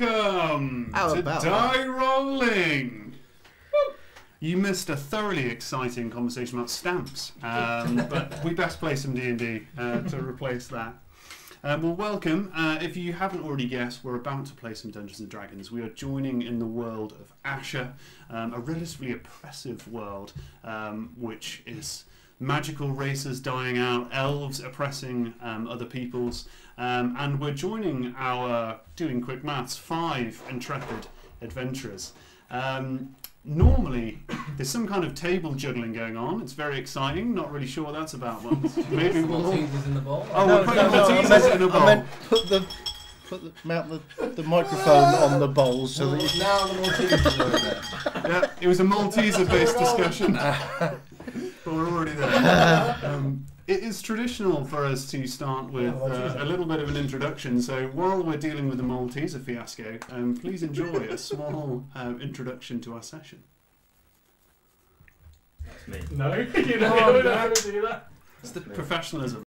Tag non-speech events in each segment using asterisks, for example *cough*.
welcome How to Die Rolling. You missed a thoroughly exciting conversation about stamps, um, *laughs* but we best play some D and D uh, to replace that. Um, well, welcome. Uh, if you haven't already guessed, we're about to play some Dungeons and Dragons. We are joining in the world of Asher, um, a relatively oppressive world, um, which is magical races dying out, elves oppressing um, other peoples, um, and we're joining our, doing quick maths, five intrepid adventurers. Um, normally, there's some kind of table juggling going on. It's very exciting. Not really sure what that's about. But *laughs* maybe we'll. Maltesers in the bowl. Oh, No, we're putting no, no, I Maltesers meant, in a I bowl. meant put the put the mount the, the microphone on the bowl so Well, that you now the Maltesers are in there. yeah, it was a Malteser-based *laughs* discussion. *laughs* but we're already there. Um, it is traditional for us to start with uh, a little bit of an introduction. So while we're dealing with the Malteser fiasco, um, please enjoy a small uh, introduction to our session. That's me. No, *laughs* you know, Oh, you're no. not going to do that. It's the professionalism.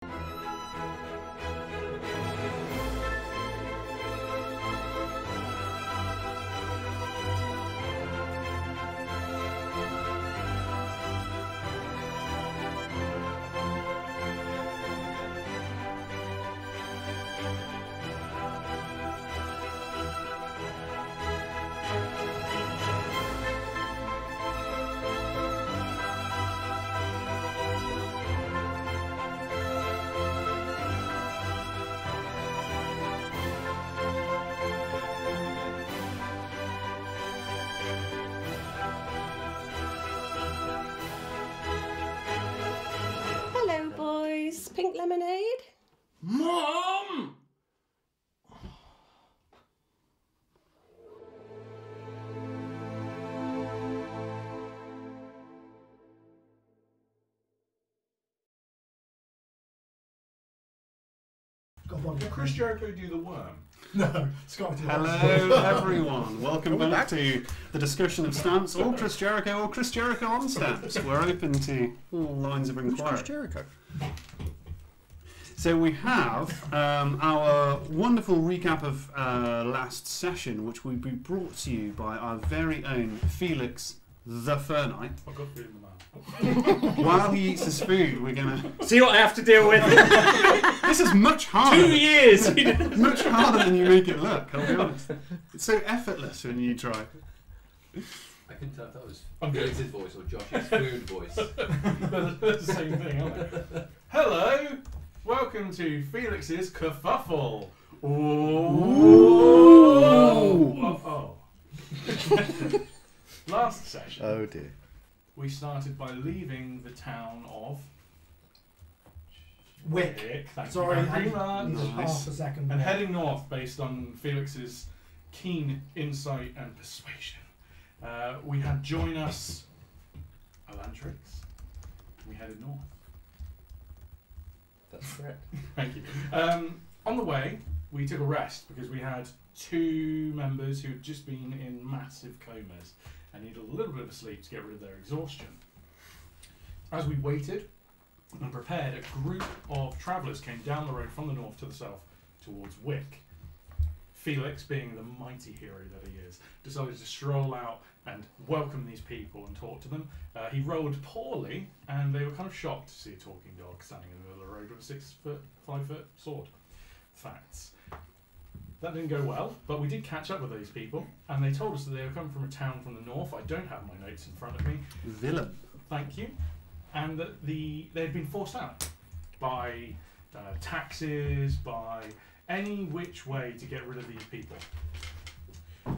Chris Jericho do the worm? *laughs* No, Scott. did. Hello, *laughs* everyone. Welcome Welcome back back. to the discussion of stamps, or Chris Jericho, or Chris Jericho on stamps. We're open to all lines of Who's Chris inquiry. Jericho? So we have um, our wonderful recap of uh, last session, which will be brought to you by our very own Felix the Fur Knight. I've got food in my mouth. While he eats his food, we're gonna. See what I have to deal with? *laughs* This is much harder. Two years! much harder than you make it look. I'll be honest. It's so effortless when you try. I couldn't tell if that was I'm good. Felix's voice or Josh's food voice. *laughs* They're the same thing, aren't they? Hello! Welcome to Felix's Kerfuffle! Ooh! Oh, oh. *laughs* Last session, Oh dear. We started by leaving the town of Wick. Thank Sorry, you very I much. needed half a second. And heading north based on Felix's keen insight and persuasion. Uh, we had join us Elantrix. We headed north. That's correct. *laughs* Thank you. Um, on the way, we took a rest because we had two members who had just been in massive comas and needed a little bit of sleep to get rid of their exhaustion. As we waited and prepared, a group of travellers came down the road from the north to the south towards Wick. Felix, being the mighty hero that he is, decided to stroll out and welcome these people and talk to them. Uh, he rolled poorly, and they were kind of shocked to see a talking dog standing in the middle of the road with a six foot, five foot sword. Facts. That didn't go well, but we did catch up with these people, and they told us that they were coming from a town from the north. I don't have my notes in front of me. Villain. Thank you. And that the they had been forced out by uh, taxes, by any which way to get rid of these people.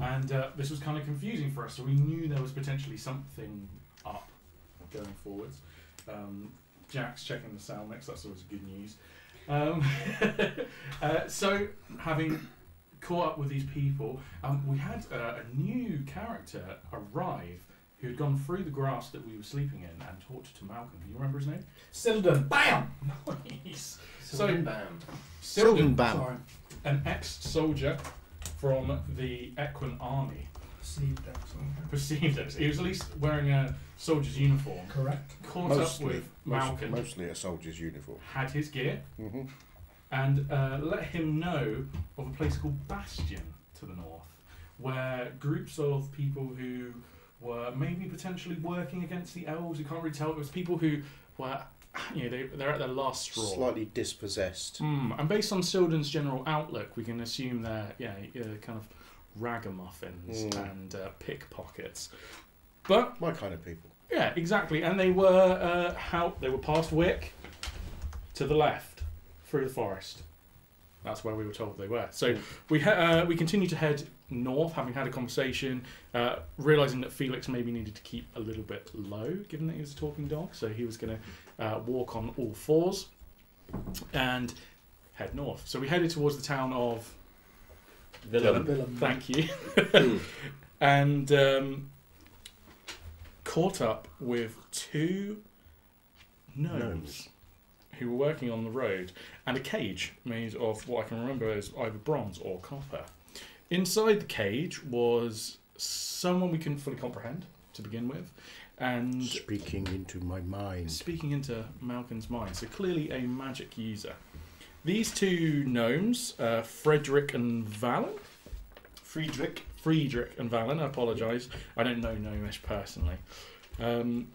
And uh, this was kind of confusing for us, so we knew there was potentially something up going forwards. Um, Jack's checking the sound mix, that's always good news. Um, *laughs* uh, so, having caught up with these people, um, we had uh, a new character arrive who had gone through the grass that we were sleeping in and talked to Malcolm. Do you remember his name? Silden. Bam! *laughs* Nice. So, So- bam. Sylvan Bam. Sorry. An ex-soldier from the Equine army. Perceived that. sorry. Perceived it. He was at least wearing a soldier's uniform. Correct. Caught up with most- Malcolm, mostly a soldier's uniform. had his gear, hmm and uh, let him know of a place called Bastion to the north, where groups of people who were maybe potentially working against the elves. You can't really tell. It was people who were, you know, they, they're at their last straw. Slightly dispossessed. Mm, and based on Silden's general outlook, we can assume they're yeah, uh, kind of ragamuffins Mm. and uh, pickpockets. But My kind of people. yeah, exactly. And they were uh, how they were past Wick to the left through the forest. That's where we were told they were. So we ha- uh, we continue to head north, having had a conversation, uh, realizing that Felix maybe needed to keep a little bit low, given that he was a talking dog. So he was going to uh, walk on all fours and head north. So we headed towards the town of Villain. Villain. Thank you. *laughs* and um, caught up with two gnomes, Gnomes. Who were working on the road and a cage made of what I can remember is either bronze or copper. Inside the cage was someone we couldn't fully comprehend to begin with, and Speaking into my mind. speaking into Malkin's mind. So clearly a magic user. These two gnomes, uh, Frederick and Valen, Friedrich. Friedrich and Valen, I apologise. I don't know Gnomish personally. Um,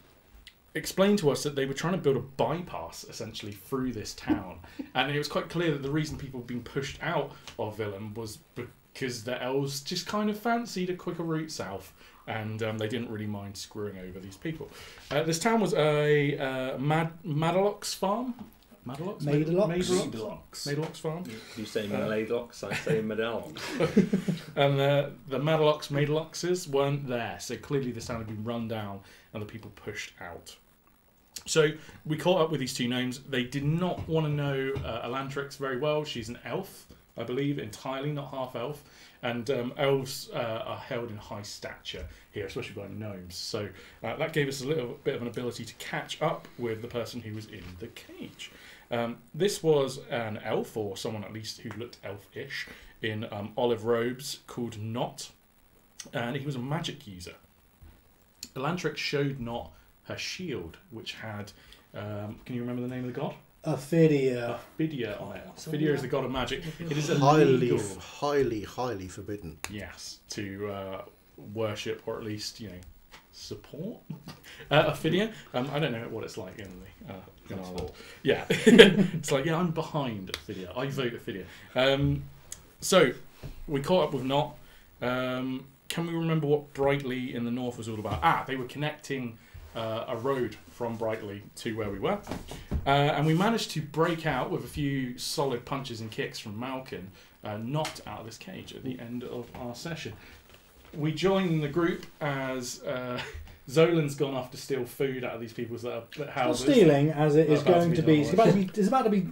explained to us that they were trying to build a bypass essentially through this town. *laughs* and it was quite clear that the reason people had been pushed out of Villain was because the elves just kind of fancied a quicker route south. And um, they didn't really mind screwing over these people. Uh, this town was a uh, Mad Madalox farm. Madalox? Madalox. Madalox. Madalox farm. You say Maladocks, I say *laughs* Medallox. *laughs* and the the Madalox Madaloxes weren't there, so clearly this town had been run down and the people pushed out. So we caught up with these two gnomes. They did not want to know uh, Elantrix very well. She's an elf, I believe, entirely, not half elf. And um, elves uh, are held in high stature here, especially by gnomes. So uh, that gave us a little bit of an ability to catch up with the person who was in the cage. Um, this was an elf, or someone at least who looked elfish, in um, olive robes called Not, and he was a magic user. Elantrix showed Not her shield, which had. Um, can you remember the name of the god? Ophidia. Ophidia on it. Ophidia is the god of magic. It is a Highly, highly, highly forbidden. yes, to uh, worship or at least you know support *laughs* uh, Ophidia. Um, I don't know what it's like in the uh, in our world. Yeah, *laughs* it's like yeah, I'm behind Ophidia. I vote Ophidia. Um, so we caught up with Not. Um, can we remember what Brightly in the north was all about? Ah, they were connecting uh, a road from Brightly to where we were, uh, and we managed to break out with a few solid punches and kicks from Malkin, uh, not out of this cage at the end of our session. We join the group as uh, *laughs* Zolan's gone off to steal food out of these people's uh, Not houses. stealing, as it is About to going be to be. done It's about to be. It's about to be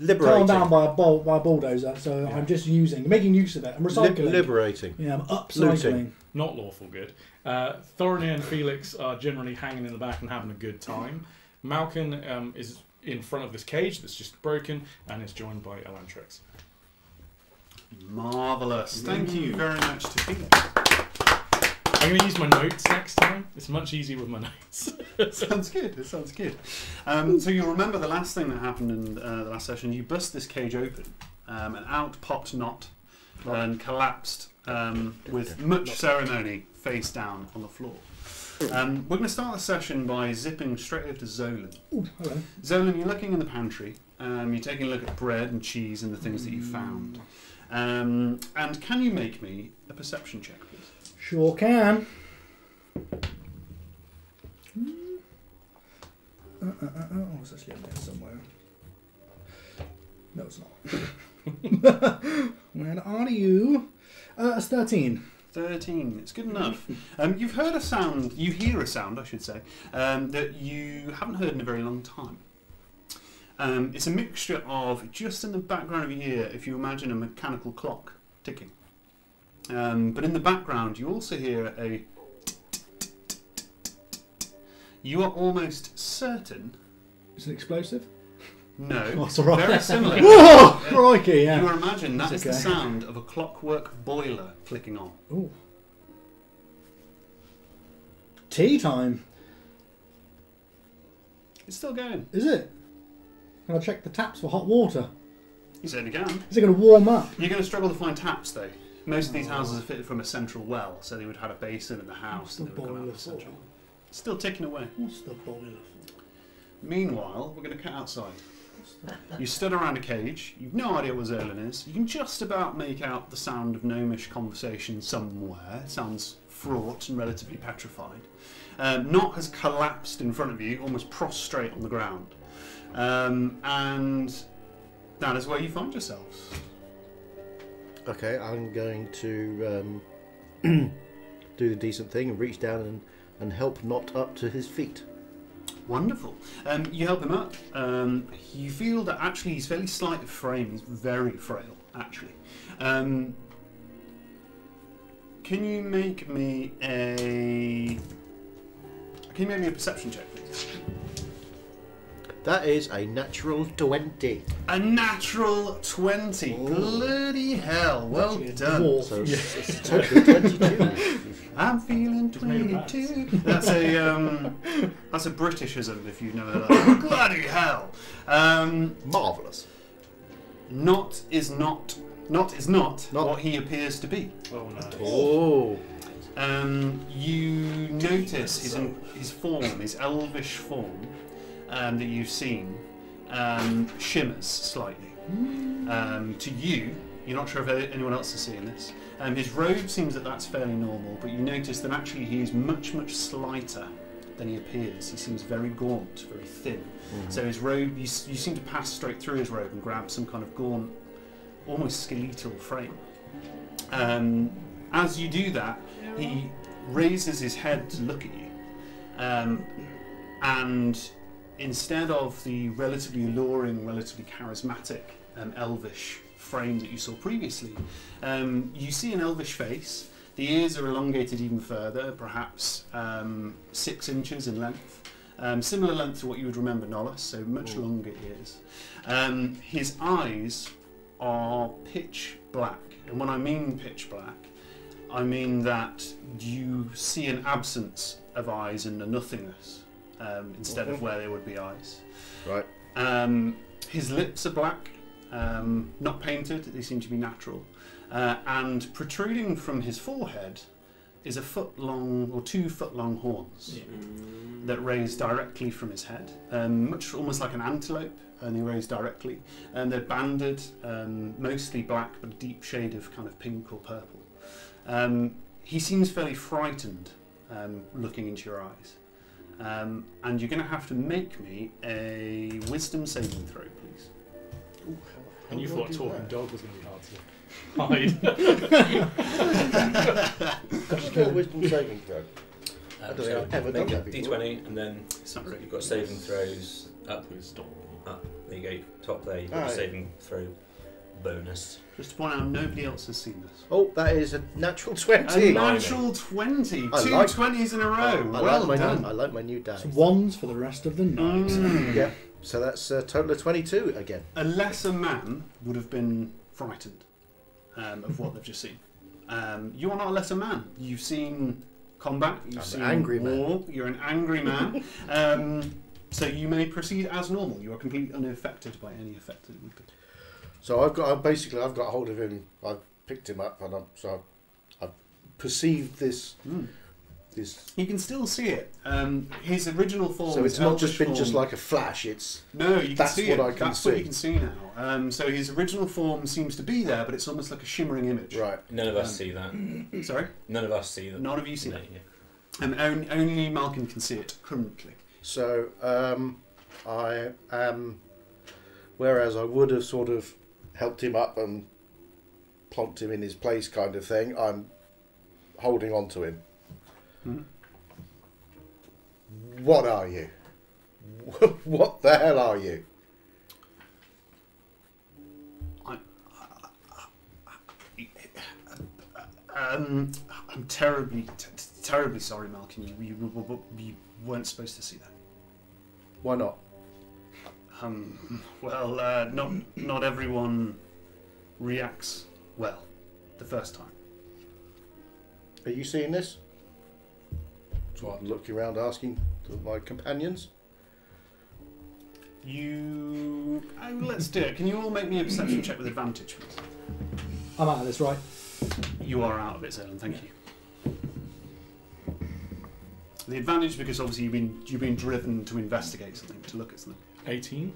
Liberating. torn down by a bull, by a bulldozer. So Yeah. I'm just using, making use of it. I'm Lib- recycling. liberating. yeah, I'm upcycling. Looting. not lawful good. Uh, Thorinir and Felix are generally hanging in the back and having a good time. Malkin um, is in front of this cage that's just broken and is joined by Elantrix. Marvellous. Thank you very much to Felix. I'm going to use my notes next time. It's much easier with my *laughs* notes. sounds good. It sounds good. Um, so you'll remember the last thing that happened in uh, the last session. You bust this cage open, um, and out popped Not, and collapsed um, with much ceremony, face down on the floor. Um, we're going to start the session by zipping straight over to Zolan. Ooh, hello. Zolan, you're looking in the pantry. Um, you're taking a look at bread and cheese and the things that you found. Um, and can you make me a perception check, please? Sure can. Uh, uh, uh, uh, oh, it's actually up there somewhere. No, it's not. *laughs* *laughs* Where are you? Uh, it's 13. 13. It's good enough. *laughs* Um, you've heard a sound, you hear a sound, I should say, um, that you haven't heard in a very long time. Um, it's a mixture of just in the background of your ear, if you imagine a mechanical clock ticking. Um, but in the background, you also hear a. You are almost certain. Is it explosive? No. Oh, it's all right. Very similar. *laughs* Whoa! Crikey, yeah. You imagine that is It's the sound of a clockwork boiler clicking on. Ooh. Tea time. It's still going. Is it? Can I check the taps for hot water? You certainly can. Is it going to warm up? You're going to struggle to find taps though. Most of these oh. houses are fitted from a central well, so they would have had a basin in the house What's the and they would come out boiler of the central. Still ticking away. What's the boiler for? Meanwhile, we're going to cut outside. You stood around a cage. You've no idea what Zolan is. You can just about make out the sound of gnomish conversation somewhere. It sounds fraught and relatively petrified. Um, Not has collapsed in front of you, almost prostrate on the ground. Um, and that is where you find yourselves. Okay, I'm going to um, *clears throat* do the decent thing and reach down and, and help Not up to his feet. Wonderful. Um, you help him up. Um, you feel that actually he's fairly slight of frame. He's very frail, actually. Um, can you make me a? Can you make me a perception check, please? That is a natural 20. A natural twenty. Oh. Bloody hell! Well done. So it's, it's a 22. I'm feeling It's made of twenty-two. That's a um, that's a Britishism if you've never heard that. *laughs* Bloody hell! Um, Marvellous. Not is not. Not is not, Not. what he appears to be. Oh no. Oh. Um, you notice his his form, his elvish form um, that you've seen, um, shimmers slightly. Um, to you, you're not sure if anyone else is seeing this. Um, his robe seems that that's fairly normal, but you notice that actually he is much much slighter than he appears. He seems very gaunt, very thin. So his robe, you, you seem to pass straight through his robe and grab some kind of gaunt, almost skeletal frame. Um, as you do that, he raises his head to look at you, um, and instead of the relatively alluring, relatively charismatic um, elvish frame that you saw previously, um, you see an elvish face. The ears are elongated even further, perhaps um, six inches in length. Um, similar length to what you would remember Nolus, so much Ooh. longer ears. Um, his eyes are pitch black, and when I mean pitch black, I mean that you see an absence of eyes and a nothingness um, instead of where there would be eyes. Right. Um, his lips are black, um, not painted, they seem to be natural. Uh, and protruding from his forehead is a foot long or two foot long horns that raise directly from his head, um, much almost like an antelope, and they raise directly. And they're banded, um, mostly black, but a deep shade of kind of pink or purple. Um, he seems fairly frightened um, looking into your eyes. Um, and you're going to have to make me a wisdom saving throw, please. And you How do I thought do talking that? dog was going to be hard to hide. What's your wisdom saving throw? I Um, don't so think I've ever make done a that before. D20 and then Sorry. you've got saving throws up, Please up. There you go, top there. You've got Ah, a yeah. saving throw bonus. Just to point out, nobody else has seen this. Oh, that is a natural 20. A 20. natural 20. I Two like- 20s in a row. I well like my done. New, I like my new dice. Some wands for the rest of the night. Mm. Yeah. So that's a total of 22 again. A lesser man would have been frightened um, of what they've just seen. Um, you are not a lesser man. You've seen combat. You've I'm an seen angry man. war. You're an angry man. *laughs* um, so you may proceed as normal. You are completely unaffected by any effect that it would be. So I've got, I've basically, I've got hold of him. I've picked him up, and I'm, so I've, I've perceived this, this. You can still see it. Um, his original form. So it's not elvish just been just like a flash. It's No, you can That's see what it. I can That's what you can see now. Um, so his original form seems to be there, but it's almost like a shimmering image. right. None of us Um, see that. Sorry, None of us see that. none of you see No, that. yeah. Um, only, only Malkin can see it currently. So um, I am, whereas I would have sort of helped him up and plonked him in his place, kind of thing. I'm holding on to him. Hmm. What are you? *laughs* what the hell are you? Um, I'm terribly, t- terribly sorry, Malkin. You, you, you weren't supposed to see that. Why not? Um, well, uh, not not everyone reacts well the first time. Are you seeing this? So I'm looking around asking to my companions. You, oh, let's do it. Can you all make me a perception check with advantage, please? I'm out of this, right? You are out of it, Zolan. Thank you. The advantage, because obviously you've been you've been driven to investigate something, to look at something. 18.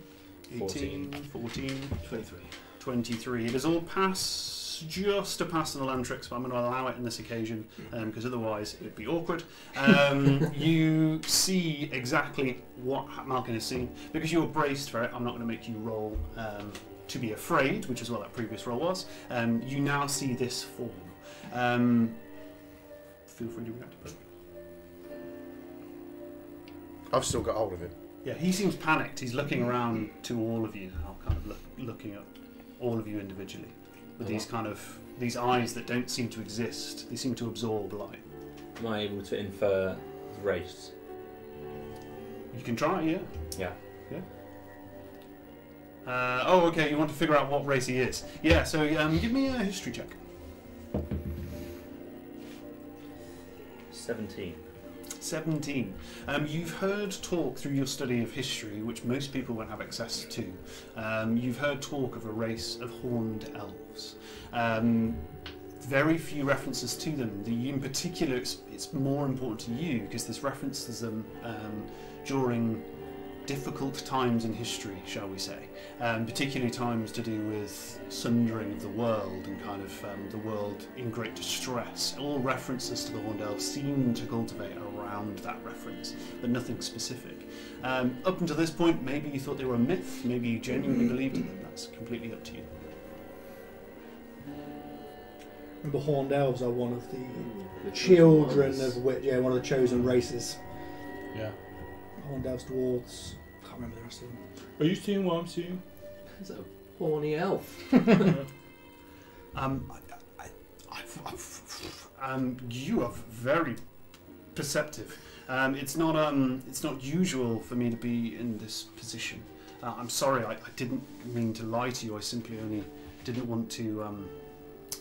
18, 14, 23. 23. It is all pass, just a pass on Elantrix, but I'm going to allow it in this occasion because otherwise it would be awkward. Um, *laughs* you see exactly what Malkin has seen. Because you're braced for it, I'm not going to make you roll um, to be afraid, which is what that previous roll was. Um, you now see this form. Um, feel free to react. But I've still got hold of him. Yeah, he seems panicked. He's looking around to all of you now, kind of look, looking at all of you individually with these kind of these eyes that don't seem to exist. They seem to absorb light. Am I able to infer race? You can try, yeah. Yeah. Uh, oh, okay. You want to figure out what race he is? Yeah. So um, give me a history check. 17. 17. Um, you've heard talk through your study of history, which most people won't have access to. Um, you've heard talk of a race of horned elves. Um, very few references to them. The, in particular, it's, it's more important to you because there's references to them um, during difficult times in history, shall we say, um, particularly times to do with sundering of the world and kind of um, the world in great distress. All references to the Horned Elves seem to cultivate around that reference, but nothing specific. Um, up until this point, maybe you thought they were a myth, maybe you genuinely believed in them. That's completely up to you. Remember, horned elves are one of the The children ones. of which, yeah, one of the chosen races. Yeah. Horned elves, dwarves. I can't remember the rest of them. Are you seeing what I'm seeing? It's a horny elf. *laughs* Um, I, I, I've, I've, um, you are very perceptive. Um, it's not um, it's not usual for me to be in this position. Uh, I'm sorry, I, I didn't mean to lie to you. I simply only didn't want to um,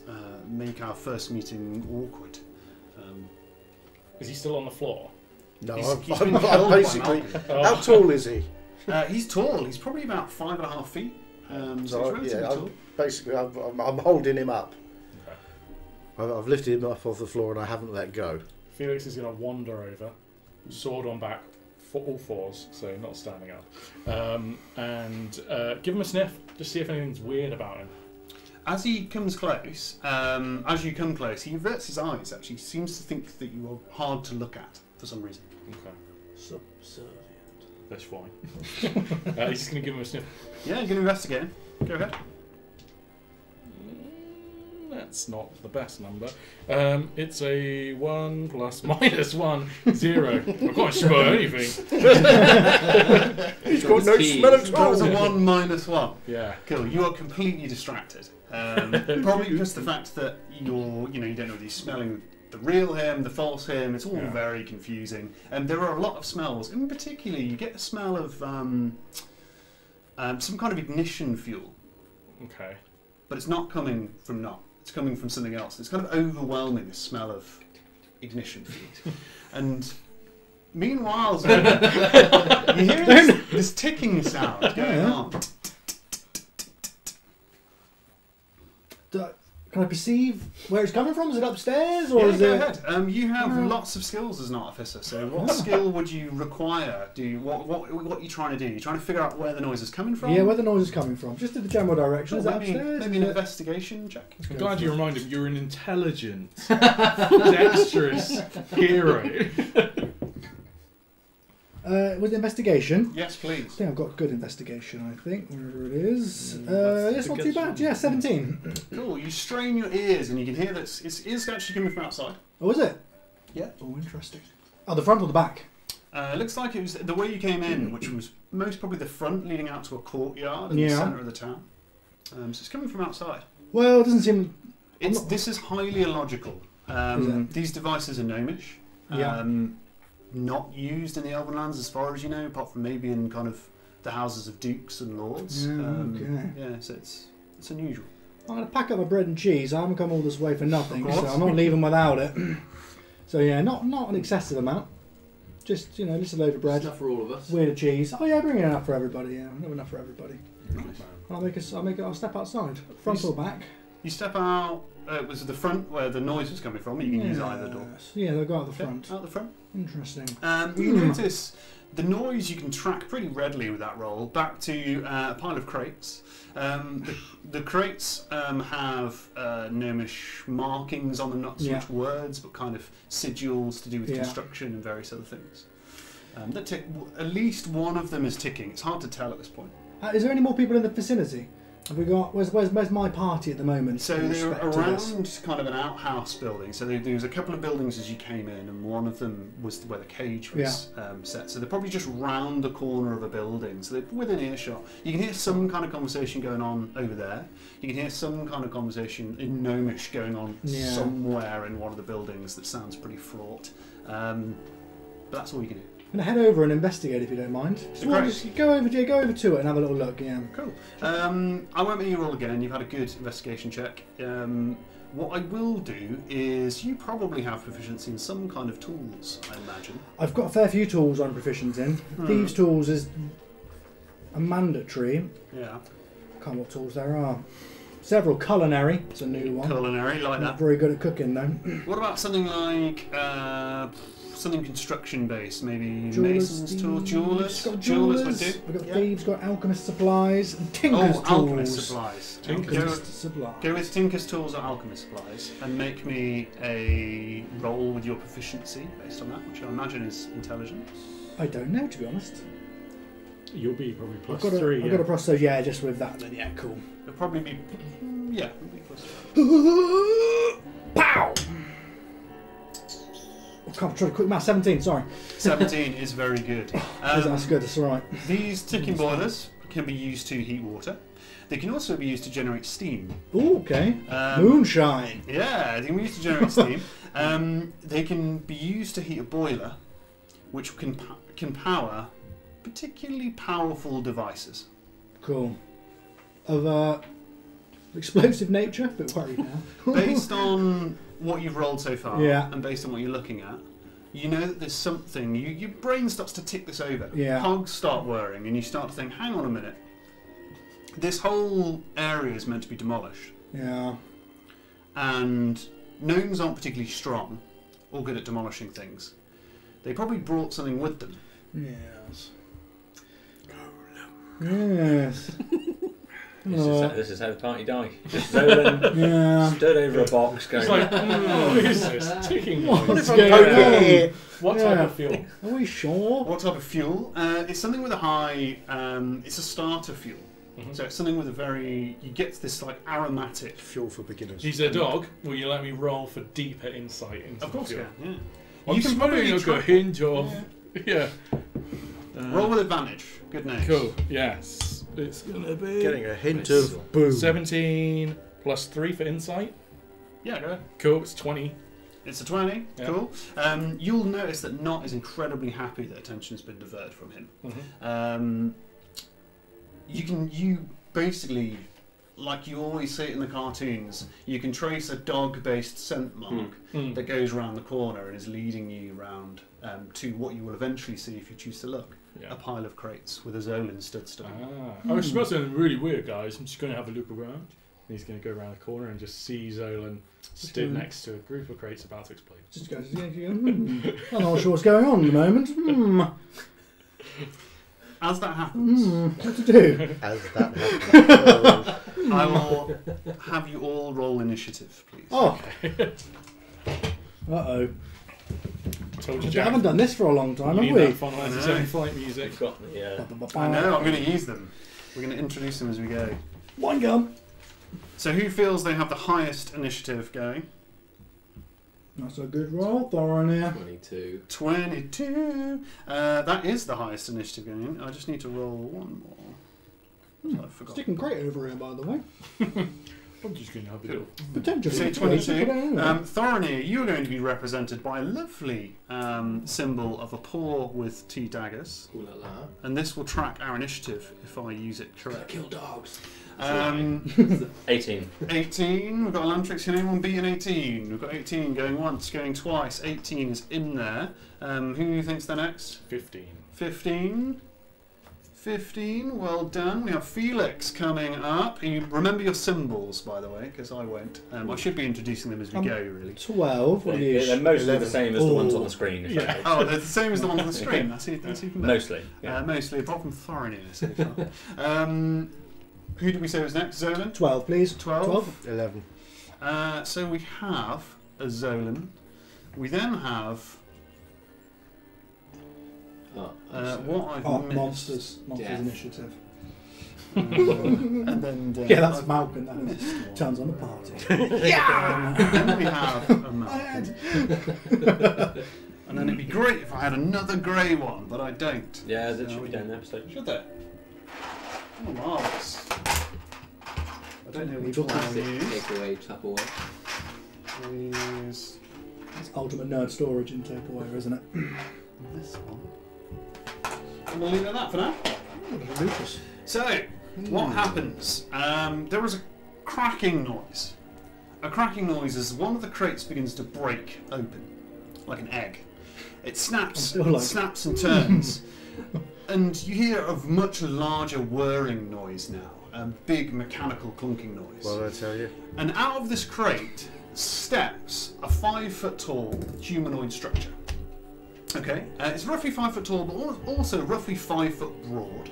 uh, make our first meeting awkward. Um, Is he still on the floor? No, He's- I'm, he's been I'm, killed I'm basically. Malcolm. *laughs* How tall is he? uh, he's tall. He's probably about five and a half feet. Um, so, So, he's yeah, relatively I'm, basically, I'm, I'm, I'm holding him up. Okay. I've, I've lifted him up off the floor and I haven't let go. Felix is going to wander over, sword on back, for all fours, so not standing up, um, and uh, give him a sniff, just see if anything's weird about him. As he comes close, um, as you come close, he averts his eyes. Actually, he seems to think that you are hard to look at for some reason. Okay, Subservient. that's fine. *laughs* uh, he's just going to give him a sniff. Yeah, you can investigate. him. Go ahead. Mm, That's not the best number. Um, it's a one plus *laughs* minus one zero. I can't smell anything. He's got no Keys. smell at That was a one minus one. Yeah. Cool. You are completely distracted. Um, probably just the fact that you're, you know, you don't know whether he's smelling the real him, the false him. It's all Yeah. very confusing. And there are a lot of smells. In particular, you get a smell of um, um, some kind of ignition fuel, Okay. but it's not coming from not. It's coming from something else. It's kind of overwhelming. The smell of ignition fuel. *laughs* and meanwhile, so *laughs* you hear this, this ticking sound going Yeah. on. Do, can I perceive where it's coming from? Is it upstairs or Yeah, is go it? ahead. Um, you have Uh, lots of skills as an artificer. So, what *laughs* skill would you require? Do you, what what what are you trying to do? You're trying to figure out where the noise is coming from. Yeah, where the noise is coming from. Just in the general direction. Is that maybe, upstairs? maybe Is an it- investigation check. I'm glad you reminded me. You're an intelligent, *laughs* dexterous hero. *laughs* Uh, with investigation. Yes, please. I think I've got good investigation, I think, wherever it is. uh, it's not too bad. Yeah, 17. Cool. You strain your ears and you can hear that it's, it's, it's actually coming from outside. Oh, is it? Yeah. Oh, interesting. Oh, the front or the back? Uh, looks like it was the way you came in, which was most probably the front leading out to a courtyard in the centre of the town. Um, so it's coming from outside. Well, it doesn't seem. It's, not- this is highly illogical. Um, these devices are gnomish. Yeah. Um, not used in the Elven lands as far as you know, apart from maybe in kind of the houses of dukes and lords. Yeah, um, okay. yeah so it's it's unusual. I'm going to pack up my bread and cheese. I haven't come all this way for nothing, so. I'm not leaving *laughs* without it. so, yeah, not not an excessive amount. Just, you know, just a load of bread, Enough for all of us. weird of cheese. Oh, yeah, bring it enough for everybody. Yeah, enough enough for everybody. Nice. And I'll make a, I'll make it, I'll step outside. Front or back? You step out. Uh, it was the front where the noise was coming from. You can use either door. Yeah, they'll go out the Okay, front. Out the front. Interesting. Um, you Hmm. *clears throat* notice the noise you can track pretty readily with that roll back to uh, a pile of crates. Um, the, the crates um, have uh, gnomish markings on them, not so Yeah. much words, but kind of sigils to do with Yeah. construction and various other things. Um, that tick, w- at least one of them is ticking. It's hard to tell at this point. Uh, is there any more people in the vicinity? Have we got? Where's, where's, where's my party at the moment? So they're respect to this? around kind of an outhouse building. So there, was a couple of buildings as you came in, and one of them was where the cage was um, set. So they're probably just round the corner of a building. So they're within earshot. You can hear some kind of conversation going on over there. You can hear some kind of conversation in Gnomish going on Yeah. somewhere in one of the buildings that sounds pretty fraught. Um, but that's all you can do. I'm gonna head over and investigate if you don't mind. Just, well, just go over, yeah, go over to it and have a little look. Yeah. Cool. Um, I won't make you roll again. You've had a good investigation check. Um, what I will do is you probably have proficiency in some kind of tools, I imagine. I've got a fair few tools I'm proficient in. Hmm. Thieves' tools is a mandatory. Yeah. can't what tools there are. Several culinary. It's a new one. Culinary, like Not that. very good at cooking though. What about something like uh, something construction based? Maybe Jewelers, mason's tools, jewelers. Got Jewelers would do. We've got Yeah. thieves. Got alchemist supplies and tinker's Oh, tools. alchemist supplies. Tinker's. Go, supplies. go with Tinker's tools or alchemist supplies, and make me a roll with your proficiency based on that, which I imagine is intelligence. I don't know to be honest. You'll be probably I've plus got a, three. I've yeah. got a plus so yeah, just with that then yeah, cool. It'll probably be yeah. it'll be plus *laughs* Pow! I can't try to quick math. Seventeen. Sorry. Seventeen is very good. *laughs* that's Um, good. That's all right. These ticking boilers can be used to heat water. They can also be used to generate steam. Ooh, okay. Um, Moonshine. Yeah, they can be used to generate steam. *laughs* Um, they can be used to heat a boiler, which can can power particularly powerful devices. Cool. Of uh, explosive nature. Bit worried now. Based *laughs* on what you've rolled so far, Yeah. and based on what you're looking at, you know that there's something. You, your brain starts to tick this over. Yeah. Cogs start whirring, and you start to think, "Hang on a minute. This whole area is meant to be demolished." yeah. and gnomes aren't particularly strong or good at demolishing things. They probably brought something with them. Yes. Yes. *laughs* This is, how, this is how the party died. Just Zolan yeah. stood over a box going, It's like, oh, what is this? Ticking What's going Okay. on? What Yeah. type of fuel? Are we sure? What type of fuel? Uh, it's something with a high. Um, it's a starter fuel. Mhm. So it's something with a very. You get this like aromatic. Fuel for beginners. He's a dog. Will you let me roll for deeper insight into Of course, the yeah. fuel? yeah. I'm smelling like a track- hint of. Yeah. *laughs* Uh, Roll with advantage. Good name. Cool. Yes. It's gonna be Getting a hint of boom. 17 plus 3 for insight. Yeah, go ahead. Cool. It's 20. It's a 20. Yeah. Cool. Um, you'll notice that Not is incredibly happy that attention has been diverted from him. Mhm. Um, you can you basically like you always see it in the cartoons you can trace a dog based scent mark Mm. that goes around the corner and is leading you round um, to what you will eventually see if you choose to look a pile of crates with a Zolan stood still Ah. I smell something really weird, guys. I'm just going to have a look around. And he's going to go around the corner and just see Zolan stood Hmm. next to a group of crates about to explode. Just goes, yeah, yeah, hmm. I'm not sure what's going on at the moment. Hmm. as that happens Hmm. What to do? *laughs* As that *laughs* happens. I will have you all roll initiative please Oh. Uh oh. Told We you, Jack. haven't done this for a long time, you have need we? that Final Fantasy I know. Flight music. You've got the, I know I'm going to use them we're going to introduce them as we go One gun. so who feels they have the highest initiative going That's a good roll, Thorinir. 22. 22. Uh, that is the highest initiative going. I just need to roll one more. I forgot. Sticking great over here, by the way. *laughs* I'm just going to have a little. Potentially. Say Put it 22. Um, Thorinir, you're going to be represented by a lovely um, symbol of a paw with two daggers. Ooh la la. And this will track our initiative if I use it correctly. Kill dogs. Um, 18. 18. We've got Elantrix. Can anyone beat an 18? We've got 18 going once, going twice. 18 is in there. Um, who do you thinks they're next? 15. 15. 15, well done. We have Felix coming up. You remember your symbols, by the way, because I won't. Um, I should be introducing them as we Um, go, really. 12. What are They're, you? they're mostly the same as the ones on the screen. Yeah. Oh, they're the same as the ones on the *laughs* screen. That's, e- that's even better. Mostly. Yeah. Uh, mostly, apart from Thorinir so far. um, who did we say was next? Zolan? 12, please. 12. 12. 11. Uh, so we have a Zolan. We then have Oh, uh, what I've Oh, missed. Monsters. Monsters Death. Initiative. *laughs* Um, and then uh, Yeah, that's I've Malcolm. That missed *laughs* Turns on the party. *laughs* Um, and then we have a Malcolm. and then it'd be great if I had another grey one, but I don't. Yeah, that So- should be down there. So. Should there? Oh, marvellous. I don't know which Legal one I'll Classic use. takeaway, Tupperware. Use It's ultimate nerd storage in takeaway, isn't it? this one. And we'll leave it at that for now. Lucas. So, what happens? Um, there was a cracking noise. A cracking noise as one of the crates begins to break open, like an egg. It snaps, like- snaps and turns, *laughs* and you hear a much larger whirring noise now, a big mechanical clunking noise. What did I tell you? And out of this crate steps a five foot tall humanoid structure. Okay, uh, it's roughly five foot tall, but also roughly five foot broad.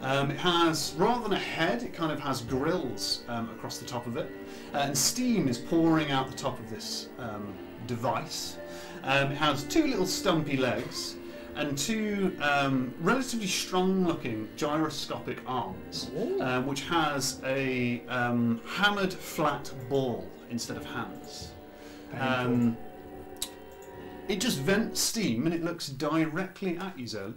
Um, it has, rather than a head, it kind of has grills um, across the top of it, uh, and steam is pouring out the top of this um, device. Um, it has two little stumpy legs and two um, relatively strong-looking gyroscopic arms, um, which has a um, hammered flat ball instead of hands. Um, it just vents steam and it looks directly at you, Zoe.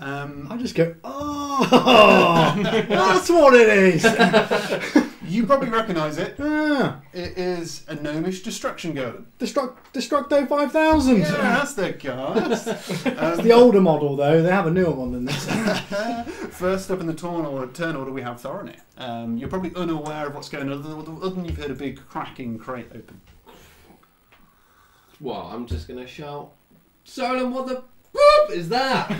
Um, *laughs* I just go, oh, *laughs* that's what it is. *laughs* you probably recognise it. ah, It is a gnomish destruction golem. Destruct, Destructo 5000. Yeah, that's the guy. It's the older model, though. They have a newer one than this. First up in the turn order, turn order we have Thorinir. Um, you're probably unaware of what's going on, other than you've heard a big cracking crate open. Well, I'm just gonna shout, Zolan, what the boop is that?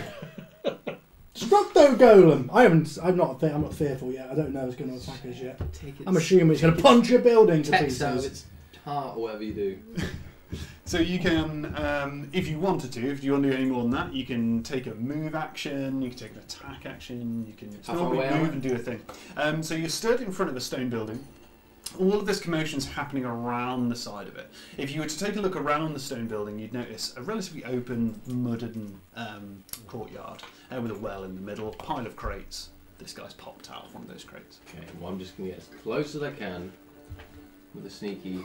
*laughs* Destructo Golem. I haven't. I'm not. I'm not fearful yet. I don't know what's going to attack us yet. Take it. I'm assuming it's going to punch a building to text out of pieces. its heart or whatever you do. *laughs* So you can, um, if you wanted to, if you want to do any more than that, you can take a move action, you can take an attack action, you can normally move I? and do a thing. Um, so you're stood in front of a stone building. All of this commotion is happening around the side of it. If you were to take a look around the stone building, you'd notice a relatively open, mudded um, courtyard uh, with a well in the middle, a pile of crates. This guy's popped out of one of those crates. Okay, well, I'm just gonna get as close as I can with a sneaky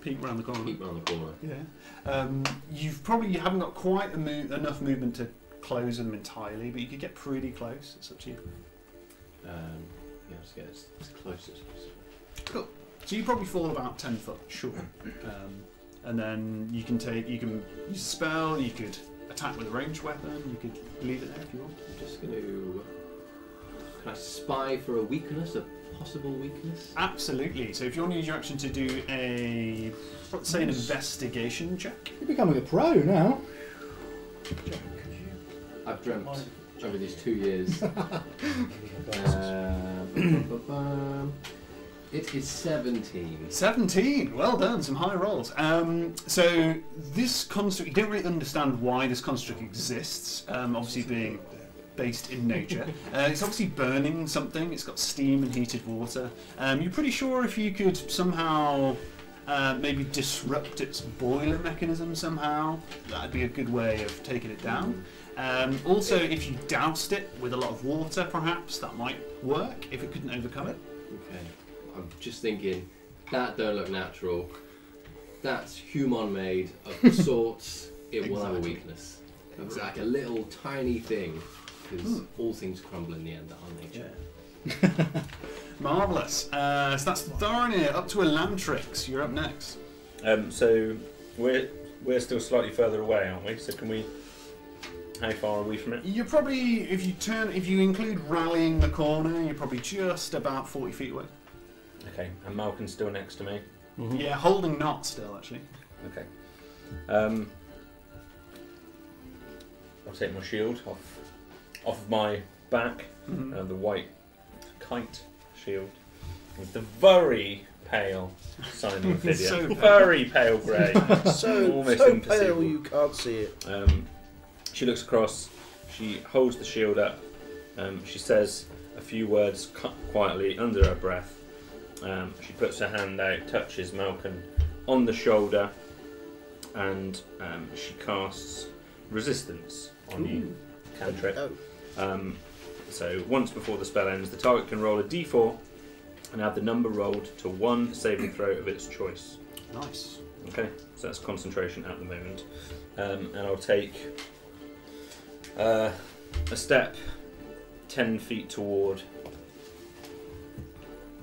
Peek around the corner. peek around the corner. Yeah. Um, you've probably you haven't got quite a mo- enough movement to close them entirely, but you could get pretty close. It's up to you. Um, yeah, just get as, as close as possible. So you probably fall about ten foot Sure. um, and then you can take you can use a spell. You could attack with a ranged weapon. You could leave it there if you want. I'm just gonna. Can I spy for a weakness, a possible weakness? Absolutely. So if you want to use your action to do a let's say an investigation check. You're becoming a pro now. I've dreamt over these two years. *laughs* Um, it is 17. 17. Well done. Some high rolls. Um, so this construct, you don't really understand why this construct exists. Um, obviously, being based in nature, *laughs* uh, it's obviously burning something. It's got steam and heated water. Um, you're pretty sure if you could somehow. Uh, maybe disrupt its boiler mechanism somehow. That'd be a good way of taking it down. Um, also, if you doused it with a lot of water, perhaps that might work if it couldn't overcome it. Okay. I'm just thinking, that don't look natural. That's human made of *laughs* sorts. It will have a Exactly. weakness. It's like a little tiny thing. Because all things crumble in the end, aren't nature? *laughs* Marvellous. Uh, so that's Thorinir up to Elantrix. You're up next. Um, so we're we're still slightly further away, aren't we? So can we? How far are we from it? You're probably, if you turn, if you include rallying the corner, you're probably just about 40 feet away. Okay, and Malcolm's still next to me. Yeah, holding not still, actually. Okay. Um, I'll take my shield off off of my back, Mhm. uh, the white kite shield, with the very pale Simon *laughs* Ophidia. So- very pale grey. *laughs* So, Almost so pale imperceivable. you can't see it. Um, she looks across, she holds the shield up, um, she says a few words cu- quietly under her breath. Um, she puts her hand out, touches Malcolm on the shoulder, and um, she casts resistance on you, cantrip. Oh, Um, so once before the spell ends, the target can roll a d4 and add the number rolled to one saving throw of its choice. Nice. Okay, so that's concentration at the moment. Um, and I'll take uh, a step 10 feet toward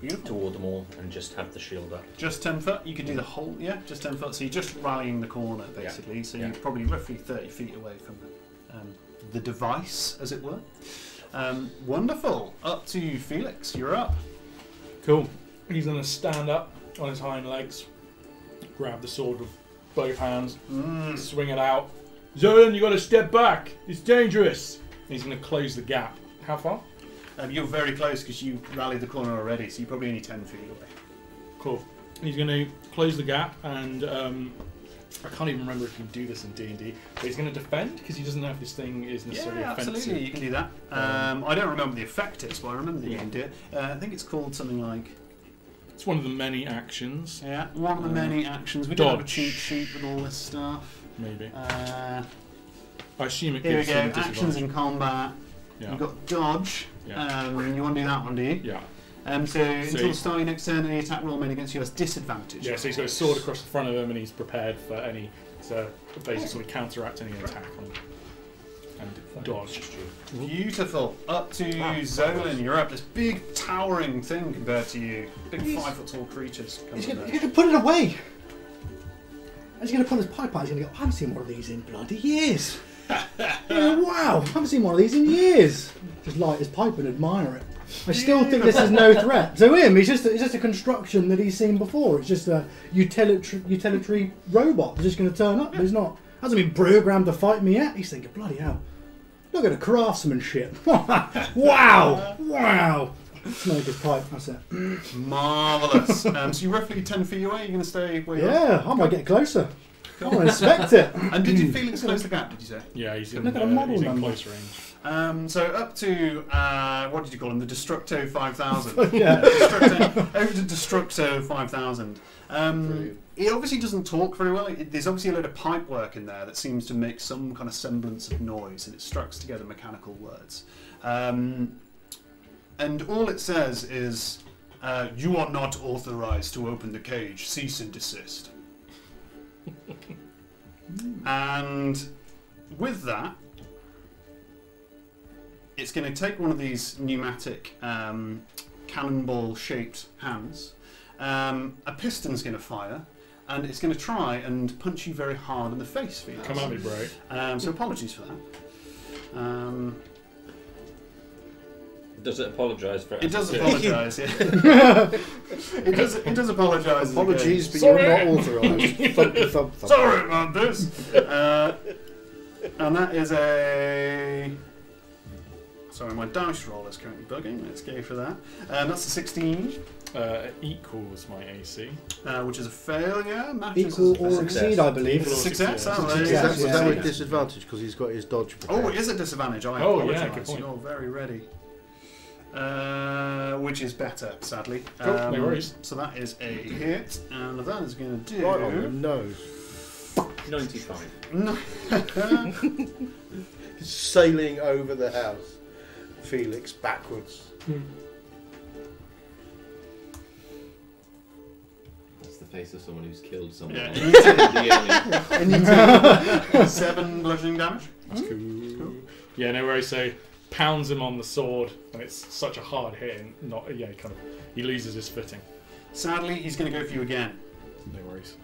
Beautiful. toward them all and just have the shield up. Just 10 foot? You could do the whole, yeah, just 10 foot. So you're just rallying the corner, Yeah. basically. So Yeah. you're probably roughly 30 feet away from the, um, the device, as it were. Um, wonderful. Up to you, Felix. You're up. Cool. He's going to stand up on his hind legs, grab the sword with both hands, Mm. swing it out. Zolan, you got to step back. It's dangerous. And he's going to close the gap. How far? Um, you're very close because you rallied the corner already, so you're probably only 10 feet away. Cool. He's going to close the gap, and um, I can't even remember if you can do this in D and D. But he's going to defend because he doesn't know if this thing is necessarily Yeah, offensive. absolutely. You can do that. Um, I don't remember the effect is, but I remember that you can do it. Uh, I think it's called something like It's one of the many actions, yeah, one of the many actions. We don't have a cheat sheet with all this stuff. maybe. Uh, I assume it here we go. Actions in combat. Yeah. You've got dodge. Yeah. Um, you want to do that one, do you? yeah. Um, so, until the start of your next turn, any attack roll made against you has disadvantage. Yeah, so he's got his sword across the front of him and he's prepared for any to basically sort of counteract any attack on and dodge. Beautiful. Up to Zolan. You're up. This big towering thing compared to you. Big He's- five foot tall creatures. coming He's gonna, he's gonna put it away. He's gonna pull his pipe out. He's gonna go. I haven't seen one of these in bloody years. *laughs* yeah, wow, I haven't seen one of these in years. Just light his pipe and admire it. I still think this is no threat to him. He's just it's just a construction that he's seen before. It's just a utilitarian utilitarian robot that's just going to turn up. But he's not hasn't been programmed to fight me yet. He's thinking, bloody hell, look at the craftsmanship. *laughs* wow, wow. Smoke his pipe. That's it. Marvelous. um, so you're roughly ten feet away. You're going to stay where you are. Yeah, I might get closer. I want to inspect it. And did you feel Felix close the gap? Did you say? Yeah, he's in, Look at uh, model he's in number. close range. Um, so up to uh, what did you call him? The Destructo five thousand. *laughs* Yeah. Destructo, over to Destructo five thousand. Um, Brilliant. it obviously doesn't talk very well. It, there's obviously a load of pipe work in there that seems to make some kind of semblance of noise, and it strikes together mechanical words. Um, and all it says is, uh, "You are not authorized to open the cage. Cease and desist." And with that, it's going to take one of these pneumatic um, cannonball-shaped hands. Um, a piston's going to fire, and it's going to try and punch you very hard in the face. Felix. Come at me, bro. Um, so apologies for that. Um, Does it apologise for it? it does *laughs* apologise. Yeah. *laughs* it does. It does apologise. Apologies, but Sorry. you're not authorised. *laughs* thump, thump, thump. Sorry about this. Uh, and that is a. Sorry, my dice roll is currently bugging. Let's go for that. Um, that's a 16, Uh, equals my AC. uh, which is a failure. Matches Equal or Success. exceed, I believe. It's a success. Success. Oh, Is there you that, was Yeah. that with disadvantage because he's got his dodge Oh, prepared? it is a disadvantage. I Oh, yeah, apologise. good point. You're very ready. Uh, which is better, sadly. Um, Cool, no worries. So that is a hit, and that is going to do. Right on the nose. 95. *laughs* Sailing over the house. Felix backwards. That's the face of someone who's killed someone. Yeah. The alien. *laughs* and *laughs* seven bludgeoning damage. That's cool. Yeah, no worries. So pounds him on the sword, and it's such a hard hit, and not yeah, kind of he loses his footing. Sadly, he's going to go for you again. No worries.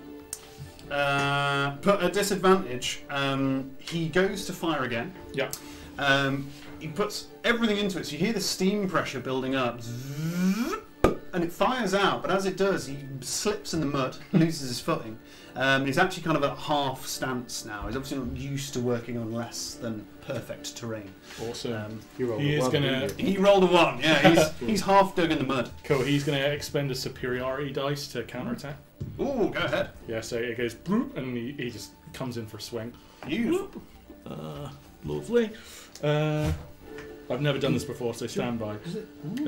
Uh, but at disadvantage, um, he goes to fire again. Yeah. Um, he puts everything into it, so you hear the steam pressure building up. And it fires out. But as it does, he slips in the mud, *laughs* loses his footing. Um, he's actually kind of at half stance now. He's obviously not used to working on less than perfect terrain. Awesome. Um, You rolled He a is one, gonna- he rolled a one. Yeah, he's *laughs* he's half dug in the mud. cool. He's going to expend a superiority dice to counterattack. Ooh, go ahead. Yeah, so it goes bloop, and he, he just comes in for a swing. Beautiful. Uh, lovely. Uh, I've never done this before, so stand by.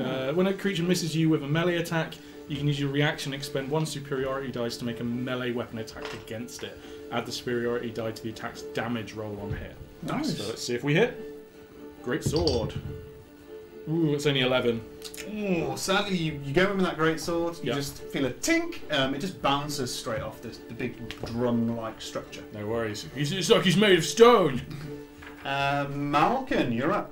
Uh, when a creature misses you with a melee attack, you can use your reaction and expend one superiority dice to make a melee weapon attack against it. Add the superiority die to the attack's damage roll on hit. Nice. So let's see if we hit. Great sword. Ooh, it's only 11. Ooh, sadly, you, you go in with that great sword. You Yeah. just feel a tink. Um, it just bounces straight off this the big drum-like structure. No worries. He's, it's like he's made of stone. *laughs* Uh, Malkin, you're up.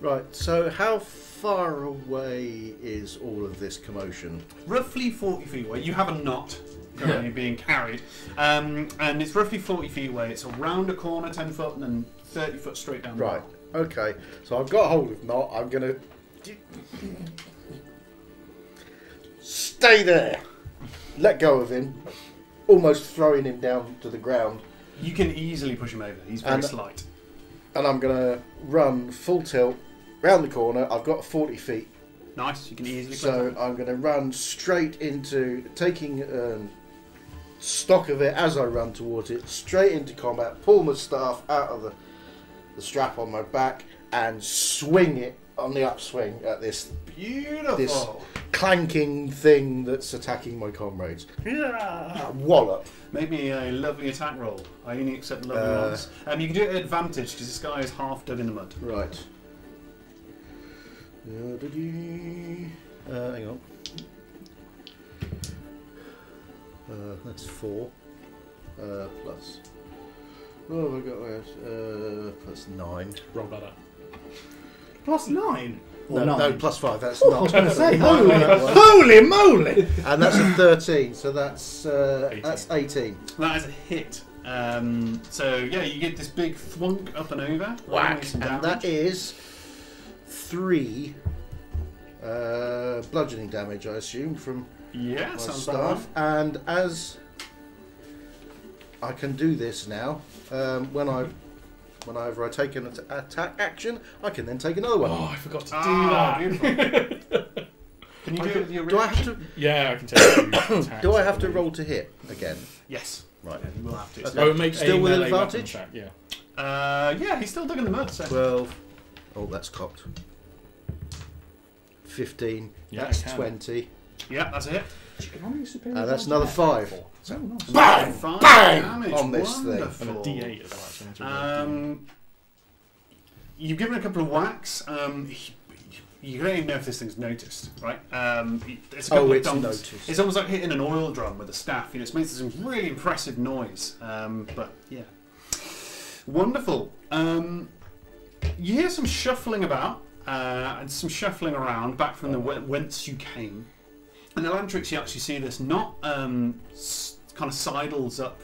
Right, so how far away is all of this commotion? roughly 40 feet away. You have a Not currently being carried, um, and it's roughly 40 feet away. It's around a corner, 10 foot, and then 30 foot straight down. the Right, okay, so I've got hold of Not. I'm gonna. Stay there! Let go of him, almost throwing him down to the ground, You can easily push him over. He's very And- slight. and I'm gonna run full tilt round the corner. I've got 40 feet, Nice. You can easily. so I'm gonna run straight into taking um, stock of it as I run towards it, straight into combat, pull my staff out of the, the strap on my back, and swing it on the upswing at this Beautiful. this- clanking thing that's attacking my comrades. Yeah, wallop. Make me a lovely attack roll. I only accept lovely Uh, rolls. Um, you can do it at advantage because this guy is half dug in the mud. Right. Uh, hang on. Uh, that's four. Uh, plus. What have I got there? Uh, plus nine. Roll better. Plus nine. Or No, nine. no, plus five. That's Oh, I not. was going to say, holy, *laughs* that one. holy moly! and that's a thirteen. So that's uh, 18. that's eighteen. That is a hit. Um, so yeah, you get this big thwunk up and over. Whack. And that is three uh, bludgeoning damage, I assume, from yeah, my sounds about right. staff. And as I can do this now, um, when I whenever I take an at- attack action, I can then take another one. Oh, I forgot to do Ah, that. *laughs* Can you I do it can- with your do I have to? *coughs* Yeah, I can take two *coughs* attacks, Do I have to believe. roll to hit again? Yes. Right. Yeah, you will have to. Okay. Oh, it makes Still a with advantage? attack, Yeah. Uh, yeah, he's still dug in the mud. So. Twelve. Oh, that's cocked. Fifteen. Yeah, that's twenty. yeah, that's a hit. How many superior Uh, that's another do you have? Oh, nice. Bang! Five Bang! damage. On this thing. And a D8 as well. actually, into Um, you've given a couple of whacks. Um, you don't even know if this thing's noticed, right? Um, it's a couple Oh, of it's noticed. It's almost like hitting an oil drum with a staff. You know, it's made some really impressive noise. Um, but yeah, wonderful. Um, you hear some shuffling about uh, and some shuffling around back from the whence you came. And the Lantrix, you actually see this not um, s- kind of sidles up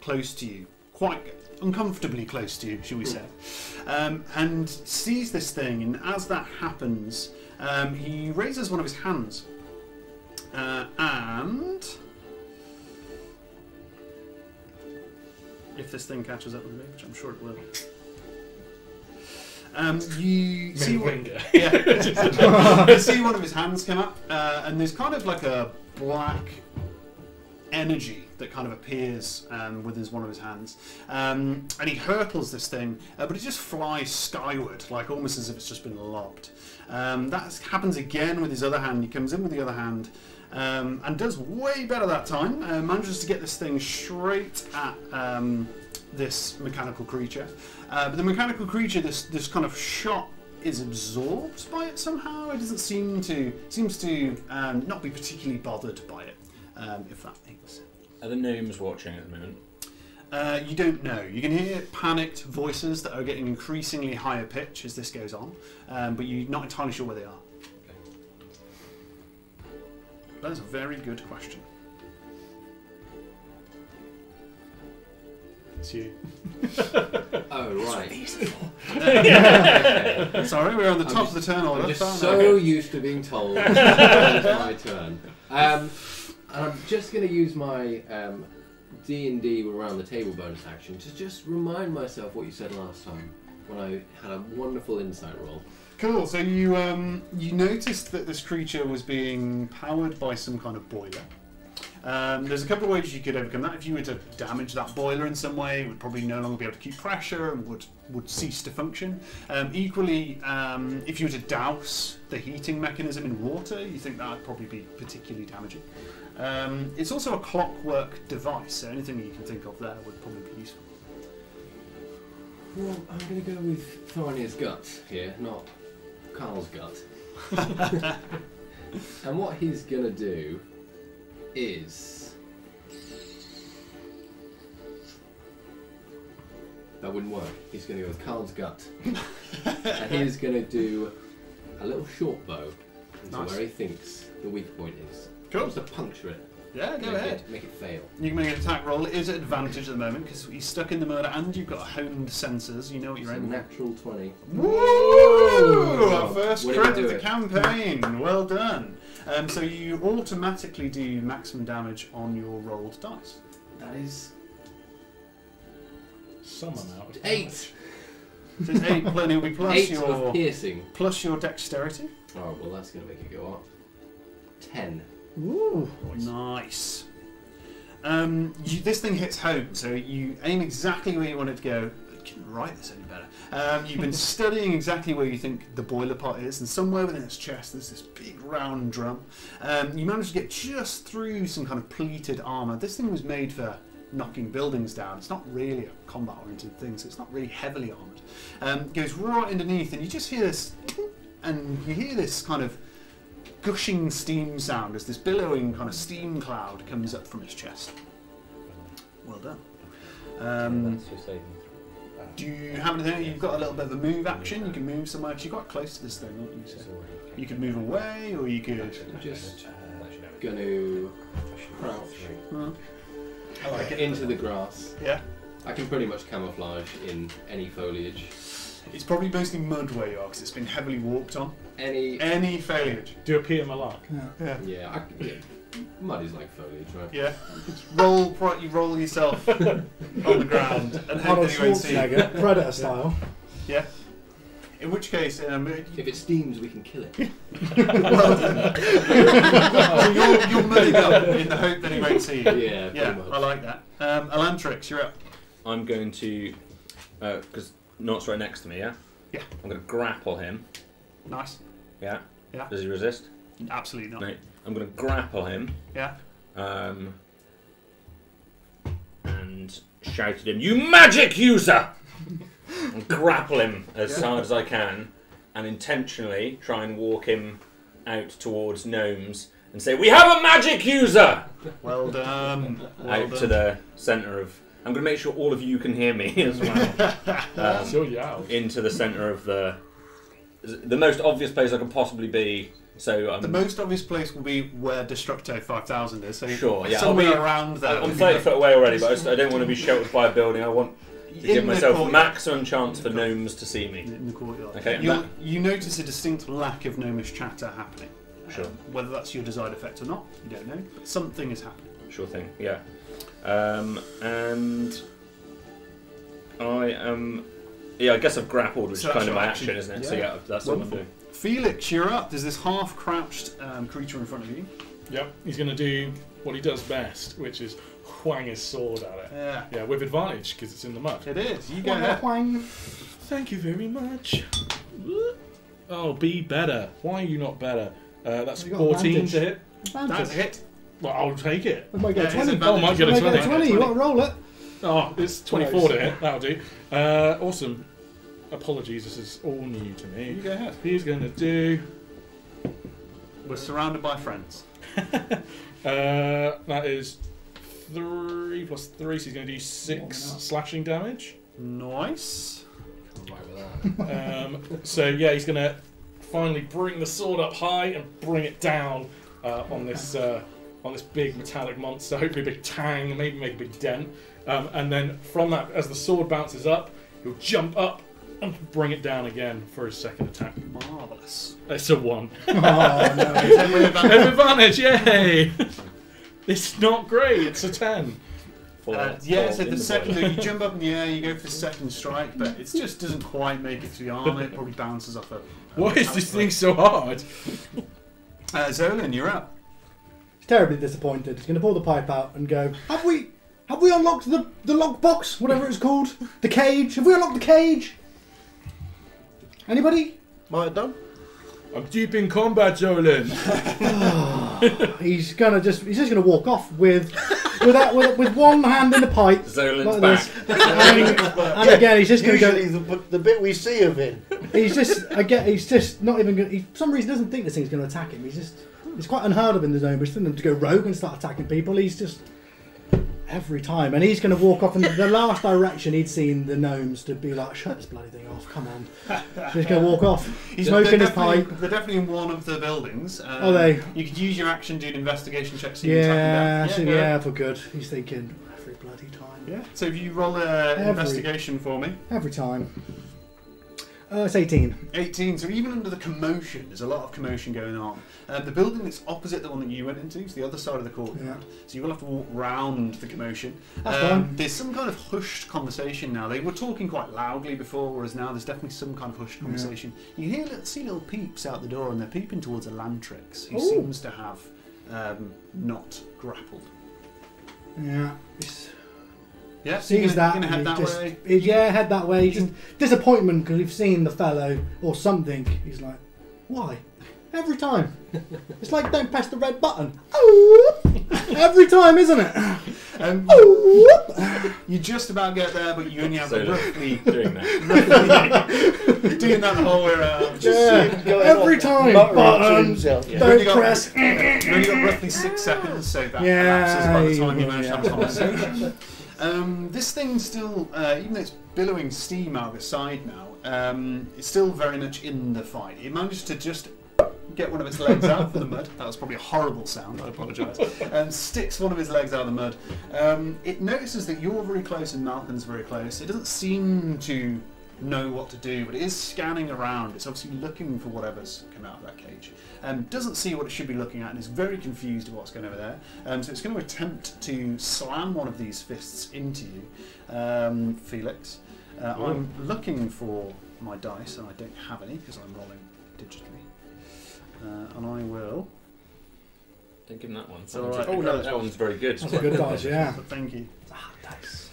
close to you, quite uncomfortably close to you, shall we say, um, and sees this thing. And as that happens, um, he raises one of his hands, uh, and if this thing catches up with me, which I'm sure it will. Um, you see finger. *laughs* yeah, *laughs* you see one of his hands come up, uh, and there's kind of like a black energy that kind of appears um, with his one of his hands, um, and he hurtles this thing, uh, but it just flies skyward, like almost as if it's just been lobbed. Um, that happens again with his other hand. He comes in with the other hand. Um, and does way better that time. Uh, manages to get this thing straight at um, this mechanical creature. Uh, but the mechanical creature, this this kind of shot is absorbed by it somehow. It doesn't seem to seems to um, not be particularly bothered by it, um, if that. Are the gnomes watching at the moment? Uh, you don't know. You can hear panicked voices that are getting increasingly higher pitch as this goes on, um, but you're not entirely sure where they are. That is a very good question. It's you. *laughs* Oh right. *laughs* *laughs* Sorry, we're on the I'm top just- of the turn order. I'm just so we? used to being told it's my turn. Um, and I'm just going to use my um, D&D around the table bonus action to just remind myself what you said last time when I had a wonderful insight roll. Cool. So you um, you noticed that this creature was being powered by some kind of boiler. Um, there's a couple of ways you could overcome that. If you were to damage that boiler in some way, it would probably no longer be able to keep pressure and would would cease to function. Um, equally, um, if you were to douse the heating mechanism in water, you think that would probably be particularly damaging. Um, it's also a clockwork device, so anything you can think of there would probably be useful. Well, I'm going to go with Thorinir's gut here, not Carl's gut. *laughs* and what he's going to do is. That wouldn't work. He's going to go with Carl's gut. and he's going to do a little short bow into Nice. where he thinks the weak point is. Cool. Wants to puncture it. Yeah, go make ahead. It, make it fail. You can make an attack roll. It is at advantage at the moment because he's stuck in the murder and you've got honed sensors. You know what you're a aiming for. natural 20. Woo! Our first Way crit of the it. campaign. Well done. Um, so you automatically do maximum damage on your rolled dice. That is Some amount. eight. damage. So it's eight, plenty will be plus Eight your of piercing. plus your dexterity. Oh, well, that's going to make it go up. Ten. Ooh. Nice. Um, you, this thing hits home, so you aim exactly where you want it to go. I couldn't write this any better. Um, you've been *laughs* studying exactly where you think the boiler pot is, and somewhere within its chest there's this big round drum. Um, you manage to get just through some kind of pleated armour. This thing was made for knocking buildings down. It's not really a combat-oriented thing, so it's not really heavily armoured. Um, goes right underneath, and you just hear this, and you hear this kind of gushing steam sound as this billowing kind of steam cloud comes up from his chest. Well done. Um, That's your saving throw. do you have anything? You've got a little bit of a move action. You can move somewhere because you're quite close to this thing, aren't you? So you could move away, or you could. Just going to crouch Huh? I like it. into the grass. Yeah, I can pretty much camouflage in any foliage. it's probably mostly mud where you are because it's been heavily walked on. Any. Any foliage. Do a Peter Malark. Yeah. Yeah, I, yeah. Mud is like foliage, right? Yeah. roll. pro- You roll yourself *laughs* on the ground and hope Arnold that you won't see. you. Schwarzenegger, Predator style. Yeah. In which case, um, If it steams, we can kill it. *laughs* *laughs* so you're, you're mudding up in the hope that he won't see you. Yeah, pretty Yeah, much. I like that. Um, Elantrix, you're up. I'm going to, because Not's right next to me, yeah? Yeah. I'm going to grapple him, Nice. Yeah? Yeah. Does he resist? Absolutely not. No. I'm going to grapple him Yeah. um, and shout at him, You magic user! *laughs* and grapple him as Yeah. hard as I can and intentionally try and walk him out towards gnomes and say, We have a magic user! Well done. Well out done. to the centre of. I'm going to make sure all of you can hear me as well. *laughs* um, Sure, yeah. into the centre of the. The most obvious place I could possibly be. So I'm, The most obvious place will be where Destructo 5000 is. So Sure, yeah, I'll somewhere be- around there. I'm 30 foot away already, but I, don't want to be sheltered by a building. I want to In give myself courtyard. maximum chance for gnomes to see me. In the courtyard. Okay, You'll, that- you notice a distinct lack of gnomish chatter happening. Sure. Um, whether that's your desired effect or not, you don't know. But something is happening. Sure thing, yeah. Um, and I am. Yeah, I guess I've grappled, which So is kind of my action. action, isn't it? So Yeah. yeah, that's what I'm Wonderful. doing. Felix, you're up. There's this half crouched um, creature in front of you. Yep. He's going to do what he does best, which is whang his sword at it. Yeah. Yeah, with advantage because it's in the mud. It is. You go Wang, ahead. wang. Thank you very much. Oh, be better. Why are you not better? Uh, that's 14 to hit. That's a hit. Well, I'll take it. We might get Yeah, a it's 20. advantage. Oh, might get a We might get a 20. 20. You want to roll it? Oh, it's 24 to hit. That'll do. Uh, awesome. Apologies, this is all new to You me. go ahead. He's going to do. We're surrounded by friends. *laughs* Uh, that is 3 plus 3, so he's going to do 6 slashing damage. Nice. Right with that. *laughs* Um, so, yeah, he's going to finally bring the sword up high and bring it down uh, on this uh, on this big metallic monster, hopefully a big tang, maybe make a big dent. Um, and then from that, as the sword bounces up, he'll jump up and bring it down again for his second attack. Marvelous. It's a one. *laughs* Oh no. Have *laughs* advantage, yay! *laughs* it's not great, it's a 10. Uh, yeah, so the the second, body. you jump up in the air, you go for the second strike, but it just doesn't quite make it to the armor. It probably bounces off a. a Why is this thing so hard? Uh, Zolan, you're up. He's terribly disappointed. He's going to pull the pipe out and go, Have we have we unlocked the, the lock box? Whatever it's called? The cage? Have we unlocked the cage? Anybody? Might have done. I'm deep in combat, Jolin. *laughs* Oh, he's gonna just he's just gonna walk off with with that with, with one hand in the pipe. Zolan's like back. this. And, and again he's just gonna go Usually the, the bit we see of him. he's just again he's just not even gonna he, for some reason doesn't think this thing's gonna attack him. He's just it's quite unheard of in the zone, but for them to go rogue and start attacking people, he's just every time. And he's gonna walk off in the last direction he'd seen the gnomes to be like, Shut this bloody thing off, come on. So *laughs* he's gonna walk off. He's smoking his pipe. They're definitely in one of the buildings. Um, Are they? You could use your action doing investigation checks. so you can Yeah, track so them down. yeah, for good. He's thinking every bloody time. Yeah. So if you roll an investigation for me, Every time. Uh, it's 18. 18. So even under the commotion, there's a lot of commotion going on. Um, the building that's opposite the one that you went into is the other side of the courtyard. Yeah. So you will have to walk round the commotion. That's Um, fine. there's some kind of hushed conversation now. They were talking quite loudly before, whereas now there's definitely some kind of hushed Yeah. conversation. You hear little, see little peeps out the door, and they're peeping towards Elantrix, who Ooh. seems to have um, not grappled. Yeah. He's, Yeah, sees gonna, that. gonna head and that he just, way. yeah, head that way. Just disappointment because we've seen the fellow or something. He's like, why? Every time. *laughs* It's like don't press the red button. *laughs* Every time, isn't it? Um, *laughs* you just about get there, but you only have So- roughly Doing that. doing that the whole way around. Just see going Every off, time. muttering Button. himself. You've Don't got- press. You've only got roughly six seconds, so that Yeah, elapses by the time you yeah. manage to have a conversation. Um, this thing's still, uh, even though it's billowing steam out the side now, um, it's still very much in the fight. It managed to just get one of its legs out of the mud. That was probably a horrible sound. I apologise. And sticks one of his legs out of the mud. Um, it notices that you're very close and Malcolm's very close. It doesn't seem to know what to do, but it is scanning around. It's obviously looking for whatever's come out of that cage. Um, doesn't see what it should be looking at and is very confused of what's going over there. Um, so it's going to attempt to slam one of these fists into you, um, Felix. Uh, I'm looking for my dice and I don't have any because I'm rolling digitally. Uh, and I will. Don't give him that one. It's all right. Oh no, that one's very good. That's a good dice, yeah. But *laughs* thank you. Ah, dice.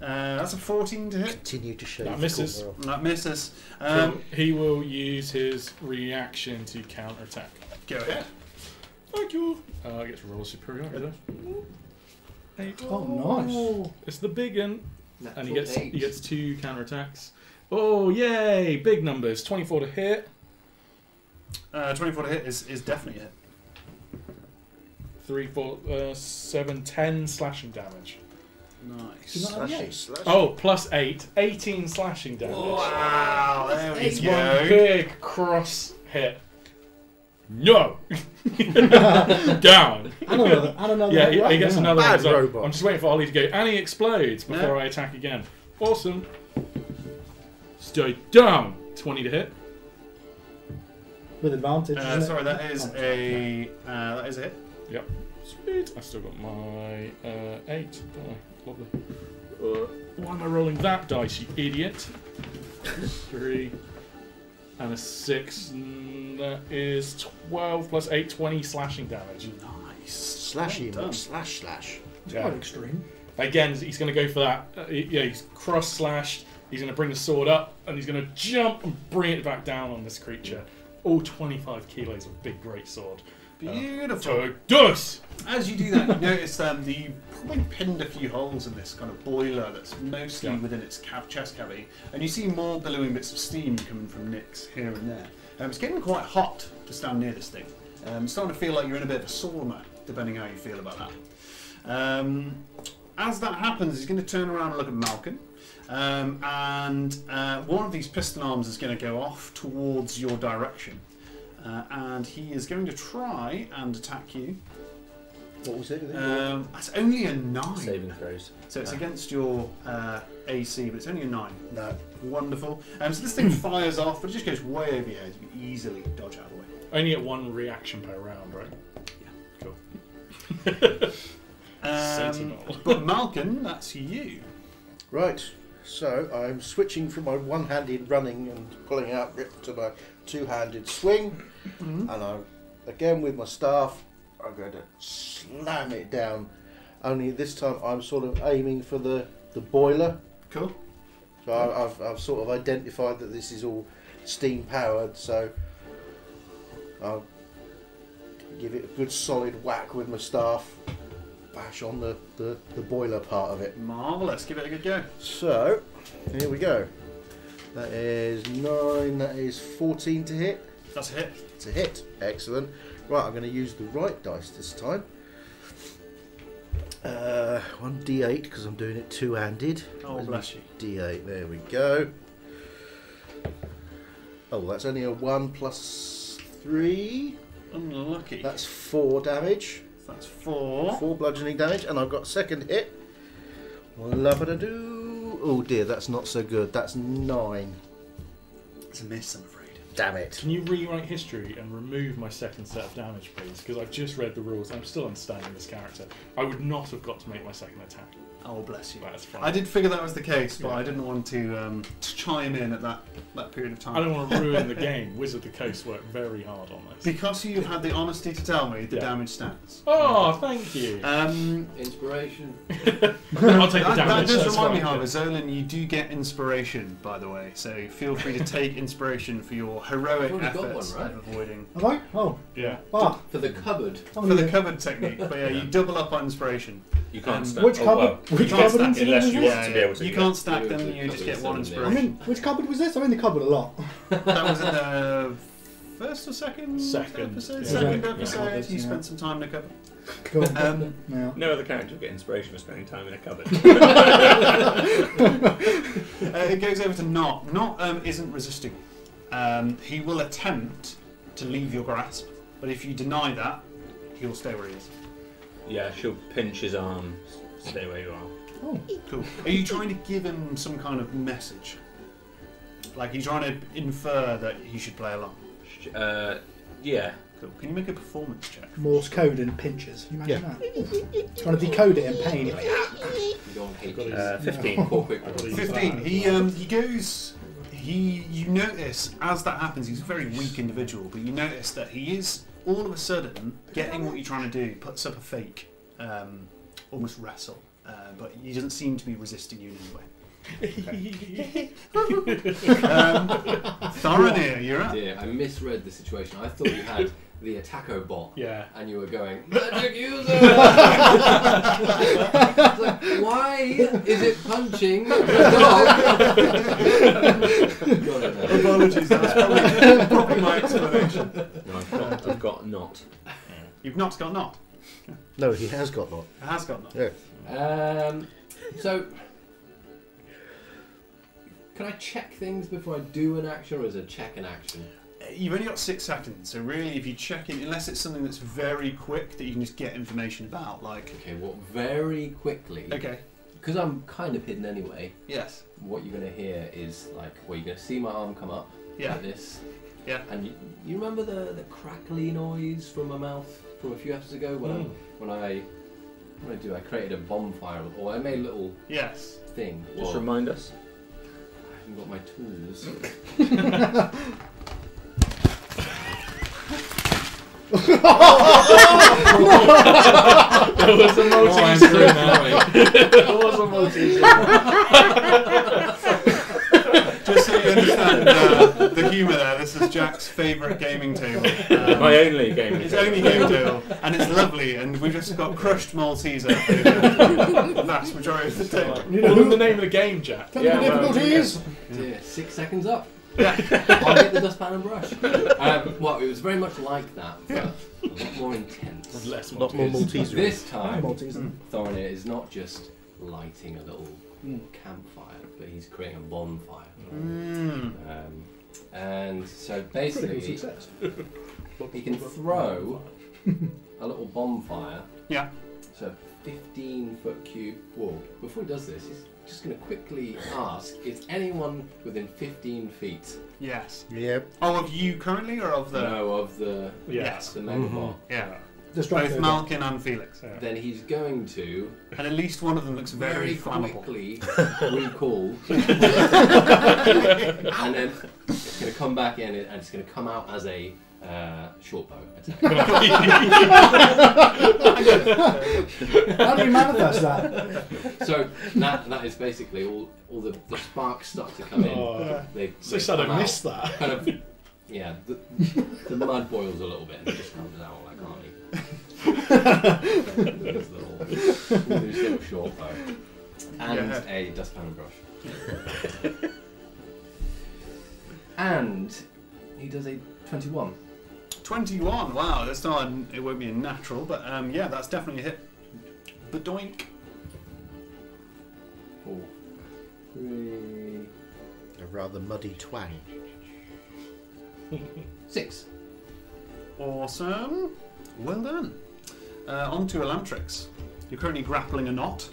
Uh, that's a 14 to hit. Continue to show. That his misses. corner off. That misses. So Um, he will use his reaction to counter attack. go ahead. Thank you. Uh, I get to roll superiority. though. Eight. Oh, nice. It's the big one. Natural And he gets eight. he gets two counter attacks. Oh yay! Big numbers. Twenty four to hit. Uh, 24 to hit is, is definitely a hit. Three, four, uh, seven, ten slashing damage. Nice. Slashing, slashing. Oh, plus eight. 18 slashing damage. Wow, there we It's go. one big cross hit. No! *laughs* Down. And another, and another Yeah, he, right, he gets yeah. another. Bad as well. robot. I'm just waiting for Ollie to go, and he explodes before No. I attack again. Awesome. Stay down. 20 to hit. With advantage. Uh, isn't it? sorry, that is a uh, that is a hit. Yep. Sweet. I still got my uh, 8. don't I? Lovely. Uh, why am I rolling that dice, you idiot? *laughs* Three. And a 6. Mm, That is 12 plus 8, 20 slashing damage. Nice. Slashy, Well done. much slash slash. It's quite extreme. Again, he's going to go for that. Uh, he- yeah, he's cross slashed. He's going to bring the sword up and he's going to jump and bring it back down on this creature. All 25 kilos of big great sword. Beautiful. So, dose! As you do that, you *laughs* notice um, that you probably pinned a few holes in this kind of boiler that's mostly Yeah. within its cav- chest cavity, and you see more billowing bits of steam coming from nicks here and there. Um, it's getting quite hot to stand near this thing. Um, it's starting to feel like you're in a bit of a sauna, depending how you feel about that. Um, as that happens, he's going to turn around and look at Malcolm. Um, and uh, one of these piston arms is going to go off towards your direction. Uh, and he is going to try and attack you What was it? Um, that's only a nine. Saving throws. So it's against your uh, AC, but it's only a nine. no. Wonderful. Um, so this thing *clears throat* fires off, but it just goes way over your head. You can easily dodge out of the way. Only at one reaction per round, right? Yeah, *laughs* Um, Sensible. but Malkin, that's you. Right. So I'm switching from my one-handed running and pulling out grip to my two-handed swing, Mm-hmm. and I'm again with my staff. I'm going to slam it down. Only this time I'm sort of aiming for the the boiler. Cool. So I, I've I've sort of identified that this is all steam powered. So I'll give it a good solid whack with my staff. Bash on the, the, the boiler part of it. Marvellous. Give it a good go. So, here we go. That is 9, that is 14 to hit. That's a hit. It's a hit. Excellent. Right, I'm going to use the right dice this time. Uh, 1d8 because I'm doing it two handed. Oh, bless you. D8, there we go. Oh, that's only a 1 plus 3. Unlucky. That's 4 damage. That's four. 4 bludgeoning damage, and I've got second hit. Labadadoo. Oh dear, that's not so good. That's 9. It's a miss, I'm. Damn it. Can you rewrite history and remove my second set of damage, please? Because I've just read the rules. I'm still understanding this character. I would not have got to make my second attack. Oh, bless you. That's fine. I did figure that was the case, but Yeah. I didn't want to, um, to chime in at that, that period of time. I don't want to ruin the game. Wizard the Coast worked very hard on this. Because you had the honesty to tell me the Yeah. damage stats. Oh, thank you. Um, Inspiration. *laughs* I'll take the that, that damage. does that's remind me, fine. however, Zolan, you do get inspiration, by the way. So feel free to take inspiration for your heroic You've already got efforts one, right? of avoiding Have I? Oh, Yeah. ah. For the cupboard. oh, for the cupboard technique. But yeah, you double up on inspiration. You can't Um, stack. Which oh, cupboard? well, Which can't cupboard? stack unless was you this? want to be able to You get- can't stack them. the You just cupboard get one seven. I'm inspiration. in. Which cupboard was this? I'm in the cupboard a lot. *laughs* That was in the first or second, Second, episode. yeah. Second Yeah. episode. Yeah. You spent some time in the cupboard. Cool. Um, yeah. No other character will get inspiration for spending time in a cupboard. *laughs* Uh, it goes over to Not. Not um, isn't resisting. Um, he will attempt to leave your grasp, but if you deny that, he'll stay where he is. Yeah, she'll pinch his arm. Stay where you are. Oh, Cool. Are you trying to give him some kind of message? Like, are you trying to infer that he should play along? Uh, yeah. Cool. Can you make a performance check? Morse code and pinches. Can you imagine that? Trying to decode it in pain. Like, ah. You don't hate Got you. it. Uh, 15. Four quick I've got rolls. to use Fifteen. He um he goes. He you notice as that happens, he's a very weak individual, but you notice that he is all of a sudden getting what you're trying to do. Puts up a fake, um, almost wrestle, uh, but he doesn't seem to be resisting you in any way. *laughs* um, *laughs* Thorinir, you're up. Dear, I misread the situation. I thought you had *laughs* the attacker bot. Yeah. And you were going, Magic *laughs* user! *laughs* Like, why is it punching the dog? Got. Apologies, that's probably, *laughs* probably my explanation. No, I've got, I've got not. You've not got not. No, he has got not. It has got not. Yeah. Um, so, can I check things before I do an action, or is a check an action? You've only got six seconds, so really, if you check in, unless it's something that's very quick that you can just get information about, like. Okay, well, very quickly, Okay. because I'm kind of hidden anyway. Yes. What you're gonna hear is like, well, you're gonna see my arm come up Yeah. like this. Yeah. And you, you remember the the crackly noise from my mouth from a few episodes ago when Mm. I when I what did I do? I created a bonfire, or I made a little Yes. thing. Just Well, remind us. I haven't got my tools. *laughs* *laughs* There was a Oh, I'm multi so sorry. There was a multi Just so you understand uh, the humour there, this is Jack's favourite gaming table. Um, My only game. It's only game table, and it's lovely, and we've just got crushed Maltese over the vast majority of the table. You know What was the name of the game, Jack? Tell me the Yeah, well, difficulties. Dear, six seconds up. Yeah. I'll get the dustpan and brush. Um, well, it was very much like that, but a lot more intense. Less Lot more Maltese. Maltese. This time, Maltese. Thorinir is not just lighting a little campfire, but he's creating a bonfire. Mm. Um, and so basically, success. he can throw a little bonfire. Yeah. So 15 foot cube wall. Before he does this, he's just going to quickly ask: Is anyone within 15 feet? Yes. Yep. Oh, of you currently, or of the? No, of the Yes. the megabot. Yeah. Just Both right there. Malkin and Felix. Yeah. Then he's going to And at least one of them looks very, very flammable. quickly recall, *laughs* and then it's going to come back in, and it's going to come out as a uh, short bow attack. *laughs* How do you manifest that? so that that is basically all. All the, the sparks start to come in. Oh, They, so they sad come I out. missed that. kind of yeah the, the mud boils a little bit and it just comes out like Arnie with his little, with little short bow and Yeah. a dustpan and brush and he does a 21 Twenty-one. Wow, that's not. A, it won't be a natural, but um, yeah, that's definitely a hit. Badoink. four three A rather muddy twang. *laughs* six Awesome. Well done. Uh, on to Elantrix. You're currently grappling a Not. So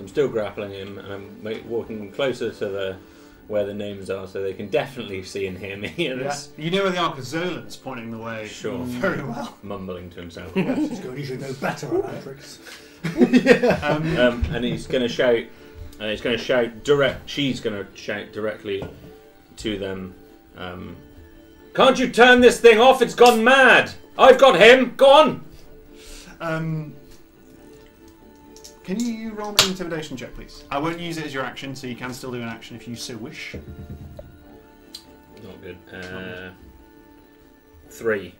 I'm still grappling him, and I'm walking closer to the where the names are, so they can definitely see and hear me. *laughs* It's You know where the Arcazolan's pointing the way. Sure. Very well. mumbling to himself. *laughs* He's good. You should know better, Elantrix. Um, um, and he's going to shout, and he's going to shout direct. She's going to shout directly to them. Um, Can't you turn this thing off? It's gone mad. I've got him. Go on. um, can you roll an intimidation check, please? I won't use it as your action, so you can still do an action if you so wish. Not good. Uh, three.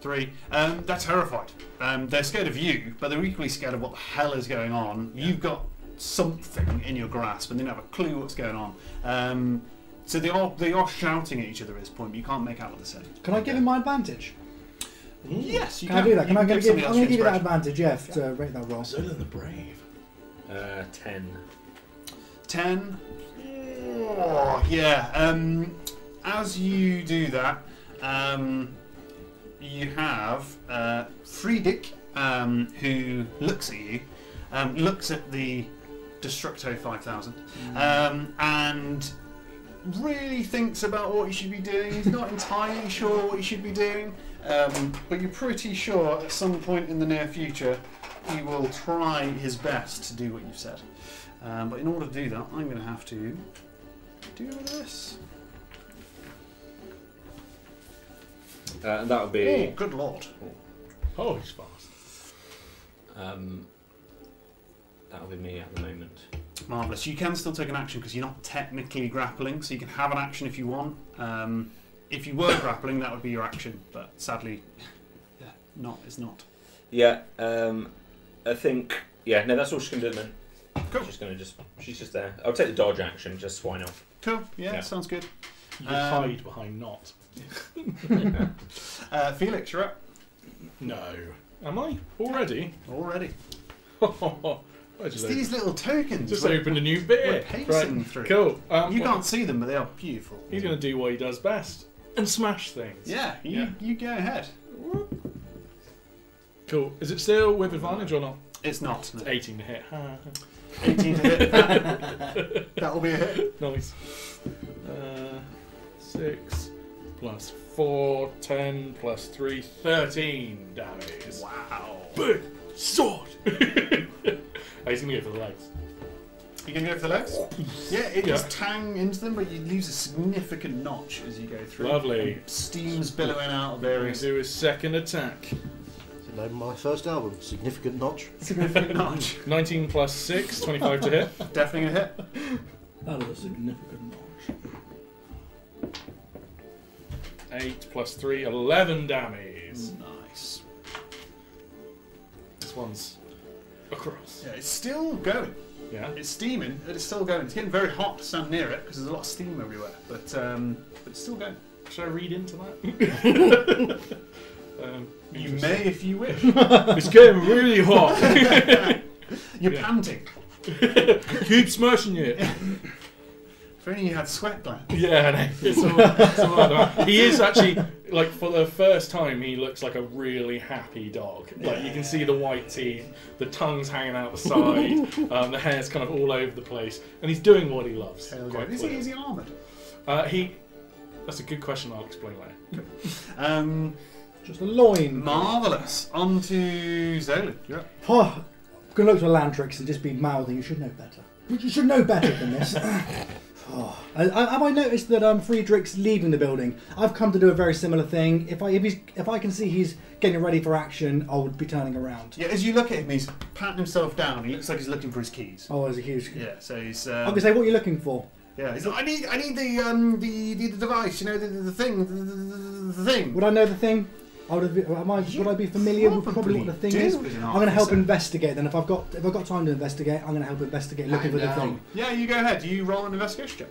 Three. Um, they're terrified. Um, they're scared of you, but they're equally scared of what the hell is going on. You've got something in your grasp, and they don't have a clue what's going on. Um, so they are they are shouting at each other at this point, but you can't make out what they're saying. Can I give him my advantage? Yes, you Can I do that? Can You I give, give, give I'm going to give you that inspiration. advantage, yeah, to rate that roll. Zolan the Brave. Uh, ten. Ten. Oh, yeah. Um, as you do that, um, you have uh, Friedrich, um, who looks at you, um, looks at the Destructo 5000, um, and really thinks about what you should be doing. He's not entirely sure what you should be doing, um, but you're pretty sure at some point in the near future he will try his best to do what you've said. Um, but in order to do that, I'm going to have to do this. Uh, and that would Oh, be. good lord. Oh, he's fast. Um, that would be me at the moment. Marvellous. You can still take an action because you're not technically grappling, so you can have an action if you want. Um, if you were grappling, that would be your action, but sadly, yeah, not is not. Yeah. Um, I think. Yeah. No, that's all she's gonna do then. Cool. She's gonna just. She's just there. I'll take the dodge action. Just why not? Cool. Yeah, Yeah. sounds good. You Um, hide behind not. *laughs* Uh, Felix, you're up No. Am I? Already? already. *laughs* I It's just, these little tokens. just we're- opened a new we're beer. pacing Right. through. Cool. Um, You well, can't see them, but they are beautiful. He's going to do what he does best and smash things. Yeah, you, Yeah. you go ahead. Cool. Is it still with advantage or not? It's not. no. 18 to hit. 18 to hit. *laughs* that will be a hit. nice. Uh, 6 plus 4, 10 plus 3, 13 damage. Wow. Big sword! *laughs* oh, he's going to go for the legs. You can go for the legs? Yeah, it Yeah. does tang into them, but you lose a significant notch as you go through. Lovely. Steam's billowing out of Going to various do his second attack. It's the name my first album, Significant Notch. significant notch. *laughs* 19 plus 6, 25 to hit. Definitely gonna hit. That is a significant notch. 8 plus 3, 11 damage. Nice. This one's across. Yeah, it's still going. Yeah. It's steaming, but it's still going. It's getting very hot to stand near it because there's a lot of steam everywhere. But um, but it's still going. Should I read into that? *laughs* *laughs* um, You may if you wish. *laughs* It's getting really hot. *laughs* You're Yeah. panting. *laughs* Keep smashing it. If only you had sweat glands. Yeah, no, it's all, it's all like that. He is actually like for the first time he looks like a really happy dog. Like you can see the white teeth, the tongue's hanging out the side, um, the hair's kind of all over the place, and he's doing what he loves. Tail quite. Is he, clearly. is he armoured? Uh, he. That's a good question. I'll explain later. Um, Just a loin. marvellous. On to Zolan. You're up. Oh, gonna look to Landrix and just be mouthing. You should know better. You should know better than this. oh. I, I, have I noticed that um, Friedrich's leaving the building? I've come to do a very similar thing. If I if he's if I can see he's getting ready for action, I would be turning around. Yeah, as you look at him, he's patting himself down. He looks like he's looking for his keys. Oh, there's a huge. Yeah, so he's. I'm Um, gonna say, what are you looking for? yeah, he's like, I need, I need the, um, the, the, the device. You know, the, the, the thing, the, the, the, the thing. Would I know the thing? I would, have, am I, would I be familiar with probably what the thing is? I'm going to help investigate. Then, if I've got if I've got time to investigate, I'm going to help investigate, looking for the thing. Yeah, you go ahead. You roll an investigation check.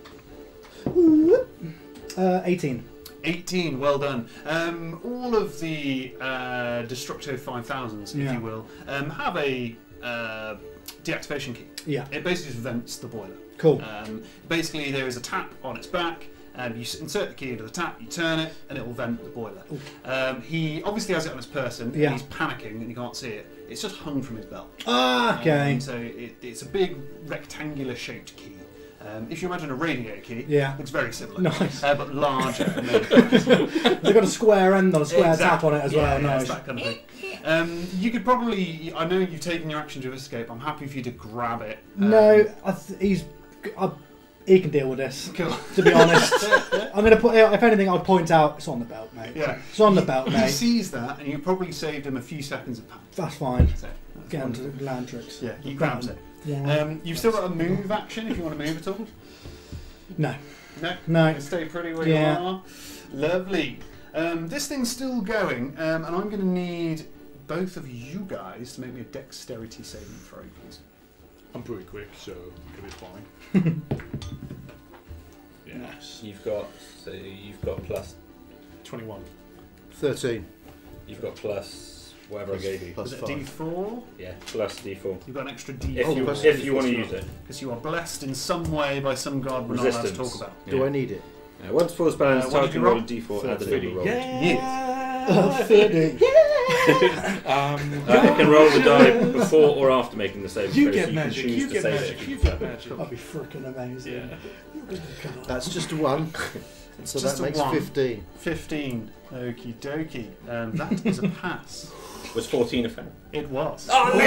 Uh, 18. 18, well done. Um, all of the uh, Destructo 5000s, if Yeah. you will, um, have a uh, deactivation key. Yeah. It basically just vents the boiler. Cool. Um, basically, there is a tap on its back. Um, you insert the key into the tap, you turn it, and it will vent the boiler. Um, he obviously has it on his person, Yeah. and he's panicking, and you can't see it. It's just hung from his belt. Ah, okay. Um, so it, it's a big rectangular shaped key. Um, if you imagine a radiator key, Yeah. looks very similar, Nice. uh, but larger. *laughs* They've got a square end on a square Exactly. tap on it as Yeah, well. yeah, nice. that kind of thing. Um, you could probably. I know you've taken your action to escape. I'm happy for you to grab it. Um, No, I th- he's. I, he can deal with this. Cool. To be honest, *laughs* I'm going to put. If anything, I'll point out it's on the belt, mate. Yeah. It's on the belt, mate. He sees that, and you probably saved him a few seconds of panic. That's fine. So, that's Get fine. onto the land tricks. Yeah, he grabs it. Yeah. Um, you've still got a move action if you want to move at all. no. No. No. You stay pretty where Yeah. you are. Lovely. Um, this thing's still going, um, and I'm going to need both of you guys to make me a dexterity saving throw, please. I'm pretty quick, so it'll be fine. Yes. You've got so you've got plus 21. 13. you've got plus whatever I gave you. Plus Is it five. D4? Yeah, plus D4. You've got an extra D4. If Oh, you plus if you want to use it. Because you are blessed in some way by some god we're not allowed to Resistance. talk about. Do Yeah. I need it? Uh, once full spell ends, Uh, what target did you can roll roll? a D4 add the Thirteen. number rolled. Uh, 30. *laughs* *laughs* Um, Uh, it can roll the die before or after making the save. you so get can magic, choose you to get magic, it. you get magic. That'd be freaking amazing. Yeah. That's just a 1. *laughs* so Just that makes one. 15. 15. Okie dokie. Um, that is a pass. *laughs* Was 14 a fail? It was. Oh,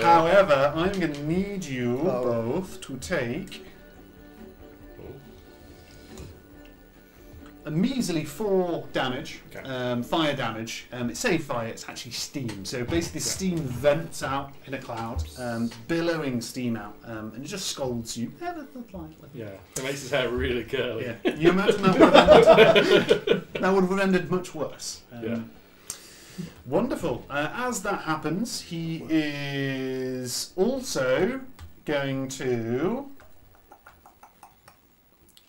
However, I'm going to need you Oh. both to take a measly four damage, Okay. um, fire damage. Um, it's say fire, it's actually steam. So basically, steam vents out in a cloud, um, billowing steam out, um, and it just scalds you ever so slightly. Yeah, it makes his hair really curly. Yeah, you imagine that would have ended, *laughs* that would have ended much worse. Um, Yeah. Wonderful. Uh, as that happens, he is also going to.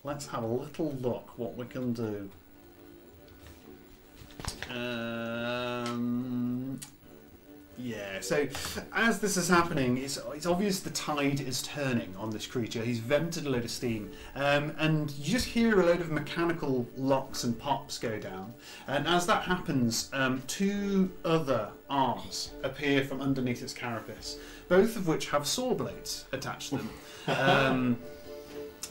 Let's have a little look what we can do. Um, yeah, so as this is happening, it's, it's obvious the tide is turning on this creature. He's vented a load of steam, um, and you just hear a load of mechanical locks and pops go down. And as that happens, um, two other arms appear from underneath its carapace, both of which have saw blades attached to them. *laughs*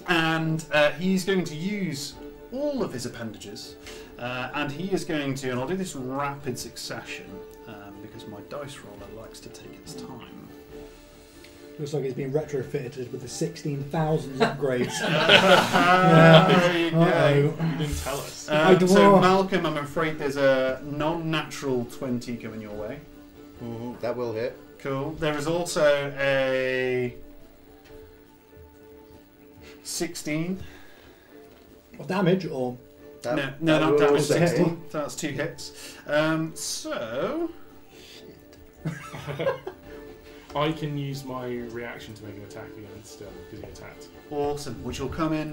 And uh, he's going to use all of his appendages, uh, and he is going to, and I'll do this rapid succession um, because my dice roller likes to take its time. Looks like he's been retrofitted with the 16,000 *laughs* upgrades. *laughs* there you go. You didn't tell us. I Um, so Malcolm, I'm afraid there's a non-natural 20 coming your way. Mhm, That will hit. Cool. There is also a 16. What damage or That, no, no, that not damage. also 16. hit. That's two hits. Um, so *laughs* I can use my reaction to make an attack against him because he attacked. awesome. Which will come in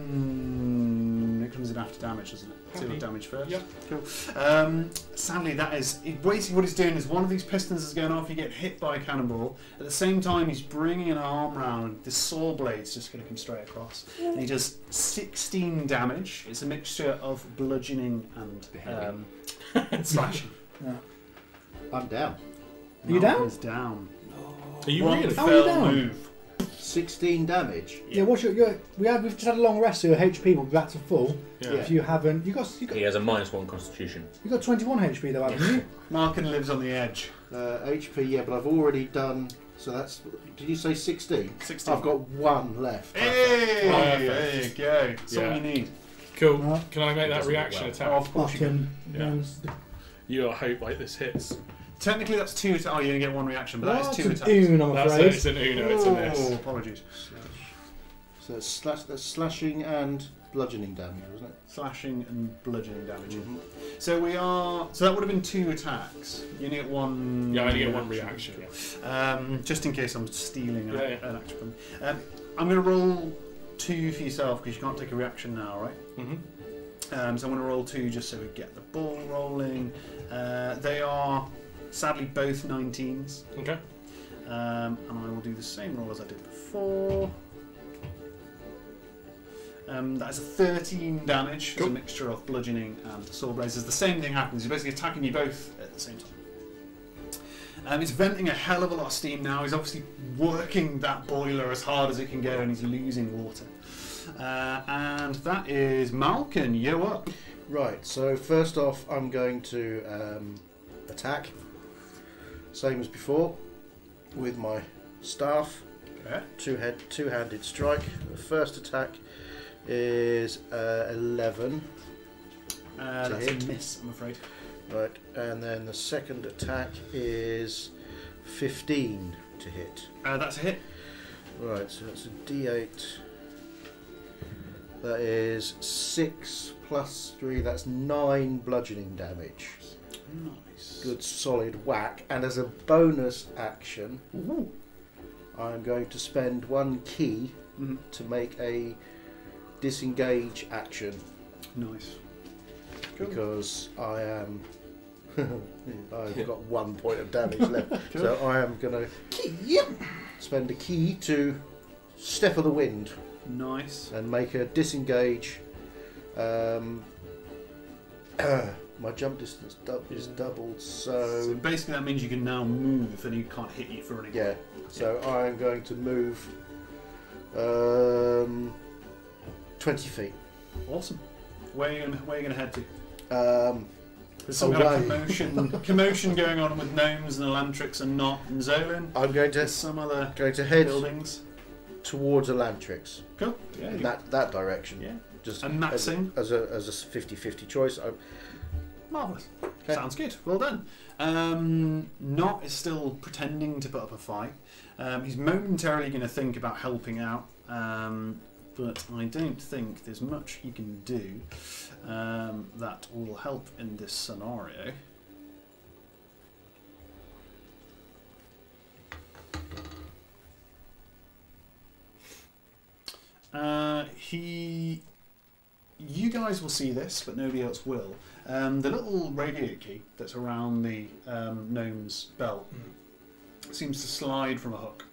it comes in after damage, doesn't it? So Happy. damage first. Yep. Cool. Um, sadly, that is it- basically what he's doing is one of these pistons is going off. You get hit by a cannonball. At the same time, he's bringing an arm round. This saw blade's just going to come straight across. And he does 16 damage. It's a mixture of bludgeoning and um, *laughs* slashing. I'm down. Are you down? Malcolm's down. Are you One really? How are you fell down? move. 16 damage. Yeah, what's your, your we have we've just had a long rest, so your HP will be back to full. Yeah. If you haven't, you got you got He has a minus one constitution. you got 21 HP though, haven't you? *laughs* Malkin lives on the edge. Uh, HP, yeah, but I've already done. So that's. Did you say 16? 16. I've got one left. Hey, Perfect. there you go. That's Yeah. all you need. Cool. Right. Can I make that Doesn't reaction work attack? Of course you can. Button. Yeah. One's the- You hope like this hits. Technically, that's two. Atta- oh, you only get one reaction, but that is What's is two an attacks. oon, I'm That's afraid. it. It's an Uno. It's a Oh, apologies. So it's, slash, that's slashing and bludgeoning damage, wasn't it? Slashing and bludgeoning damage. Mhm. So we are. So that would have been two attacks. You only get one. Yeah, I only get one reaction. Um, just in case I'm stealing a- Yeah, yeah. an action from. Um, I'm going to roll two for yourself because you can't take a reaction now, right? Mm-hmm. Um, so I'm going to roll two just so we get the ball rolling. Uh, they are sadly both 19s. Okay. Um, and I will do the same roll as I did before. Um, that is a 13 damage. It's a mixture of bludgeoning and sword blazes. The same thing happens. You're basically attacking you both at the same time. Um, he's venting a hell of a lot of steam now. He's obviously working that boiler as hard as it can go, and he's losing water. Uh, and that is Malkin. You up? Right, so first off, I'm going to um, attack. Same as before, with my staff. Okay. Two head, two-handed strike. The first attack is uh, 11. Uh, that's hit. a miss, I'm afraid. Right, and then the second attack is 15 to hit. Uh, that's a hit. Right, so that's a D8. That is 6 plus 3, that's 9 bludgeoning damage. Nice. Good solid whack. And as a bonus action, Ooh. I'm going to spend one ki Mhm. to make a disengage action Nice. Cool. because I am. *laughs* I've got one point of damage left, *laughs* so I am going to spend a ki to step of the wind Nice. and make a disengage. Um, *clears throat* my jump distance dou- is doubled, So so basically, that means you can now move, and he can't hit you for any. yeah. So I am going to move um, twenty feet. Awesome. Where are you gonna, where are you gonna head to? Um, There's some kind of commotion, *laughs* commotion going on with gnomes and Elantrix and Not and Zolan. I'm going to There's some other going to head buildings. towards Elantrix, Cool. Yeah. in that that direction. Yeah. Just And maxing? as a as a 50-50 choice. I, Marvelous. Okay. Sounds good. Well done. Um, Not is still pretending to put up a fight. Um, he's momentarily going to think about helping out, um, but I don't think there's much he can do um, that will help in this scenario. Uh, he you guys will see this, but nobody else will. Um, the little radio key that's around the um, gnome's belt seems to slide from a hook.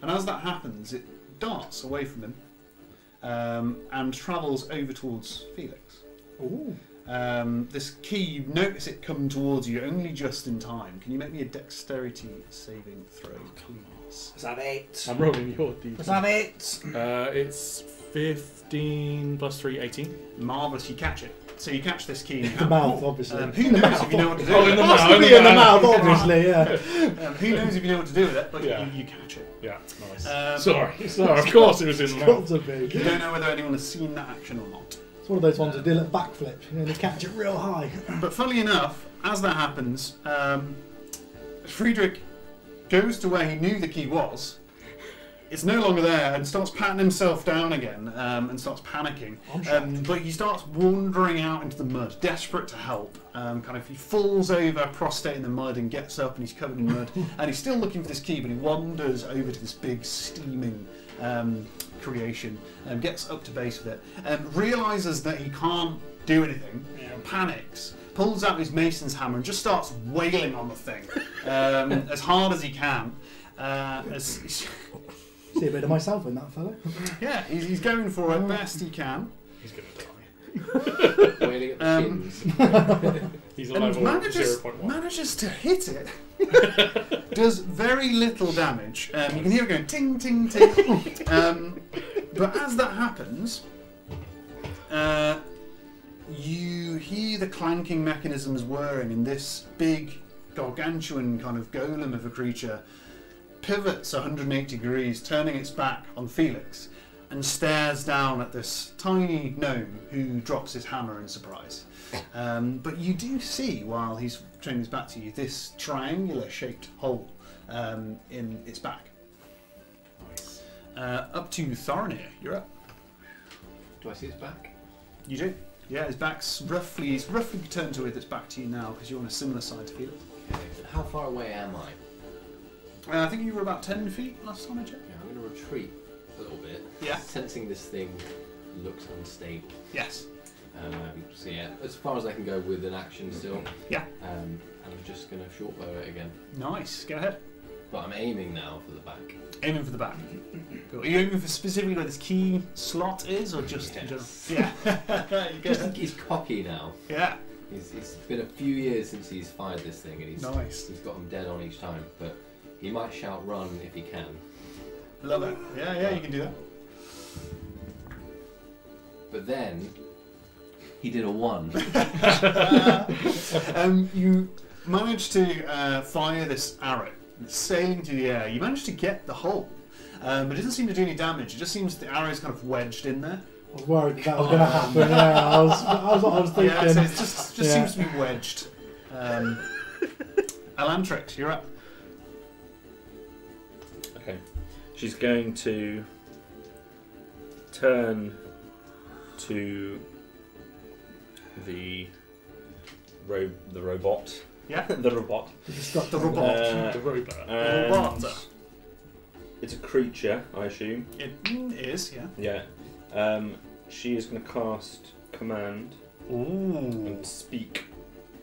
And as that happens, it darts away from him um, and travels over towards Felix. Ooh. Um, this key, you notice it come towards you only just in time. Can you make me a dexterity saving throw, please? Let's have it. I'm rolling your D. Let's have it. Uh, it's 15 plus 3, 18. Marvellous, you catch it. So you catch this key in The mouth, obviously. Um, who In the knows mouth. if you know what to do Oh, with in it? the mouth. Possibly in in the the mouth, mouth. obviously, yeah. *laughs* Um, who knows if you know what to do with it, but Yeah. you, you catch it. Yeah, it's nice. Um, sorry, *laughs* sorry. Of course it was in the mouth. to be. You don't know whether anyone has seen that action or not. It's one of those ones that do a little backflip, you know, and you catch it real high. *laughs* But funnily enough, as that happens, um, Friedrich goes to where he knew the key was. It's no longer there and starts patting himself down again um, and starts panicking. Um, but he starts wandering out into the mud, desperate to help. Um, kind of, he falls over, prostrate in the mud, and gets up, and he's covered in mud. *laughs* and he's still looking for this key, but he wanders over to this big, steaming um, creation, and gets up to base with it, and realizes that he can't do anything, panics, pulls out his mason's hammer and just starts wailing on the thing um, *laughs* as hard as he can. Uh, as, See a bit of myself in that fellow. *laughs* yeah, he's, he's going for it best he can. He's gonna die. *laughs* Wailing at the Um, chins. *laughs* He's a and level manages, 0.1. manages to hit it. Does very little damage. Um, you can hear it going ting ting ting. um, but as that happens, uh, you hear the clanking mechanisms whirring, and this big, gargantuan kind of golem of a creature pivots 180 degrees, turning its back on Felix, and stares down at this tiny gnome who drops his hammer in surprise. Um, but you do see, while he's turning his back to you, this triangular shaped hole um, in its back. Nice. Uh, up to Thorinir, you're up. Do I see his back? You do. Yeah, his back's roughly, he's roughly turned to with its back to you now because you're on a similar side to Felix. Okay. How far away am I? Uh, I think you were about 10 feet last time I checked. Yeah, I'm going to retreat a little bit. Yeah. Sensing this thing looks unstable. Yes. Um, so yeah, as far as I can go with an action still. Yeah. Um, and I'm just going to short bow it again. Nice. Go ahead. But I'm aiming now for the back. Aiming for the back. Cool. Are you aiming for specifically where this key slot is, or just general? Yeah. *laughs* Just ahead. he's cocky now. Yeah. He's, it's been a few years since he's fired this thing, and he's Nice. he's got him dead on each time. But he might shout run if he can. Love it. Yeah, yeah, you can do that. But then he did a one. *laughs* um, you manage to uh, fire this arrow, it's sailing through the air. You manage to get the hole, um, but it doesn't seem to do any damage. It just seems the arrow's kind of wedged in there. I was worried that, that was going to happen. Yeah, I was, I was I was thinking. Yeah, so it just, just Yeah. seems to be wedged. Um, Elantrix, you're up. She's going to turn to the ro- the robot. Yeah. *laughs* the robot. Just got The robot. Uh, the robot. and robot. It's a creature, I assume. It mm, yeah. Yeah. Um, she is going to cast command Ooh. and speak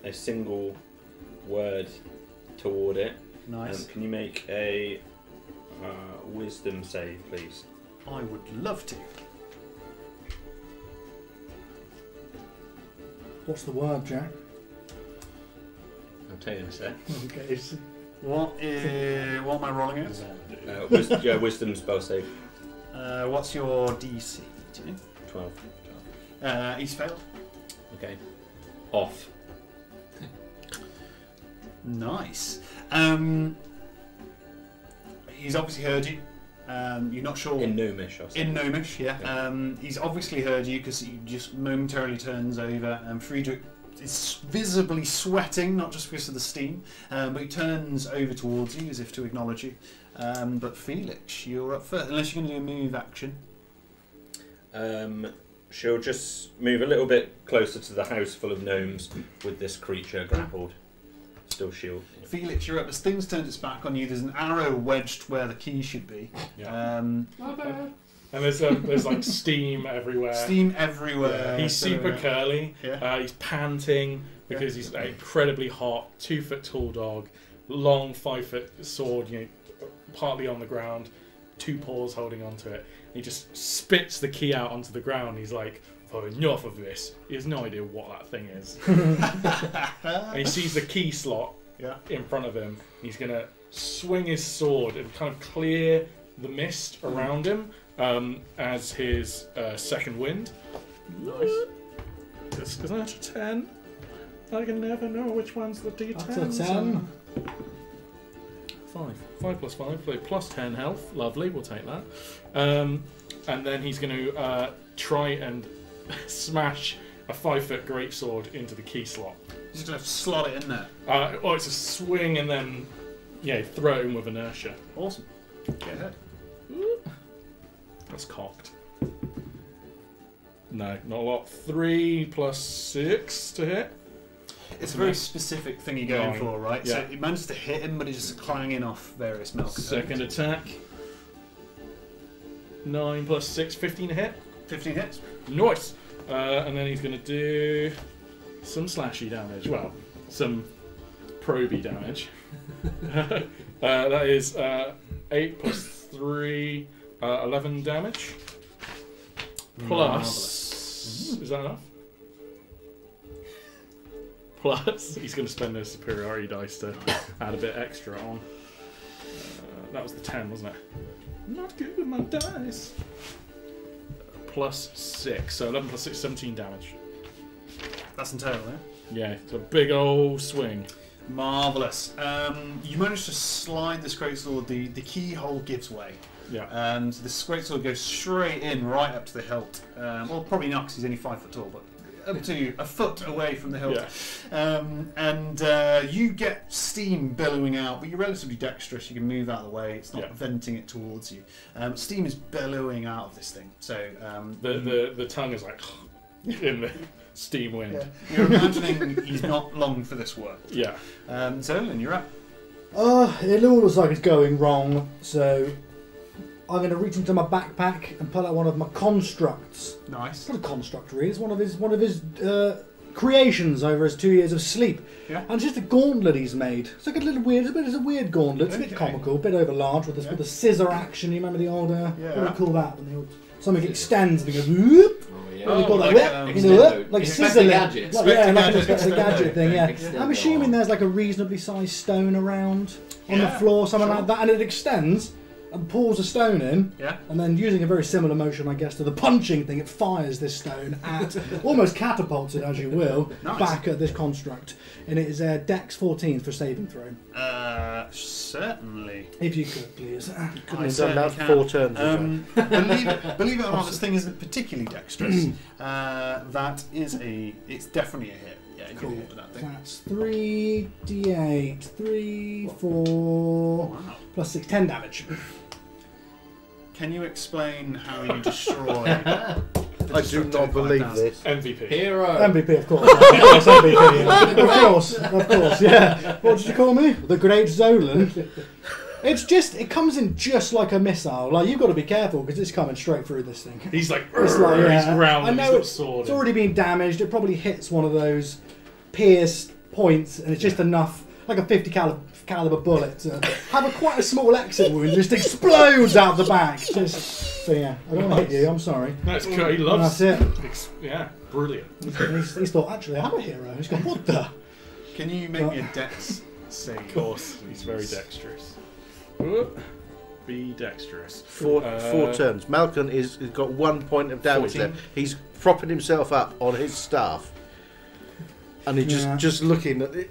a single word toward it. Nice. Um, can you make a wisdom save, please? I would love to. What's the word, Jack? I'll tell you in a sec. Okay, it's- What is, what am I rolling at? Uh, wis- yeah, wisdom spell save. Uh, what's your DC? Do you know? 12. Uh, he's failed. Okay. Off. Nice. Um, he's obviously heard you. Um, you're not sure. In Gnomish, I'll say. In Gnomish, yeah. Okay. Um, he's obviously heard you because he just momentarily turns over. And Friedrich is visibly sweating, not just because of the steam, um, but he turns over towards you as if to acknowledge you. Um, but Felix, you're up first, unless you're going to do a move action. Um, she'll just move a little bit closer to the house full of gnomes with this creature grappled. Still shield. Felix, you're up. As things turned its back on you, there's an arrow wedged where the key should be. Yeah. Um, Not bad. And there's um, there's like steam everywhere. steam everywhere. He's super So, curly. Yeah. Uh, he's panting because he's an incredibly hot, two foot tall dog, long five foot sword, you know, partly on the ground, two paws holding onto it. And he just spits the key out onto the ground. He's like, "I've enough of this." He has no idea what that thing is. *laughs* and he sees the key slot Yeah. in front of him. He's gonna swing his sword and kind of clear the mist around him um, as his uh, second wind. Nice. This is that a ten. I can never know which one's the D10. That's a 10. Five. Five plus five. Plus ten health. Lovely. We'll take that. Um, and then he's going to uh, try and smash a five foot greatsword into the key slot. He's just going to slot it in there. Uh, oh, it's a swing and then, yeah, throw him with inertia. Awesome. Get ahead. That's cocked. No, not a lot. Three plus six to hit. It's a very specific thing you're going Nine. for, right? Yeah. So it manages to hit him, but he's just clanging off various milk. Second attack. 9 plus 6, 15 a hit. 15 hits. Nice. Uh, and then he's going to do some slashy damage. Well, some proby damage. *laughs* uh, that is uh, 8 plus 3, uh, 11 damage. Plus. Is that enough? Plus, he's going to spend those superiority dice to add a bit extra on. Uh, that was the 10, wasn't it? Not good with my dice. Plus 6, so 11 plus 6, 17 damage. That's in total, yeah? Yeah, it's a big old swing. Marvellous. Um, you manage to slide this greatsword, the, the keyhole gives way. Yeah. And this greatsword goes straight in, right up to the hilt. Um, well, probably not because he's only five foot tall, but up to a foot away from the hilt. Yeah. Um, and uh, you get steam billowing out, but you're relatively dexterous. You can move out of the way. It's not Yeah. venting it towards you. Um, steam is billowing out of this thing. So um, The, the, the tongue is like *laughs* in the steam wind. yeah. *laughs* you're imagining he's not long for this world. Yeah. Um, Zolan, you're up. Uh, it all looks like it's going wrong, so I'm going to reach into my backpack and pull out one of my constructs. Nice. It's not a construct, really. It's one of his one of his uh, creations over his two years of sleep. Yeah. And it's just a gauntlet he's made. It's like a little weird. It's a bit. It's a weird gauntlet. It's a bit Okay. comical, a bit over large with this Yeah. with the scissor action. You remember the old? Uh, What do Yeah. they call that? When the old, something extends and it goes whoop. Oh, yeah. What do like, that? um, Whip, you know, Extendo. like Inspector sizzling. Gadget. Like, yeah, Inspector like an Gadget, Gadget thing. Yeah. Extendo. I'm assuming there's like a reasonably sized stone around on Yeah, the floor, something sure. like that, and it extends and pulls a stone in, Yeah. and then using a very similar motion, I guess, to the punching thing, it fires this stone at, *laughs* almost catapults it as you will, Nice. back at this construct. And it is uh, Dex 14 for saving throw. Uh, certainly. If you could, please. Couldn't have done that can. four turns. Um, believe, it, *laughs* believe it or not, this thing isn't particularly dexterous. *clears throat* uh, that is a. It's definitely a hit. Yeah, Cool. hit that thing. That's 3d8, 3, 4, Wow. plus 6, 10 damage. Can you explain how you destroy? *laughs* I do not believe this. MVP. Hero. MVP, of course. *laughs* Yes, MVP. yeah. Of course, of course, yeah. What did you call me? The Great Zolan. It's just, it comes in just like a missile. Like, you've got to be careful because it's coming straight through this thing. He's like, It's like, he's yeah. ground. I he's know got a it's, sword. it's already been damaged. It probably hits one of those pierced points, and it's just enough, like a 50 caliber, caliber bullet, to have a quite a small exit wound. Just explodes out the back. Just, so yeah, I don't want to hit you. I'm sorry. No, it's cool. He And loves that's it. Ex- yeah, brilliant. He's, he's thought, actually, I'm a hero. He's gone, what the? Can you make me a dex save? Of course, he's very dexterous. Whoop. Be dexterous. Four, Uh, four turns. Malcolm is has got one point of damage 14. there. He's propping himself up on his staff, and he's just Yeah. just looking at it.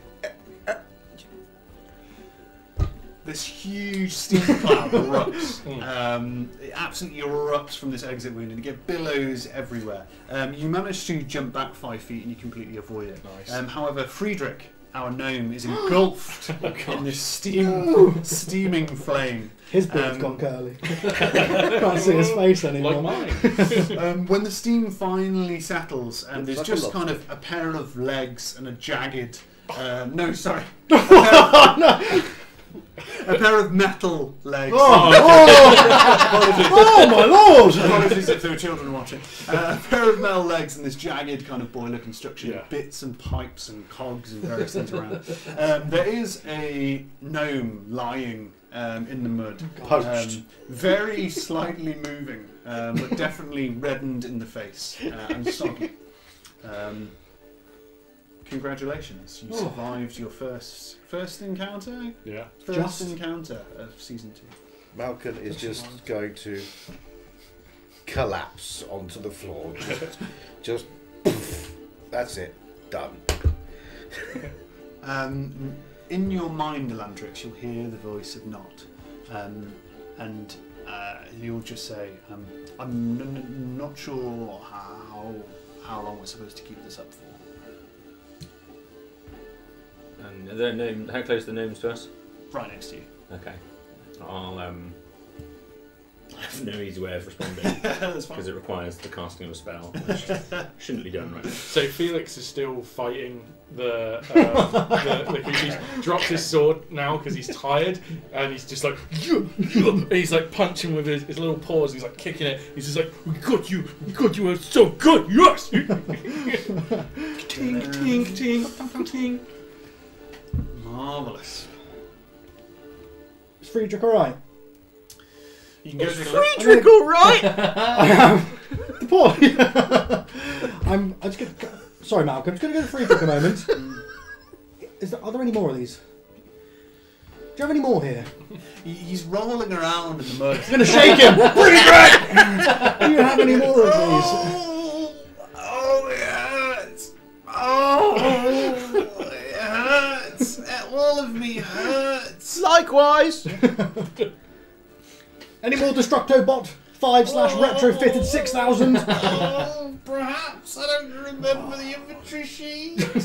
This huge steam cloud erupts. Mm. Um, it absolutely erupts from this exit wound and it get billows everywhere. Um, you manage to jump back five feet and you completely avoid it. Nice. Um, however, Friedrich, our gnome, is engulfed *gasps* Oh, in this steam, *laughs* steaming flame. His beard's Um, gone curly. *laughs* Can't see his face anymore. like mine. *laughs* Um, when the steam finally settles and there's like just kind of a pair of legs and a jagged, um, no, sorry, a pair of metal legs. Oh, oh, oh *laughs* my lord! *laughs* Apologies if there were children watching. Uh, a pair of metal legs and this jagged kind of boiler construction, Yeah. bits and pipes and cogs and various things around. Um, there is a gnome lying um, in the mud, Poached. um, very slightly moving, um, but definitely reddened in the face uh, and soggy. Um, congratulations, you Oh. survived your first first encounter. Yeah. First Just. encounter of season two. Malcolm is just going to collapse onto the floor. Just, *laughs* just that's it. Done. *laughs* Um, in your mind, Elantrix, you'll hear the voice of Not, um, and uh, you'll just say, um, "I'm n- n- not sure how how long we're supposed to keep this up for." And are there gnome, how close are the gnomes to us? Right next to you. Okay. I'll um. *laughs* have no easy way of responding *laughs* because it requires the casting of a spell, which *laughs* shouldn't be done right now. So Felix is still fighting the. Um, the, the he's dropped his sword now because he's tired, and he's just like, and he's like punching with his, his little paws. He's like kicking it. He's just like, "We got you, we got you. It's so good, yes." ting, ting, ting, ting. Marvelous. Is Friedrich alright? You can go to the Friedrich, all right? *laughs* I am. The boy. *laughs* I'm. I'm just gonna, sorry, Malcolm. I'm just going to go to Friedrich for a moment. Is there, are there any more of these? Do you have any more here? He's rolling around in the mud. I'm going to shake him. *laughs* Friedrich! Do you have any more of these? Oh, oh, it hurts. Oh, it hurts. All of me hurts. Likewise. *laughs* Any more Destructo Bot 5 slash retrofitted 6000? Oh, perhaps I don't remember the inventory sheet. *laughs*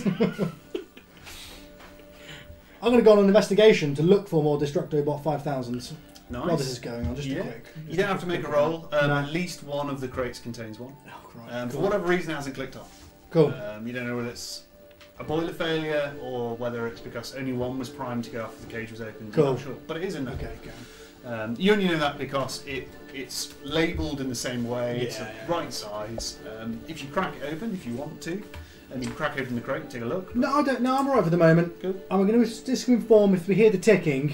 I'm going to go on an investigation to look for more Destructo Bot 5000s. Nice. While this is going on, just Yeah. a quick. You don't have to make a roll. Um, No. At least one of the crates contains one. Oh, Christ. Um, for whatever reason, it hasn't clicked off. cool. Um, you don't know whether it's a boiler failure or whether it's because only one was primed to go after the cage was opened. Cool. I'm not sure, but it is in there. Okay. Um, you only know that because it it's labelled in the same way. it's Yeah, the yeah. right size. Um, if you crack it open, if you want to, and you crack open the crate, take a look. No, I don't. No, I'm alright for the moment. Good. I'm going to just inform if we hear the ticking,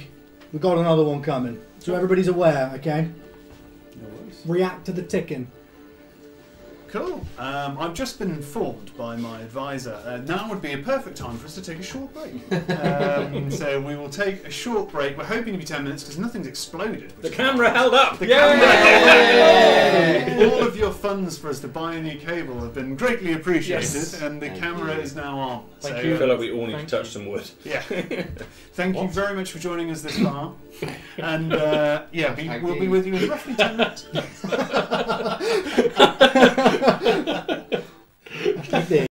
we've got another one coming. So everybody's aware, okay? No worries. React to the ticking. Cool. Um, I've just been informed by my advisor. Uh, now would be a perfect time for us to take a short break. *laughs* um, so we will take a short break. We're hoping to be ten minutes because nothing's exploded. The camera held up! The Yay! camera. All of your funds for us to buy a new cable have been greatly appreciated, Yes. and the Thank camera you. is now on. Thank so, you. I feel like we all need Thank to touch you. some wood. Yeah. *laughs* Thank you very much for joining us this far, and uh, yeah, we, we'll be with you in roughly ten minutes. *laughs* *laughs* Keep it.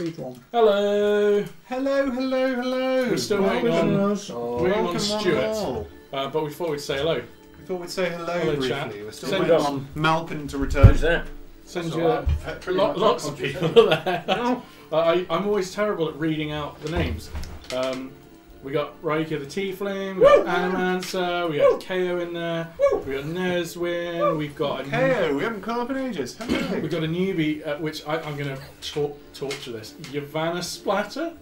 Free one. Hello. Hello, hello, hello. We're still waiting on. Listeners. Oh, Waiting on Stuart. Uh, but we thought we'd say hello. We thought we'd say hello, Hello, briefly. chat. We're still Send waiting us- on Malcolm to Who's return. that? Send That's you all right. Uh, lo- lots of unconscious. people *laughs* there. I, I'm always terrible at reading out the names. Um, we got Raika the Tiefling, we got Animancer, we got KO in there, we got Neswin, we've got a KO, we haven't caught up in ages. We've got a newbie, uh, which I, I'm going to tor- torture this. Yavanna Splatter?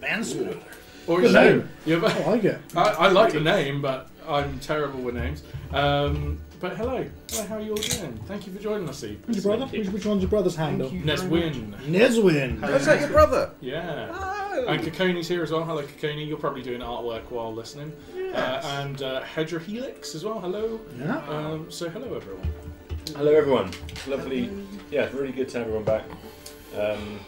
Mansfield. Or Good is name. it? Yav- I like it. I, I like the name, but I'm terrible with names. Um, but hello. Hello, how are you all doing? Thank you for joining us, Eve. Who's your brother? Which, which one's your brother's handle? Thank you. Neswin. Neswin. Hello. Is that your brother? Yeah. Oh. And Kakoni's here as well. Hello, Kakoni. You're probably doing artwork while listening. Uh, and uh, Hedra Helix as well. Hello. Yeah. Um, so, hello, everyone. Hello, everyone. Lovely. Yeah, it's really good to have everyone back. Um,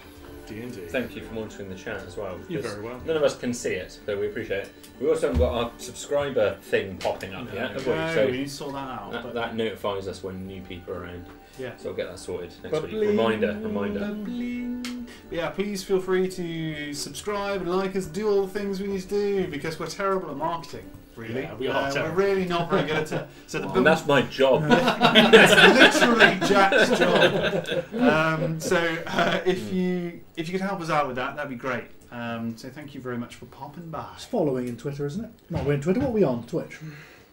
D&D. thank you for monitoring the chat as well. You're very welcome. None of us can see it, so we appreciate it. We also haven't got our subscriber thing popping up yet. No, So we need to sort that out. that, but that notifies us when new people are around. Yeah. So I'll get that sorted next But week. bling. Reminder, reminder. Bling. Yeah, please feel free to subscribe and like us, do all the things we need to do because we're terrible at marketing. Really, Yeah, we are Uh, terrible. We're really not very good at it. *laughs* So the And that's my job. *laughs* that's literally Jack's job. Um, so uh, if you if you could help us out with that, that'd be great. Um, so thank you very much for popping by. It's following in Twitter, isn't it? No, we're in Twitter. What are we on? Twitch.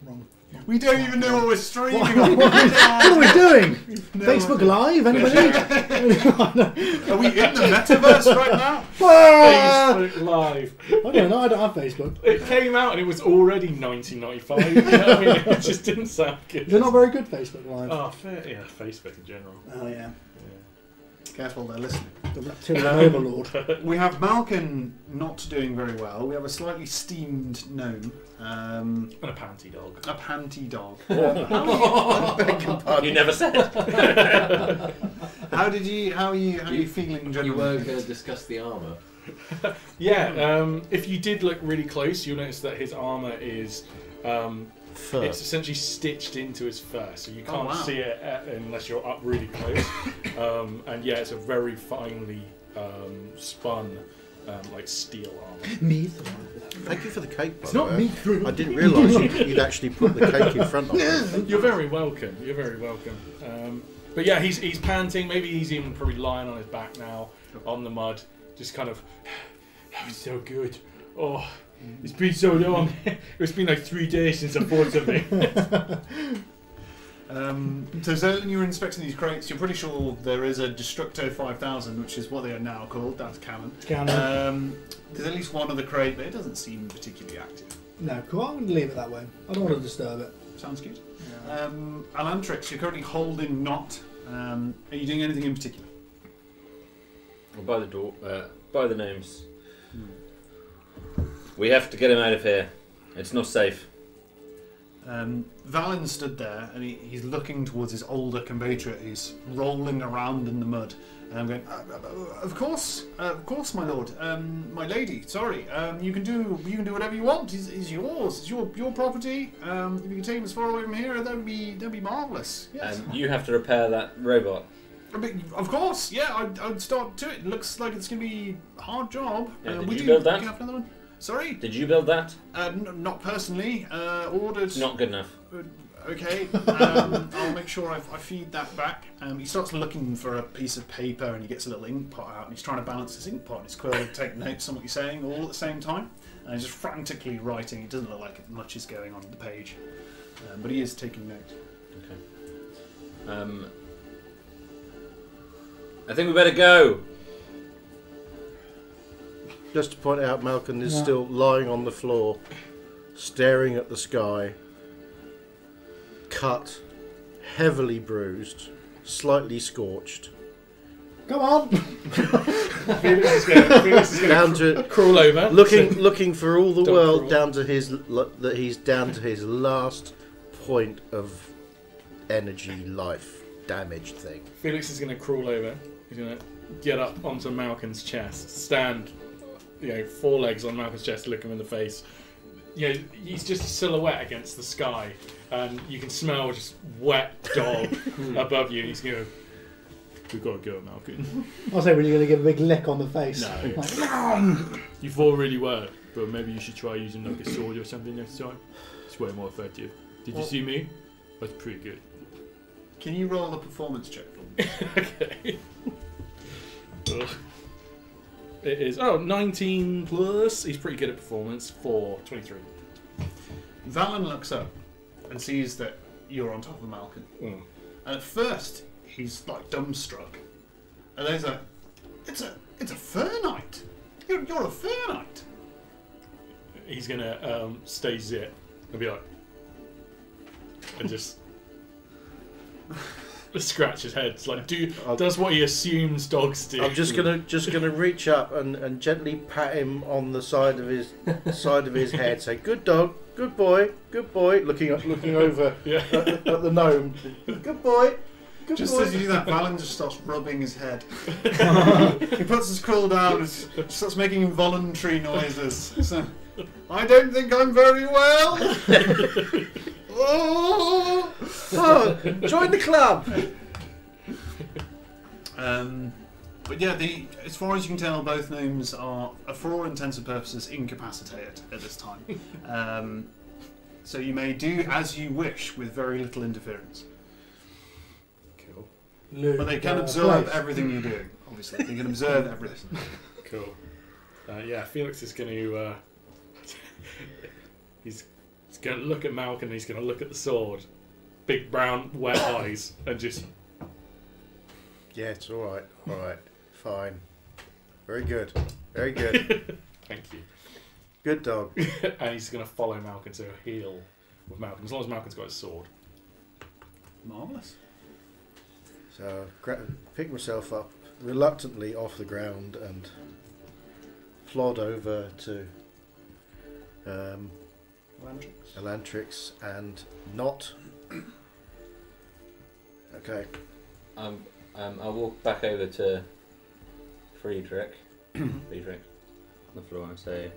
Wrong. We don't even know what we're streaming What, on. what are we doing? *laughs* No Facebook idea. Live? Anybody? *laughs* Are we in the metaverse right now? Facebook *laughs* Live. I don't know. I don't have Facebook. It came out and it was already 1995. You know I mean? It just didn't sound good. They're not very good Facebook Live. Oh, fair, yeah, Facebook in general. Oh yeah. Careful, they're listening. The reptilian overlord. We have Malcolm not doing very well. We have a slightly steamed gnome, um, And a panty dog. a panty dog. *laughs* Beg your pardon. you never said. *laughs* How did you? How are you? How are you, You- feeling? You were going to discuss the armour. *laughs* Yeah, um, if you did look really close, you'll notice that his armour is. Um, Fur. it's essentially stitched into his fur, so you Oh, can't wow. see it uh, unless you're up really close. *coughs* um, and yeah, it's a very finely um, spun, um, like steel armour. Me. Thank you for the cake, by It's the not way. me through. I didn't realise you'd, you'd *laughs* actually put the cake in front of me. *laughs* You're very welcome. You're very welcome. Um, but yeah, he's he's panting. Maybe he's even probably lying on his back now on the mud, just kind of. *sighs* That was so good. Oh, it's been so long. *laughs* it's been like three days since I bought something. *laughs* Um, so, so when you were inspecting these crates, you're pretty sure there is a Destructo 5000, which is what they are now called. That's canon. Canon. Um, there's at least one other crate, but it doesn't seem particularly active. No, cool. I'm going to leave it that way. I don't want to disturb it. Sounds good. Um, Elantrix, you're currently holding Not. Um, are you doing anything in particular? Well, by the door, uh, by the names. We have to get him out of here. It's not safe. Um, Valen stood there and he, he's looking towards his older compatriot who's rolling around in the mud. And I'm going, uh, uh, of course, uh, of course, my lord, um, my lady. Sorry, um, you can do you can do whatever you want. It's, it's yours. It's your your property. Um, if you can take him as far away from here, that'd be that'd be marvelous. Yes. And you have to repair that robot. I mean, of course, yeah. I'd, I'd start to it. it. Looks like it's gonna be a hard job. Yeah, uh, did would you build that? pick up another one? Sorry, Did you build that? uh, not personally. Uh, ordered. Not good enough. Okay, um, *laughs* I'll make sure I, I feed that back. Um, he starts looking for a piece of paper and he gets a little ink pot out and he's trying to balance his ink pot and his quill to *laughs* take notes on what you're saying all at the same time. And he's just frantically writing. It doesn't look like much is going on the page, um, but he is taking notes. Um, I think we better go. Just to point out, Malcolm is Yeah. still lying on the floor, staring at the sky, cut, heavily bruised, slightly scorched, Come on. Felix is going down to to crawl over. looking looking for all the Don't world crawl. down to his that he's down to his last point of energy, life, damaged thing. Felix is going to crawl over. He's going to get up onto Malcolm's chest, stand, you know, four legs on Malcolm's chest, look him in the face. You know, he's just a silhouette against the sky, and you can smell just wet dog *laughs* above you. And he's going, "We've got to go, Malcolm. I'll say when you're going to give a big lick on the face. No. Like, *laughs* You fought really well, but maybe you should try using like a sword or something next time. It's way more effective. Did you see me? That's pretty good. Can you roll a performance check for me? *laughs* okay. Ugh. It is oh 19 plus. He's pretty good at performance for 23. Valen looks up and sees that you're on top of Malcolm. Mm. And at first, he's like dumbstruck. And there's a, it's a, it's a fur knight. You're, you're a fur knight. He's gonna um, stay zit and be like, and just *laughs* *laughs* scratch his head. It's like do I'll- does what he assumes dogs do. I'm just gonna just gonna reach up and, and gently pat him on the side of his side of his head. Say, "Good dog, good boy, good boy." Looking up, looking over *laughs* yeah. at, the- at the gnome. Good boy, good Just boy. as you do that, Valen just starts rubbing his head. *laughs* he puts his quill down and starts making involuntary noises. So, I don't think I'm very well. Oh. Oh, join the club. Um, but yeah, the as far as you can tell, both gnomes are, uh, for all intents and purposes, incapacitated at this time. Um, so you may do as you wish with very little interference. Cool. But they can uh, observe place. everything you do. Obviously, they can observe everything. Cool. Uh, yeah, Felix is going to. Uh, *laughs* he's, he's going to look at Malcolm and he's going to look at the sword. Big brown, wet *coughs* eyes, and just. Yeah, it's all right. All right, fine. Very good. Very *laughs* good. Thank you. Good dog. *laughs* and he's going to follow Malcolm to a heel with Malcolm, as long as Malcolm's got his sword. Marvelous. So gra- pick myself up reluctantly off the ground and plod over to um, Elantrix and Not. Okay. Um, um, I'll walk back over to Friedrich. *clears throat* Friedrich on the floor and say,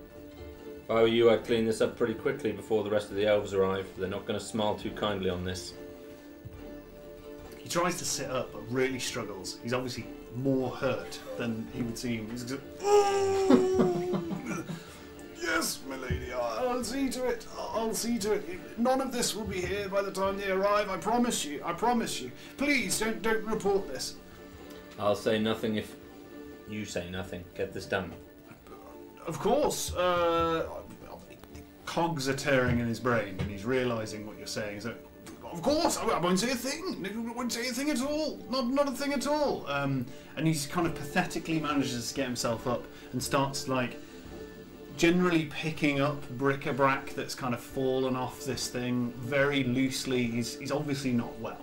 If I were you, I'd clean this up pretty quickly before the rest of the elves arrive. They're not going to smile too kindly on this. He tries to sit up, but really struggles. He's obviously more hurt than he would seem. He's just, I'll see to it. I'll see to it. None of this will be here by the time they arrive. I promise you. I promise you. Please don't don't report this. I'll say nothing if you say nothing. Get this done. Of course, uh, cogs are tearing in his brain, and he's realizing what you're saying. So, of course, I won't say a thing. I won't say a thing at all. Not, not a thing at all. Um, and he's kind of pathetically manages to get himself up and starts like generally picking up bric-a-brac that's kind of fallen off this thing very loosely. He's, he's obviously not well,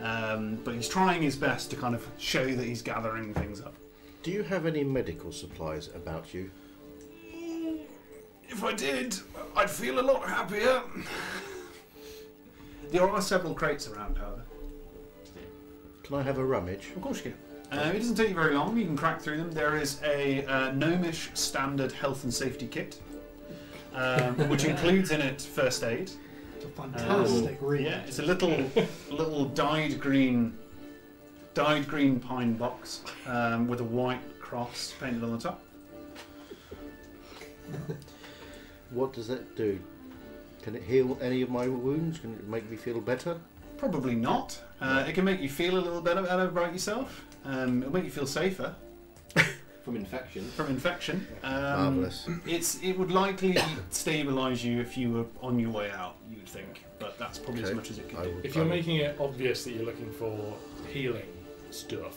um, but he's trying his best to kind of show that he's gathering things up. Do you have any medical supplies about you? If I did, I'd feel a lot happier. There are several crates around, however. Can I have a rummage? Of course you can. Uh, it doesn't take you very long. You can crack through them. There is a uh, gnomish standard health and safety kit, um, *laughs* which includes in it first aid. It's a fantastic read. Yeah, it's a little, little dyed green, dyed green pine box um, with a white cross painted on the top. What does that do? Can it heal any of my wounds? Can it make me feel better? Probably not. Uh, it can make you feel a little better, better about yourself. Um, it'll make you feel safer *laughs* From infection. from infection. Um, Marvellous. It's it would likely *coughs* stabilise you if you were on your way out. You would think, but that's probably as Okay. much as it can I do. will- If you're I will- making it obvious that you're looking for healing stuff,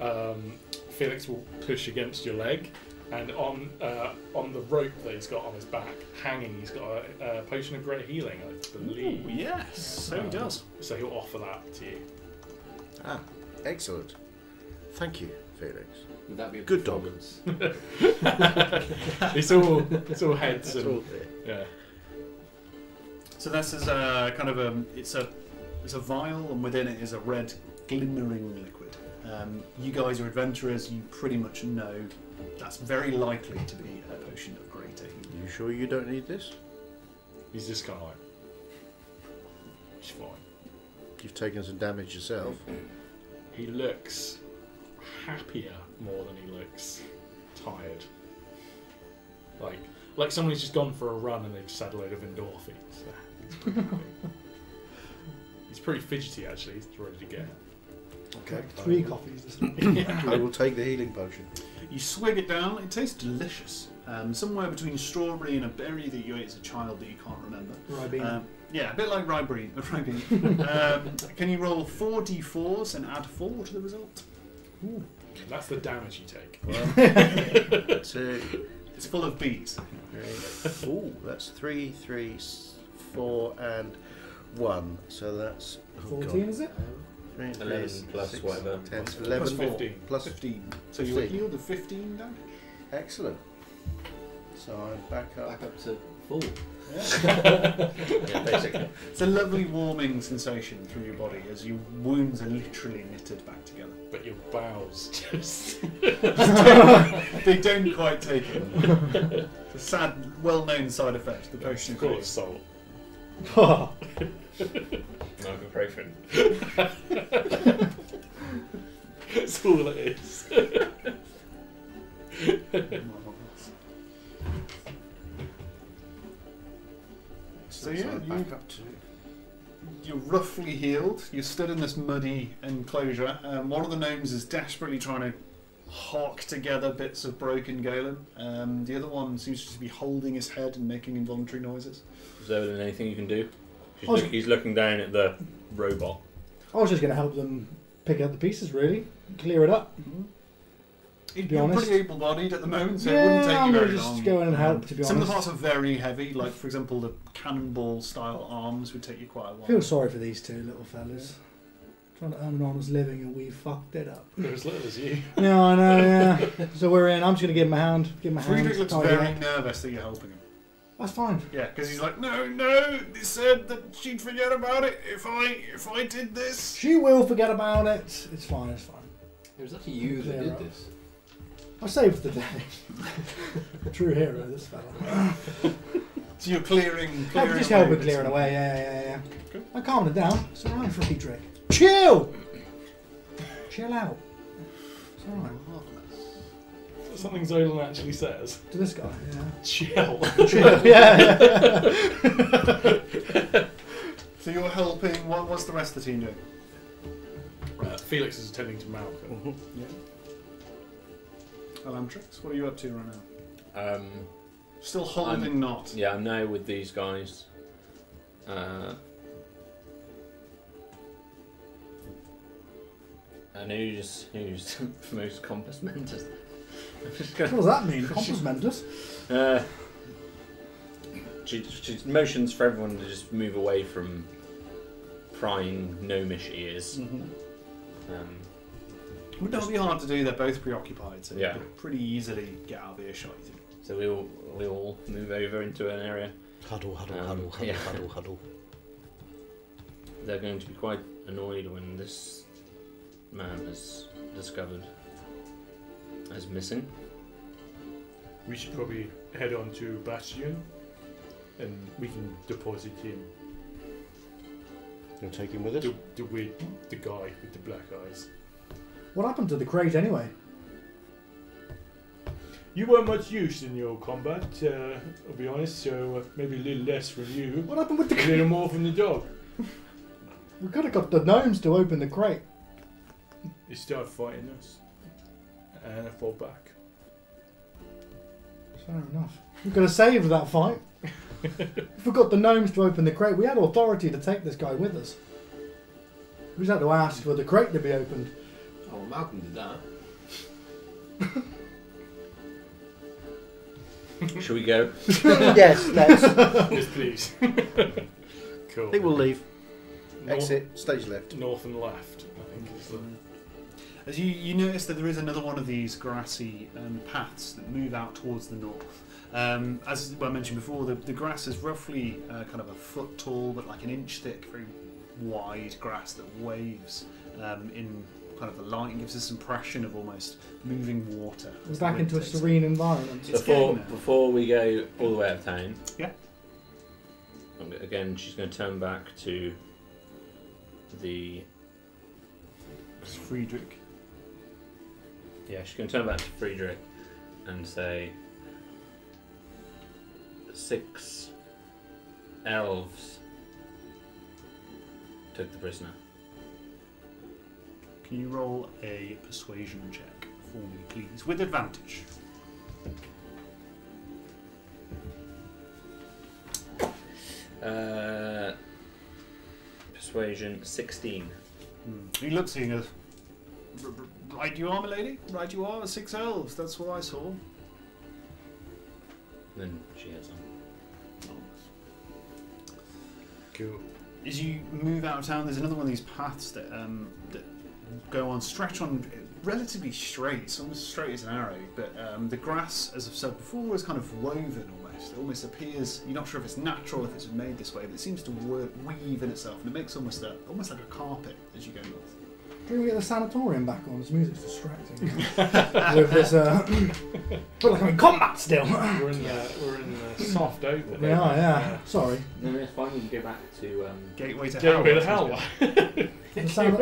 um, Felix will push against your leg, and on uh, on the rope that he's got on his back, hanging, he's got a, a potion of great healing, I believe. Ooh, yes, so he Um, does. So he'll offer that to you. Ah, excellent. Thank you, Felix. Would that be a Good dog. *laughs* It's all it's all heads That's and all yeah. So this is a kind of a it's a it's a vial, and within it is a red glimmering liquid. Um, you guys are adventurers. You pretty much know that's very likely to be a potion of greater healing. You sure you don't need this? He's just kind of like, it's fine. You've taken some damage yourself. He looks happier more than he looks tired. Like like someone who's just gone for a run and they've just had a load of endorphins. He's pretty happy. *laughs* He's pretty fidgety actually. He's ready to go. Okay. Three coffees this morning. *laughs* I will take the healing potion. You swig it down. It tastes delicious. Um, somewhere between strawberry and a berry that you ate as a child that you can't remember. Ribena. Um, yeah, a bit like ribena. ribena. *laughs* um, can you roll four d4s and add four to the result? Hmm. That's the damage you take. *laughs* Two, uh, It's full of bees. three. Ooh, that's three, three, s- four, and one. So that's oh God. 14 is it? Three, three, 11 plus six, whatever. 10, Plus 11, 15. plus 15. So you were 15. healed of 15 damage? Excellent. So I'm back up. Back up to full. *laughs* Yeah, basically. It's a lovely warming sensation through your body as your wounds are literally knitted back together. But your bowels *laughs* just *laughs* They don't quite take it. *laughs* It's a sad, well-known side effect. The potion call it causes. salt. Ibuprofen. That's all it is. So yeah, you, back up to. You're roughly healed. You're stood in this muddy enclosure. Um, one of the gnomes is desperately trying to hark together bits of broken Galen. Um, the other one seems to be holding his head and making involuntary noises. Is there anything you can do? He's, look- he's looking down at the robot. I was just going to help them pick up the pieces, really. Clear it up. You'd be You're honest. pretty able-bodied at the moment, so it wouldn't take yeah, I'm you going very to just long. go in and help, Um, to be Some of the parts are very heavy, like for example the cannonball-style arms would take you quite a while. feel sorry for these two little fellas. Trying to earn an honest living and we fucked it up. They're as little as you. Yeah, I know, yeah. *laughs* so we're in. I'm just going to give him a hand. Give him a hand. Friedrich looks tidy very up. nervous that you're helping him. That's fine. Yeah, because he's like, no, no, they said that she'd forget about it if I if I did this. She will forget about it. It's fine, it's fine. It was actually you that Clear did up. this. I saved the day. *laughs* True hero, this fella. So you're clearing, Help, clearing just away help with bits clearing away, yeah, yeah, yeah. Good. I calmed it down. It's alright, Friedrich. Chill! Chill out. It's alright. Something Zolan actually says. To this guy, yeah. Chill. Chill, yeah, yeah. *laughs* So you're helping. What, what's the rest of the team doing? Uh, Felix is attending to Malcolm. Yeah. Elantrix, what are you up to right now? Um, Still holding Not. yeah, I'm now with these guys. Uh, and who's who's *laughs* most compos mentis? *laughs* I'm just What gonna. does that mean? Compos Mentis? *laughs* Uh, she, she motions for everyone to just move away from prying gnomish ears. Mm-hmm. Um, Would not be hard to do. They're both preoccupied, so Yeah. you could pretty easily get out of earshot. you so we all we all move over into an area. Huddle, huddle, Um, huddle, huddle, yeah. huddle, huddle. *laughs* They're going to be quite annoyed when this man is discovered as missing. We should probably head on to Bastion and we can deposit him. You'll take him with us? The, the weird, the guy with the black eyes. What happened to the crate anyway? You weren't much use in your combat, uh, I'll be honest, so uh, maybe a little less from you, What happened with the crate? a little more from the dog. *laughs* We could have got the gnomes to open the crate. He started fighting us, and I fought back. Fair enough. We could have saved that fight. if we got the gnomes to open the crate, we had authority to take this guy with us. We just had to ask for the crate to be opened. Well, Malcolm did that. Shall we go? yes, let's. Yes, please. *laughs* cool. I think we'll leave. North, Exit, stage left. north and left, I think is the. As you, you notice that there is another one of these grassy um, paths that move out towards the north. Um, as I mentioned before, the, the grass is roughly uh, kind of a foot tall, but like an inch thick, very wide grass that waves um, in kind of the light and gives this impression of almost moving water. We're as the back wind into a takes it. serene environment. It's before getting there. before we go all the way out of town. Yeah. I'm go- Again, she's going to turn back to the It's Friedrich. Yeah, she's going to turn back to Friedrich and say, six elves took the prisoner. Can you roll a persuasion check for me, please, with advantage? Uh, persuasion 16. Hmm. He looks at you and goes, "R- r- Right you are, my lady. Right you are. Six elves. That's what I saw. Then she has on. Cool. As you move out of town, there's another one of these paths that um, that go on, stretch on relatively straight. It's almost straight as an arrow, but um, the grass, as I've said before, is kind of woven almost. It almost appears you're not sure if it's natural, if it's made this way, but it seems to weave in itself, and it makes almost a, almost like a carpet as you go north. Can we get the sanatorium back on? This music's distracting. *laughs* With this, uh, *clears throat* feel like I'm in combat still. We're in the we're in the soft open. We are, yeah. Sorry. No, it's fine. We can go back to. Um, Gateway to Gateway to hell. hell. *laughs* The san-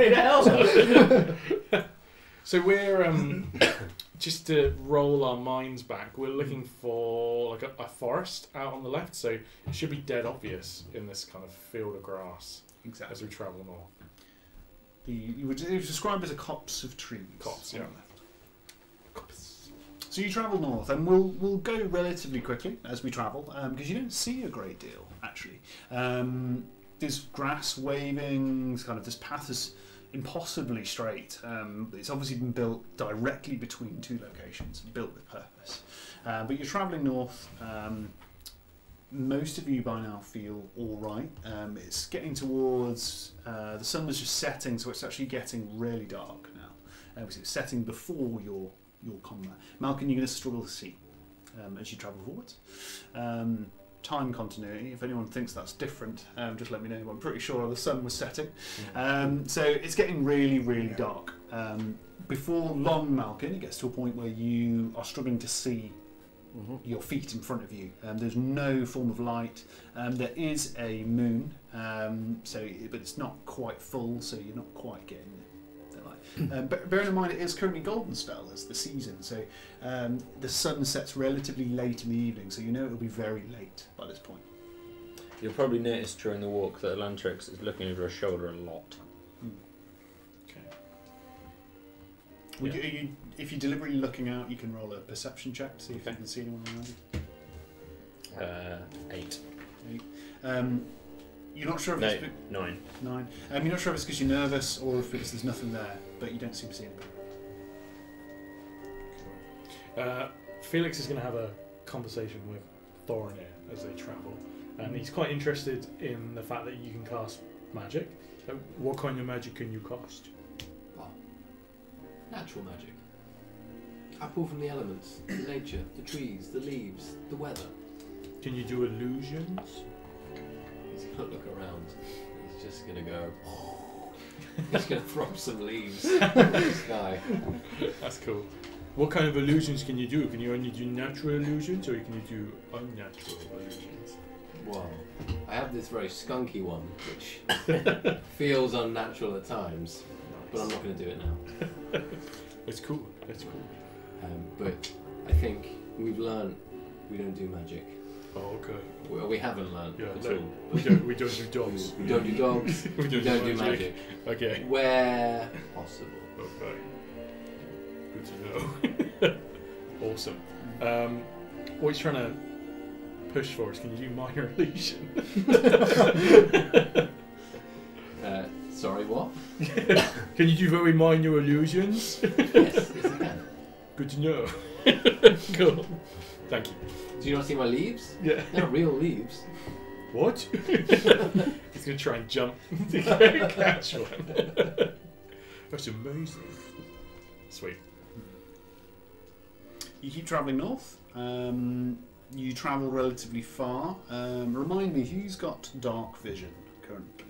*laughs* So we're um, *coughs* just to roll our minds back. We're looking for like a, a forest out on the left, so it should be dead obvious in this kind of field of grass Exactly. as we travel north. The, you would it was described as a copse of trees. Copse, yeah. So you travel north, and we'll we'll go relatively quickly as we travel because you don't see a great deal actually. Um, there's grass waving, kind of this path is impossibly straight. Um, it's obviously been built directly between two locations, built with purpose. Uh, but you're travelling north. Um, most of you by now feel all right. Um, it's getting towards uh, the sun was just setting, so it's actually getting really dark now. Uh, because it's setting before your your combat. Malcolm, you're going to struggle to see um, as you travel forwards. Um, time continuity. If anyone thinks that's different, um, just let me know. I'm pretty sure the sun was setting. Um, so it's getting really, really dark. Um, before long, Malcolm, it gets to a point where you are struggling to see Mhm. your feet in front of you. Um, there's no form of light. Um, there is a moon, um, so but it's not quite full, so you're not quite getting the light. Um, but bearing in mind, it is currently golden spell as the season, so um, the sun sets relatively late in the evening, so you know it'll be very late by this point. you'll probably notice during the walk that Elantrix is looking over her shoulder a lot. Would you, are you, if you're deliberately looking out, you can roll a perception check to see if you can see anyone around. you. Uh, eight. Um, you're not sure if No, it's nine. nine. Um, you're not sure if it's because you're nervous or if because there's nothing there, but you don't seem to see anybody. Uh, Felix is going to have a conversation with Thorinir as they travel, and he's quite interested in the fact that you can cast magic. So what kind of magic can you cast? Natural magic. I pull from the elements, the *coughs* nature, the trees, the leaves, the weather. Can you do illusions? He's gonna look around. He's just gonna go. *laughs* He's gonna throw some leaves in the sky. That's cool. What kind of illusions can you do? Can you only do natural illusions, or can you do unnatural illusions? Well, I have this very skunky one, which *laughs* feels unnatural at times, but I'm not gonna do it now. *laughs* It's cool. It's cool. Um, but I think we've learned we don't do magic. Oh, okay. Well, we haven't learned Yeah, at no, all. we don't. We don't do dogs. *laughs* We don't do dogs. we *laughs* We don't, don't do magic. Okay. Where possible. Okay. Good to know. awesome. Um, what he's trying to push for is can you do minor illusion? Uh, sorry, what? *laughs* Can you do very minor illusions? yes, yes, I can. Good to know. *laughs* cool. Thank you. Do you not see my leaves? Yeah. They're not real leaves. What? *laughs* He's gonna try and jump to catch one. That's amazing. Sweet. You keep travelling north. Um, you travel relatively far. Um, remind me, who's got dark vision currently?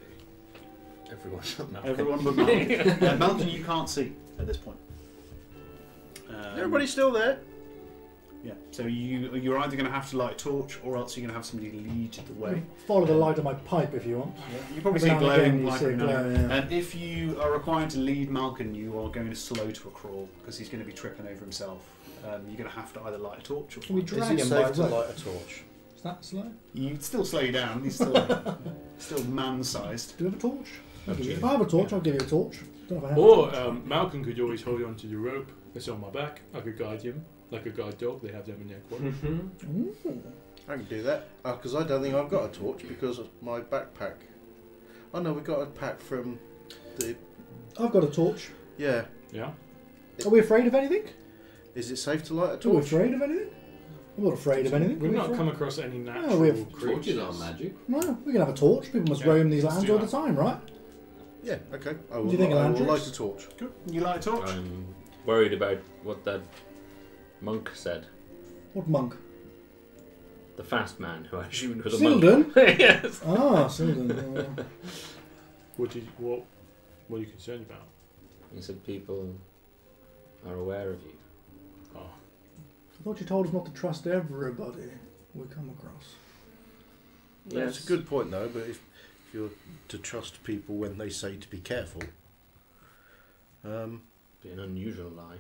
Everyone *laughs* shut up. Everyone but Malcolm. uh, Malcolm, you can't see at this point. Um, Everybody's still there. Yeah. So you you're either going to have to light a torch, or else you're going to have somebody lead the way. Follow the light of my pipe if you want. You probably see now and glowing you light see a every now and glow, then. yeah. And if you are required to lead Malcolm, you are going to slow to a crawl because he's going to be tripping over himself. Um, you're going to have to either light a torch or Can we Is drag it him by safe to rope? light a torch? Is that slow? You'd still slow you down. He's still *laughs* still man-sized. Do you have a torch? I'll Up give to you- you. If I have a torch, I'll give you a torch. Don't know if I have a Or torch. um, Malcolm could always hold on to the rope that's on my back. I could guide him like a guide dog. They have them in their quarters. Mm-hmm. I can do that because I don't think I've got a torch because of my backpack. Oh no, we got a pack from the I've got a torch. yeah. Yeah. Are we afraid of anything? Is it safe to light a torch? Are we afraid of anything? I'm not afraid of anything. We've not afraid? come across any natural No, we have creatures. Torches are magic. No, we can have a torch. People must Yeah, roam these lands do all the time, right? Yeah. Okay. I do will, you think, I will Andrews? light a torch. Good. You light a torch. I'm worried about what that monk said. What monk? The fast man, who I assumed was a monk. Silden? *laughs* yes. Ah, Silden. Uh, What, did, what, what are you concerned about? He said people are aware of you. Oh, I thought you told us not to trust everybody we come across. Yeah, it's a good point though. But if, if you're to trust people when they say to be careful, um, Be an unusual lie.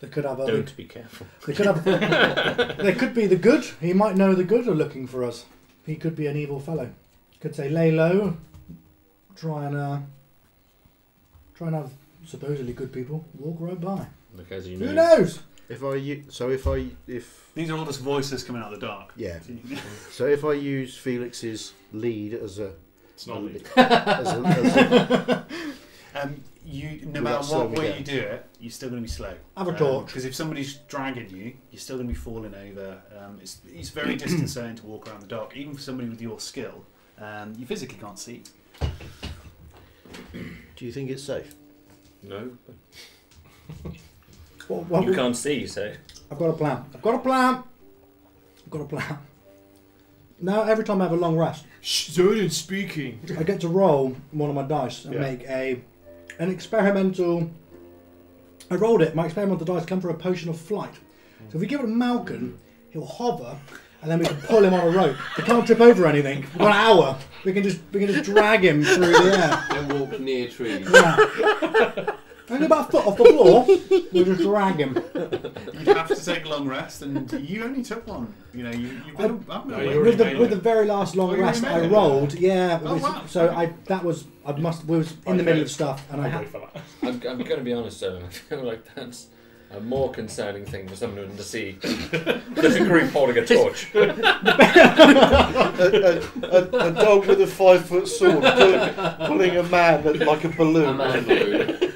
They could have other. Don't be careful. *laughs* They could have. they could be the good. He might know the good are looking for us. He could be an evil fellow. Could say lay low. Try and uh, try and have supposedly good people walk right by. Because you Who knows? if I u- so if I if These are all just voices coming out of the dark. yeah *laughs* so if I use Felix's lead as a it's not legal. *laughs* as a, as a *laughs* Um, you no matter what way you do it, you're still going to be slow. Have a torch. Because if somebody's dragging you, you're still going to be falling over. Um, it's, it's very *clears throat* disconcerting to walk around the dark, even for somebody with your skill. Um, you physically can't see. do you think it's safe? No. Well, well, You can't see, so. I've got a plan. I've got a plan. I've got a plan. Now, every time I have a long rest, Zoden speaking. I get to roll one of my dice and Yeah. make a an experimental. I rolled it. My experimental dice come for a potion of flight. So if we give it to Malcolm, he'll hover, and then we can pull him on a rope. He can't trip over anything. For an hour, we can just we can just drag him through the air. And walk near trees. Yeah. Only about a foot off the floor. *laughs* We just drag him. You'd have to take a long rest, and you only took one. You know, you, you've been, I've No, you With the, already with the very last long Oh, you rest I made it? rolled, yeah. Oh, was- wow. So I that was I must we was in the middle of stuff and I I'll had go for that. *laughs* I'm, I'm going to be honest, though, and I feel like that's a more concerning thing for someone to see than a group holding a torch. *laughs* a, a, a, a dog with a five foot sword pulling, pulling a man that- like a balloon. A man balloon.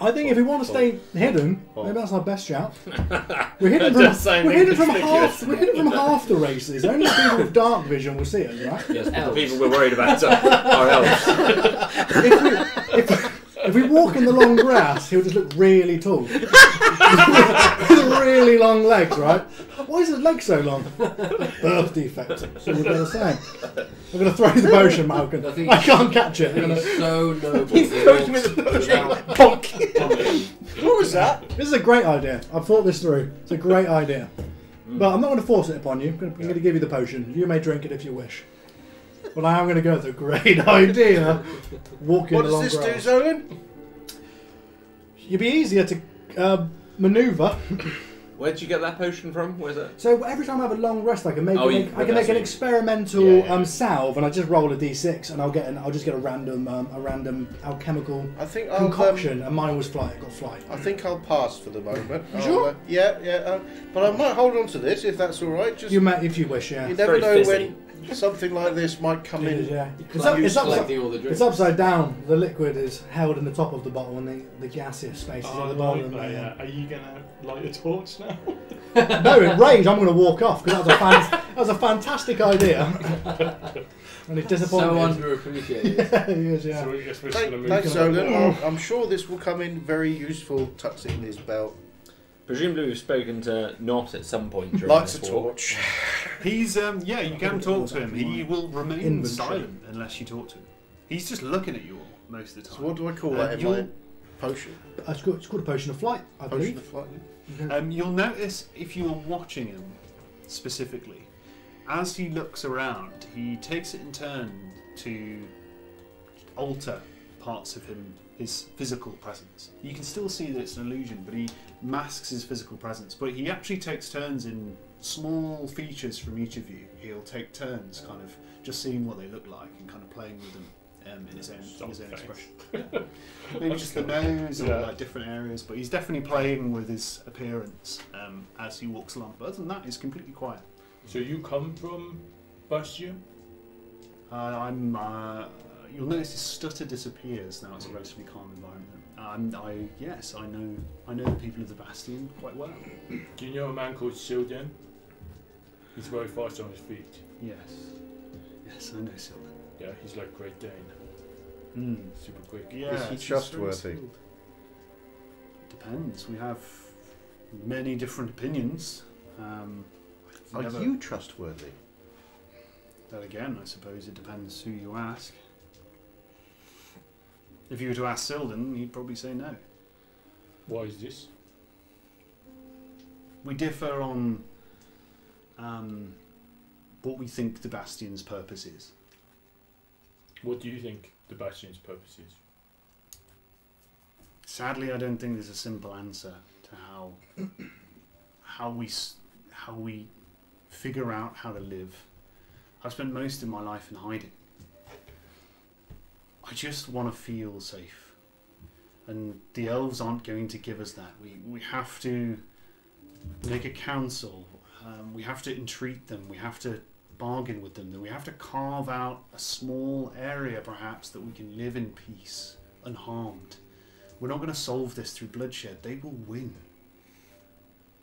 I think if we want to stay hidden, Oh. maybe that's our best shout. *laughs* We're hidden from, we're hidden from half. inconspicuous. We're hidden from half the races. Only people with dark vision will see us, right? Yes, the people we're worried about are, are elves. *laughs* If we, if, if we walk in the long *laughs* grass, he'll just look really tall, *laughs* with really long legs, right? Why is his leg so long? Birth defect. So we're gonna say. I'm gonna throw you the potion, Malcolm. I think- I can't catch it. He's so noble. He throws me the Without Bonk. What was that? This is a great idea. I've thought this through. It's a great idea. Mm. But I'm not going to force it upon you. I'm going to give you the potion. You may drink it if you wish. But I am going to go with a great *laughs* idea. Walking What along does this do. Zolan? You'd be easier to uh, manoeuvre. *coughs* Where'd you get that potion from? Where's it? So every time I have a long rest, I can make, Oh, you- I can make an experimental Yeah, yeah. Um, salve, and I just roll a d6, and I'll get an, I'll just get a random um, a random alchemical I think I'll. Um, concoction, and mine was flight. It got flight. I think I'll pass for the moment. Sure? uh, yeah, yeah. Uh, but I might hold on to this if that's all right. Just You you, may, if you wish, yeah. You never know fizzy. when something like this might come It in. is, yeah. It's, Like up, it's, upside, all the it's upside down. The liquid is held in the top of the bottle, and the, the gaseous space is Oh, at the I like bottom. that, yeah. yeah. Are you gonna light a torch now? *laughs* no, in range, I'm going to walk off because that was a fan- that was a fantastic idea. *laughs* and it's disappointing. So underappreciated. *laughs* yeah, he is, yeah. So we guess we're just Thank, thanks, to- Zolan. I'll- I'm sure this will come in very useful. Tucks it in his belt. Presumably we've spoken to Not at some point during Lights a this walk. torch. *laughs* He's um, yeah, you can talk to him. He will remain Inventory. silent unless you talk to him. He's just looking at you all most of the So time. what do I call that in you'll- my? potion. Uh, It's called, it's called a potion of flight, I Potion believe. of flight. Um, you'll notice if you're watching him specifically, as he looks around, he takes it in turn to alter parts of him, his physical presence. You can still see that it's an illusion, but he masks his physical presence. But he actually takes turns in small features from each of you. He'll take turns, kind of just seeing what they look like and kind of playing with them um, in his own, in his own expression. Maybe just the nose or Yeah. like different areas, but he's definitely playing with his appearance um, as he walks along. But other than that, he's completely quiet. So you come from Bastion? Uh, I'm. Uh, you'll notice his stutter disappears now. It's a relatively calm environment. Um, I yes, I know. I know the people of the Bastion quite well. Do you know a man called Silden? He's very fast on his feet. Yes, yes, I know Sylvan. Yeah, he's like Great Dane. Mm. Super quick. Yeah, Is he he's trustworthy? Depends. We have many different opinions. Um, Are never- you trustworthy? Then again, I suppose it depends who you ask. If you were to ask Silden, he'd probably say no. Why is this? We differ on um, what we think the Bastion's purpose is. What do you think the Bastion's purpose is? Sadly, I don't think there's a simple answer to how how we how we figure out how to live. I've spent most of my life in hiding. I just want to feel safe, and the elves aren't going to give us that. We we have to make a council. Um, we have to entreat them. We have to bargain with them. We have to carve out a small area, perhaps, that we can live in peace, unharmed. We're not going to solve this through bloodshed. They will win.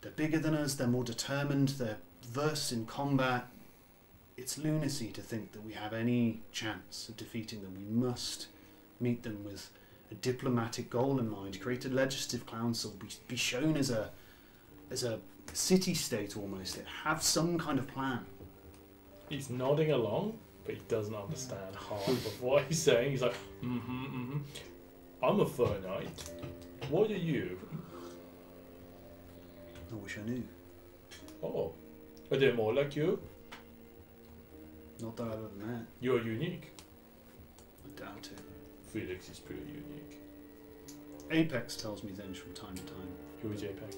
They're bigger than us, they're more determined, they're versed in combat. It's lunacy to think that we have any chance of defeating them. We must meet them with a diplomatic goal in mind, create a legislative council, be, be shown as a as a city state almost, have some kind of plan. He's nodding along, but he doesn't understand half of *laughs* what he's saying. He's like, mm-hmm, mm-hmm. I'm a fur knight. What are you? I wish I knew. Oh, are they more like you? Not that I've ever met. You're unique. I doubt it. Felix is pretty unique. Apex tells me things from time to time. Who is Apex?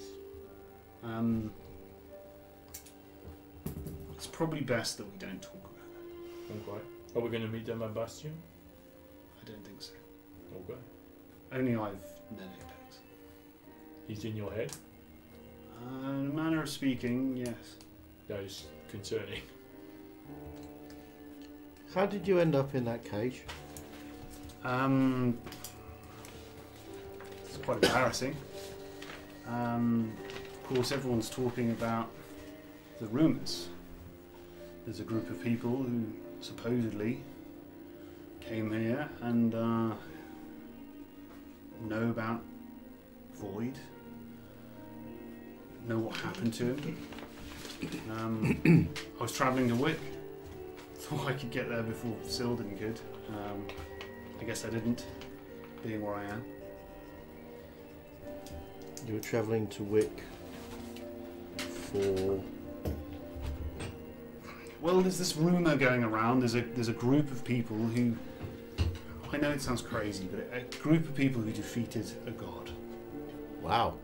Um, it's probably best that we don't talk about it. Okay. Are we going to meet them at Bastion? I don't think so. Okay. Only I've met Apex. He's in your head? Uh, in a manner of speaking, yes. That is concerning. How did you end up in that cage? Um, it's quite embarrassing. Um, of course, everyone's talking about the rumours. There's a group of people who supposedly came here and uh, know about Void, know what happened to him. Um, I was travelling to Wick. Thought I could get there before Silden could. Um, I guess I didn't, being where I am. You were travelling to Wick for. Well, there's this rumor going around. There's a there's a group of people who. I know it sounds crazy, but a, group of people who defeated a god. Wow.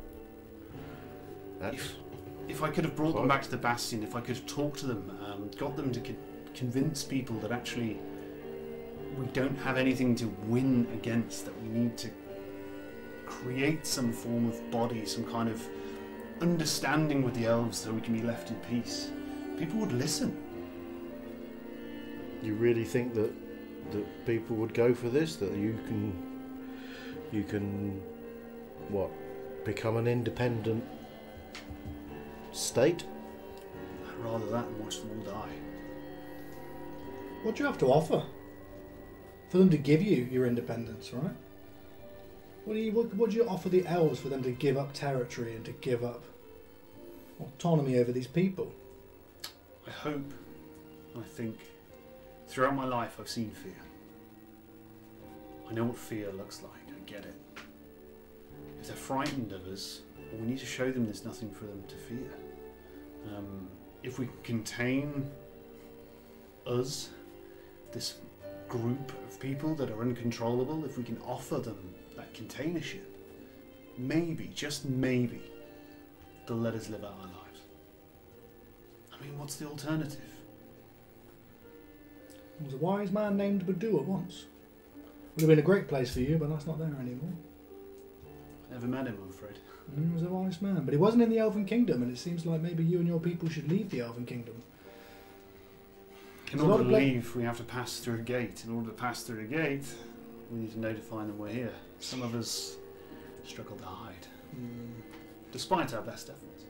That's. If, if I could have brought them back to the Bastion, if I could have talked to them, um, got them to convince people that actually we don't have anything to win against, that we need to create some form of body, some kind of understanding with the elves so we can be left in peace, people would listen. You really think that that people would go for this? That you can, you can, what, become an independent state? I'd rather that than watch them all die. What do you have to offer for them to give you your independence, right? What do you what, what do you offer the elves for them to give up territory and to give up autonomy over these people? I hope, I think, throughout my life I've seen fear. I know what fear looks like, I get it. if they're frightened of us, well, we need to show them there's nothing for them to fear. Um, if we contain us, this group of people that are uncontrollable, if we can offer them that containership, maybe, just maybe, they'll let us live out our lives. I mean, what's the alternative? There was a wise man named Badua once. Would have been a great place for you, but that's not there anymore. Never met him, I'm afraid. Mm, He was a wise man, but he wasn't in the Elven Kingdom, and it seems like maybe you and your people should leave the Elven Kingdom. In There's a order to pla- leave, we have to pass through a gate. In order to pass through a gate, we need to notify them we're here. Some of us struggle to hide, despite our best efforts.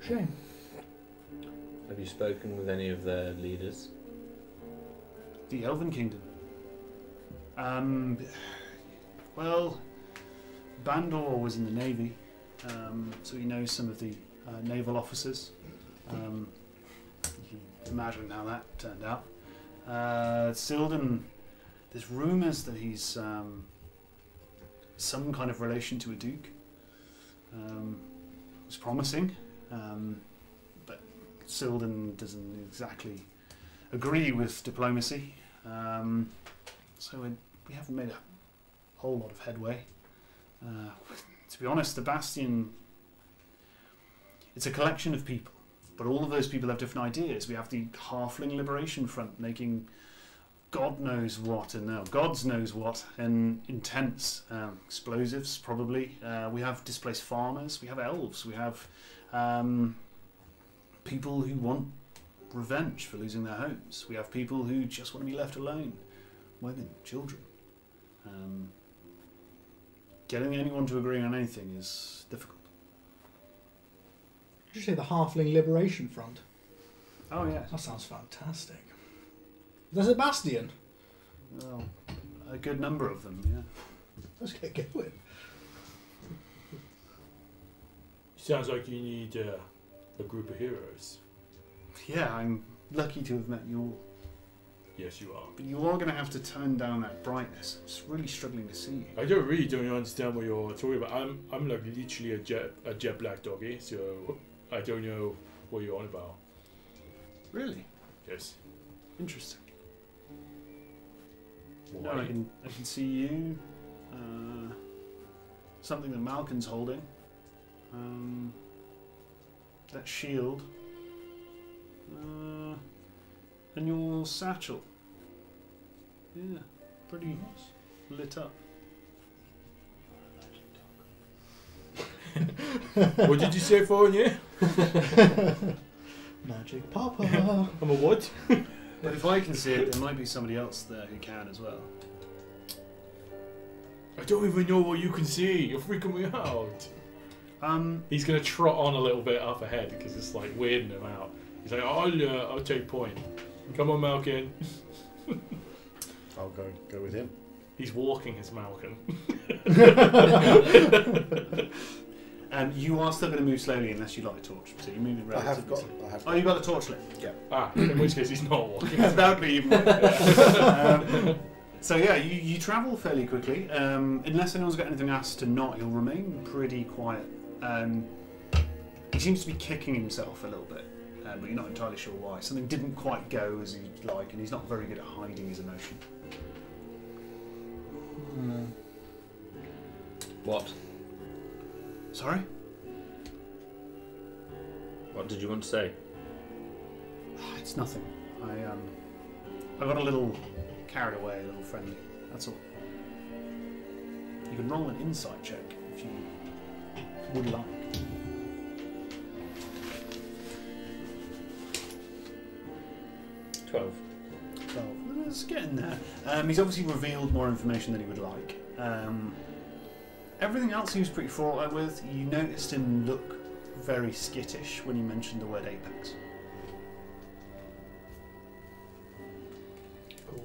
Fair enough. Shame. Have you spoken with any of their leaders? The Elven Kingdom. Um, well, Bandor was in the Navy, um, so he knows some of the uh, naval officers. Um, you can imagine how that turned out. Uh, Silden, there's rumours that he's um, some kind of relation to a duke. Um, was promising, um, but Silden doesn't exactly agree with diplomacy. Um, so we, we haven't made a whole lot of headway. Uh, to be honest, the Bastion, it's a collection of people, but all of those people have different ideas. We have the Halfling Liberation Front making God knows what and now God's knows what and intense um, explosives probably. Uh, we have displaced farmers. We have elves. We have um, people who want revenge for losing their homes. We have people who just want to be left alone. Women, children. Um, getting anyone to agree on anything is difficult. Did you say the Halfling Liberation Front? Oh yes. That sounds fantastic. There's a bastion. Well, a good number of them. Yeah. Let's get going. Sounds like you need uh, a group of heroes. Yeah, I'm lucky to have met you all. Yes, you are. But you are going to have to turn down that brightness. I'm just really struggling to see you. I don't really don't understand what you're talking about. I'm I'm like literally a jet a jet black doggy, so I don't know what you're on about. Really Yes. interesting. No, I can I can see you. Uh, something that Malcolm's holding. Um, that shield. Uh, and your satchel. Yeah, pretty lit up. *laughs* what did you say for you? *laughs* Magic Papa. *laughs* I'm a what? But if I can see it, there might be somebody else there who can as well. I don't even know what you can see. You're freaking me out. Um, He's gonna trot on a little bit up ahead because it's like weirding him out. He's like, I'll uh, I'll take point. Come on, Malcolm. I'll go go with him. He's walking as Malcolm. And you are still going to move slowly unless you light a torch. So you're moving I have relatively got. slowly. I have. Oh, you got the torch lit. Yeah. ah, in which case he's not walking. *laughs* that would be even worse. *laughs* um, so yeah, you, you travel fairly quickly. Um, unless anyone's got anything else to not, he'll remain pretty quiet. Um, he seems to be kicking himself a little bit, uh, but you're not entirely sure why. Something didn't quite go as he'd like, and he's not very good at hiding his emotion. What? Sorry? What did you want to say? It's nothing. I um, I got a little carried away, a little friendly. That's all. You can roll an insight check if you would like. Twelve. Twelve. It's getting there. Um, he's obviously revealed more information than he would like. Um, everything else he was pretty fraught with. You noticed him look very skittish when he mentioned the word apex. Cool.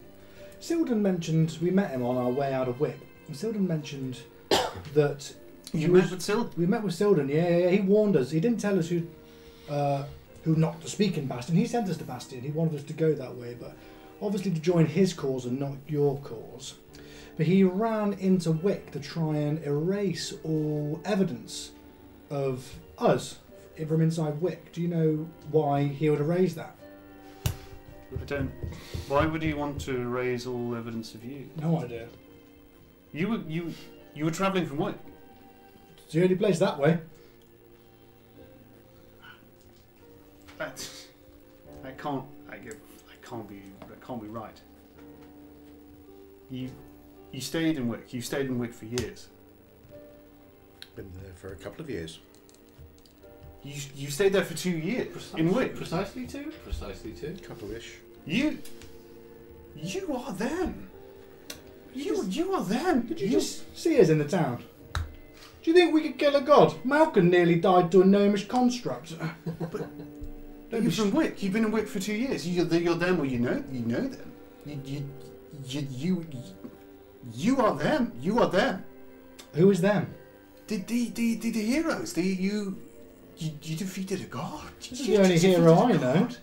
Silden mentioned we met him on our way out of Wick. And Silden mentioned *coughs* that You met was- with we met with Silden. Yeah, yeah, yeah. He warned us. He didn't tell us who, uh, who not to speak in Bastion. He sent us to Bastion. He wanted us to go that way, but obviously to join his cause and not your cause. But he ran into Wick to try and erase all evidence of us from inside Wick. Do you know why he would erase that? I don't. Why would he want to erase all evidence of you? No idea. You were you you were travelling from what? It's the only place that way. That that can't. I give. That can't be. That can't be right. You you stayed in Wick. You stayed in Wick for years. Been there for a couple of years. You you stayed there for two years in Wick. Precisely two? Precisely two. Couple ish. You you are them. You you are them. Did you just see us in the town? Do you think we could kill a god? Malcolm nearly died to a gnomish construct. *laughs* But You're from Wick. You've been in Wick for two years. You, you're, you're them, or you know you know them. You you you you, you are them. You are them. Who is them? The the the, the, the heroes. The you, you you defeated a god. This is You the only defeated hero a I know. god.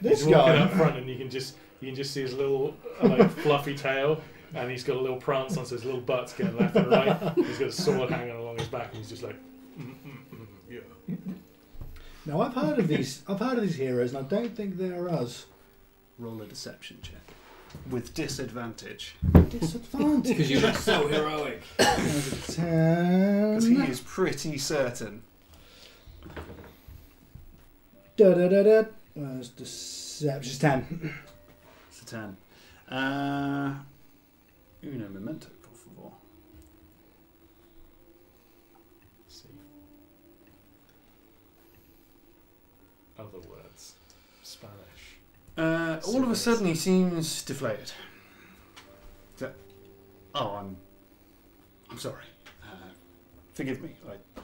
This He's walking up front, and you can just you can just see his little uh, like *laughs* fluffy tail, and he's got a little prance on, so his little butt's going left and right. He's got a sword hanging along his back, and he's just like, mm, mm, mm, yeah. Now I've heard of these. I've heard of these heroes, and I don't think they're us. Roll a deception check with disadvantage Disadvantage. *laughs* Because you look so heroic. Because he is pretty certain. Da da da da. Where's deception? It's ten. It's a ten. Uh, uno memento, por favor. Let's see. Other words. Spanish. Uh, all of a sudden, he seems deflated. Oh, I'm. I'm sorry. Uh, forgive me. I,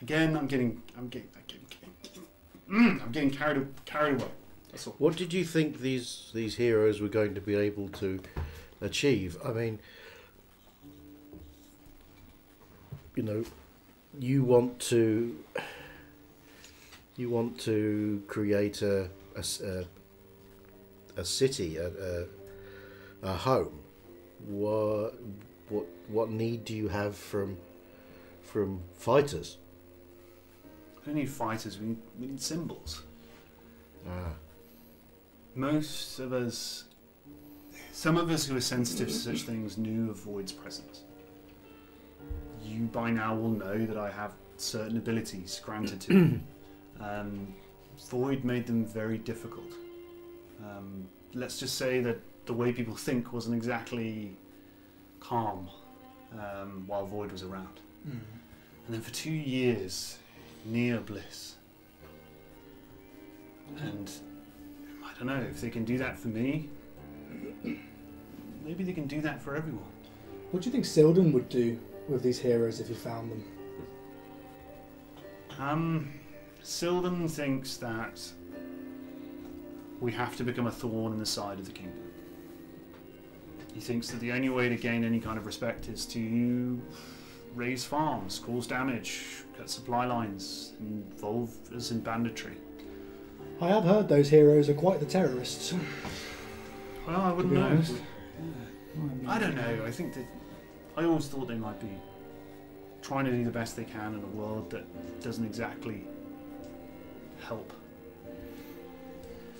again, I'm getting. I'm getting. I'm getting, mm, I'm getting carried carried away. That's all. What did you think these these heroes were going to be able to achieve? I mean, you know, you want to you want to create a a, a- a city, a, a, a home. What what what need do you have from from fighters? We don't need fighters. We need, we need symbols. Ah, Most of us, some of us who are sensitive to such things, knew of Void's presence. You by now will know that I have certain abilities granted to me. *clears throat* Um, Void made them very difficult. Um, let's just say that the way people think wasn't exactly calm um, while Void was around. And then for two years, near bliss. And I don't know if they can do that for me. Maybe they can do that for everyone. What do you think Silden would do with these heroes if he found them? Um, Silden thinks that we have to become a thorn in the side of the kingdom. He thinks that the only way to gain any kind of respect is to raze farms, cause damage, cut supply lines, involve us in banditry. I have heard those heroes are quite the terrorists. Well, I wouldn't know. honest. I don't know. I think that I always thought they might be trying to do the best they can in a world that doesn't exactly help.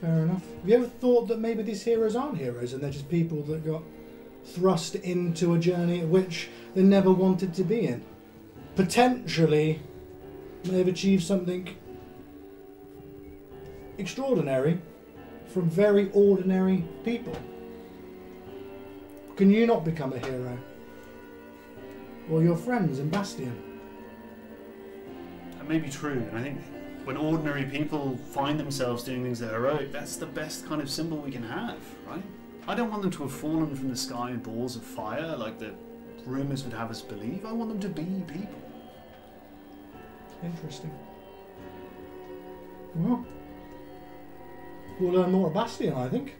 Fair enough. Have you ever thought that maybe these heroes aren't heroes and they're just people that got thrust into a journey which they never wanted to be in? Potentially they've achieved something extraordinary from very ordinary people. Can you not become a hero? Or your friends in Bastion? That may be true, and I think when ordinary people find themselves doing things that are heroic, that's the best kind of symbol we can have, right? I don't want them to have fallen from the sky in balls of fire like the rumours would have us believe. I want them to be people. Interesting. Well, we'll learn more at Bastion, I think.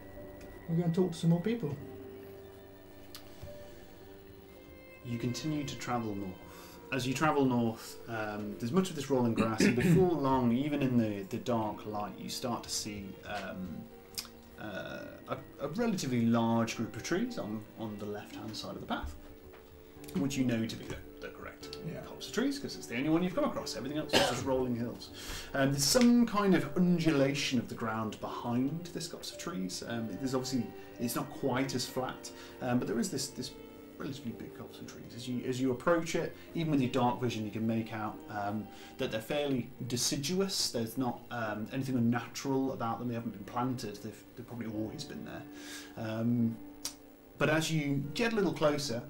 We're going to talk to some more people. You continue to travel north. As you travel north, um, there's much of this rolling grass, and before *coughs* long, even in the, the dark light, you start to see um, uh, a, a relatively large group of trees on, on the left hand side of the path, which you know to be the, the correct Yeah. copse of trees because it's the only one you've come across. Everything else is just rolling hills. Um, there's some kind of undulation of the ground behind this copse of trees. Um, there's obviously it's not quite as flat, um, but there is this this relatively big copse of trees. As you as you approach it, even with your dark vision, you can make out um, that they're fairly deciduous. There's not um, anything unnatural about them. They haven't been planted. They've, they've probably always been there. Um, but as you get a little closer,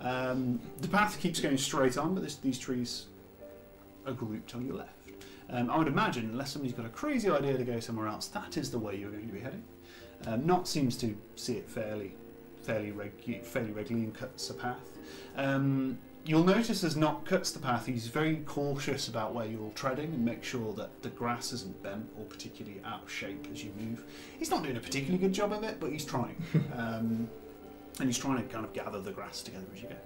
um, the path keeps going straight on, but this, these trees are grouped on your left. Um, I would imagine, unless somebody's got a crazy idea to go somewhere else, that is the way you're going to be heading. Um, Not seems to see it fairly, fairly, regu- fairly regularly and cuts the path. Um, you'll notice as Not cuts the path, he's very cautious about where you're treading and make sure that the grass isn't bent or particularly out of shape as you move. He's not doing a particularly good job of it, but he's trying. *laughs* um, and he's trying to kind of gather the grass together as you go.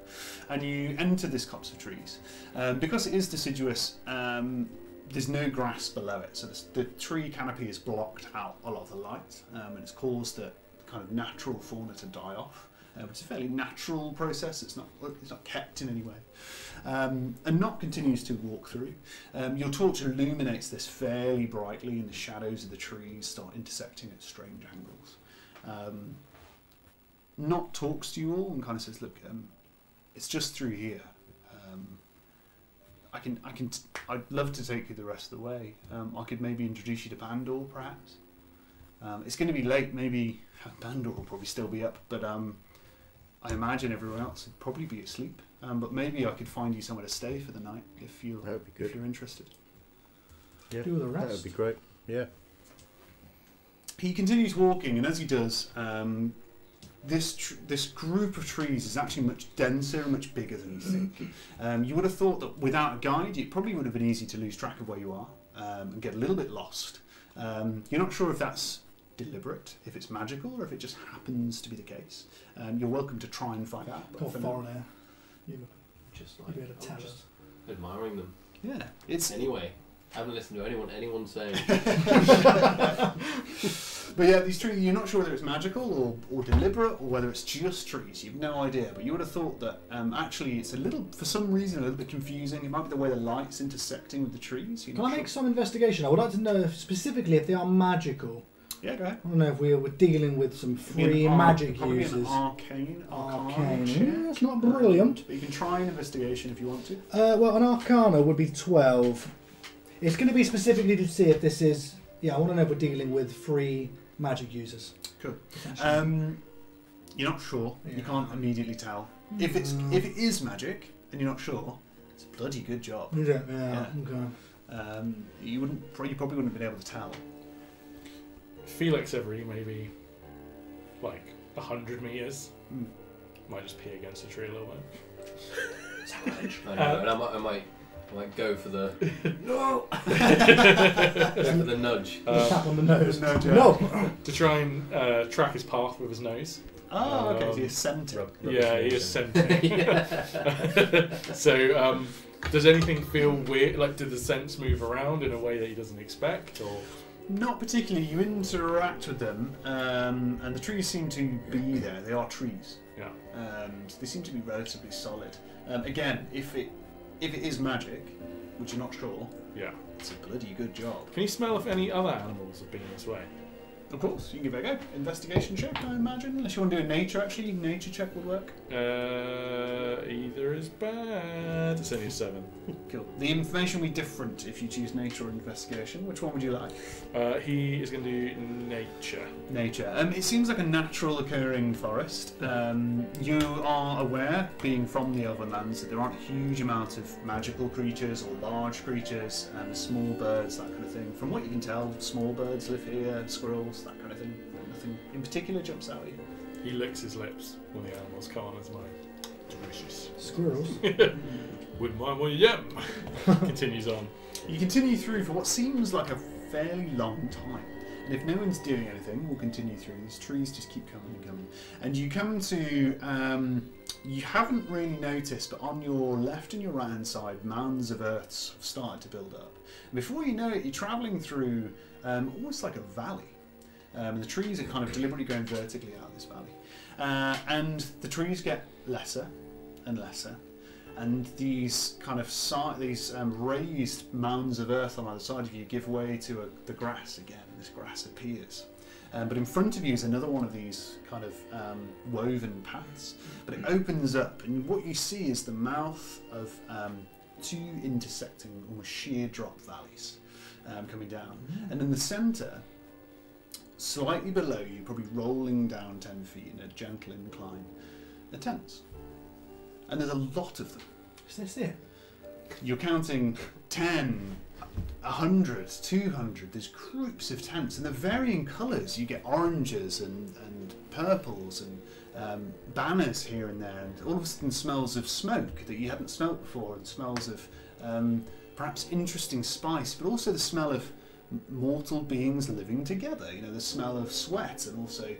And you enter this copse of trees. Um, because it is deciduous, um, there's no grass below it, so this, the tree canopy has blocked out a lot of the light, um, and it's caused the kind of natural fauna to die off. Uh, which is a fairly natural process. It's not it's not kept in any way. Um, and Not continues to walk through. Um, your torch illuminates this fairly brightly, and the shadows of the trees start intersecting at strange angles. Um, Not talks to you all and kind of says, "Look, um, it's just through here. Um, I can, I can, t- I'd love to take you the rest of the way. Um, I could maybe introduce you to Bandor, perhaps. Um, it's going to be late. Maybe *laughs* Bandor will probably still be up, but um, I imagine everyone else would probably be asleep. Um, but maybe I could find you somewhere to stay for the night if you That would be if good. you're interested. Yeah, Do the That'd be great. Yeah. He continues walking, and as he does, um, this tr- this group of trees is actually much denser and much bigger than you think. *laughs* Um, you would have thought that without a guide, it probably would have been easy to lose track of where you are um, and get a little bit lost. Um, you're not sure if that's deliberate, if it's magical, or if it just happens to be the case. Um, you're welcome to try and find out. but Poor foreigner. You, Just like better tell I'm just admiring them. Yeah, it's Anyway, I haven't listened to anyone anyone saying. *laughs* But yeah, these trees, you're not sure whether it's magical or, or deliberate or whether it's just trees. You've no idea. But you would have thought that um, actually it's a little, for some reason, a little bit confusing. It might be the way the light's intersecting with the trees. You're Can not I make some investigation? I would like to know specifically if they are magical. Yeah, go ahead. I don't know if we were dealing with some free magic users. An arcane, Arcane. Mm, that's not brilliant. But you can try an investigation if you want to. Uh, well, an arcana would be 12. It's going to be specifically to see if this is. Yeah, I want to know if we're dealing with free magic users. Cool. Um, you're not sure. You can't immediately tell. If it's Mm. if it is magic and you're not sure, it's a bloody good job. Is it? Yeah. Okay. Um, you wouldn't. You probably wouldn't have been able to tell. Felix every maybe like a hundred meters Mm. might just pee against a tree a little bit. I know, Uh, and I might, I might, I might go for the *laughs* no, *laughs* go for the nudge. Um, Tap on the nose. No, Jack. No. to try and uh, track his path with his nose. Oh, okay. so Um, you're. Rub- rub yeah, his he is scenting. *laughs* so, um, does anything feel weird? Like, did the scents move around in a way that he doesn't expect, or Not particularly. You interact with them, um, and the trees seem to be there. They are trees. Yeah. Um, so they seem to be relatively solid. Um, again, if it if it is magic, which you're not sure, yeah? it's a bloody good job. Can you smell if any other animals have been this way? Of course, you can give it a go. Investigation check, I imagine. Unless you want to do a nature, actually, nature check would work. Uh, either is bad. It's only a seven. *laughs* Cool. The information will be different if you choose nature or investigation. Which one would you like? Uh, he is going to do nature. Nature. Um, it seems like a natural occurring forest. Um, you are aware, being from the Elven lands, that there aren't a huge amount of magical creatures or large creatures and small birds, that kind of thing. From what you can tell, small birds live here, squirrels, that kind of thing. Nothing in particular jumps out at you. He licks his lips when the animals come on his mind. Delicious. Squirrels. *laughs* Wouldn't mind one of them. *laughs* Continues on. You continue through for what seems like a fairly long time. And if no one's doing anything, we'll continue through. These trees just keep coming and coming. And you come to, um, you haven't really noticed, but on your left and your right hand side, mounds of earths have started to build up. And before you know it, you're travelling through um, almost like a valley. Um, the trees are kind of deliberately going vertically out of this valley. Uh, and the trees get lesser and lesser. And these kind of si- these um, raised mounds of earth on either side of you give way to a, the grass again. This grass appears. Um, but in front of you is another one of these kind of um, woven paths. But it opens up, and what you see is the mouth of um, two intersecting, almost sheer drop valleys um, coming down. And in the centre, slightly below you, probably rolling down 10 feet in a gentle incline, are tents. And there's a lot of them. Is this it? You're counting 10, 100, 200. There's groups of tents, and they're varying colours. You get oranges and, and purples and um, banners here and there, and all of a sudden smells of smoke that you hadn't smelt before, and smells of um, perhaps interesting spice, but also the smell of mortal beings living together. You know, the smell of sweat and also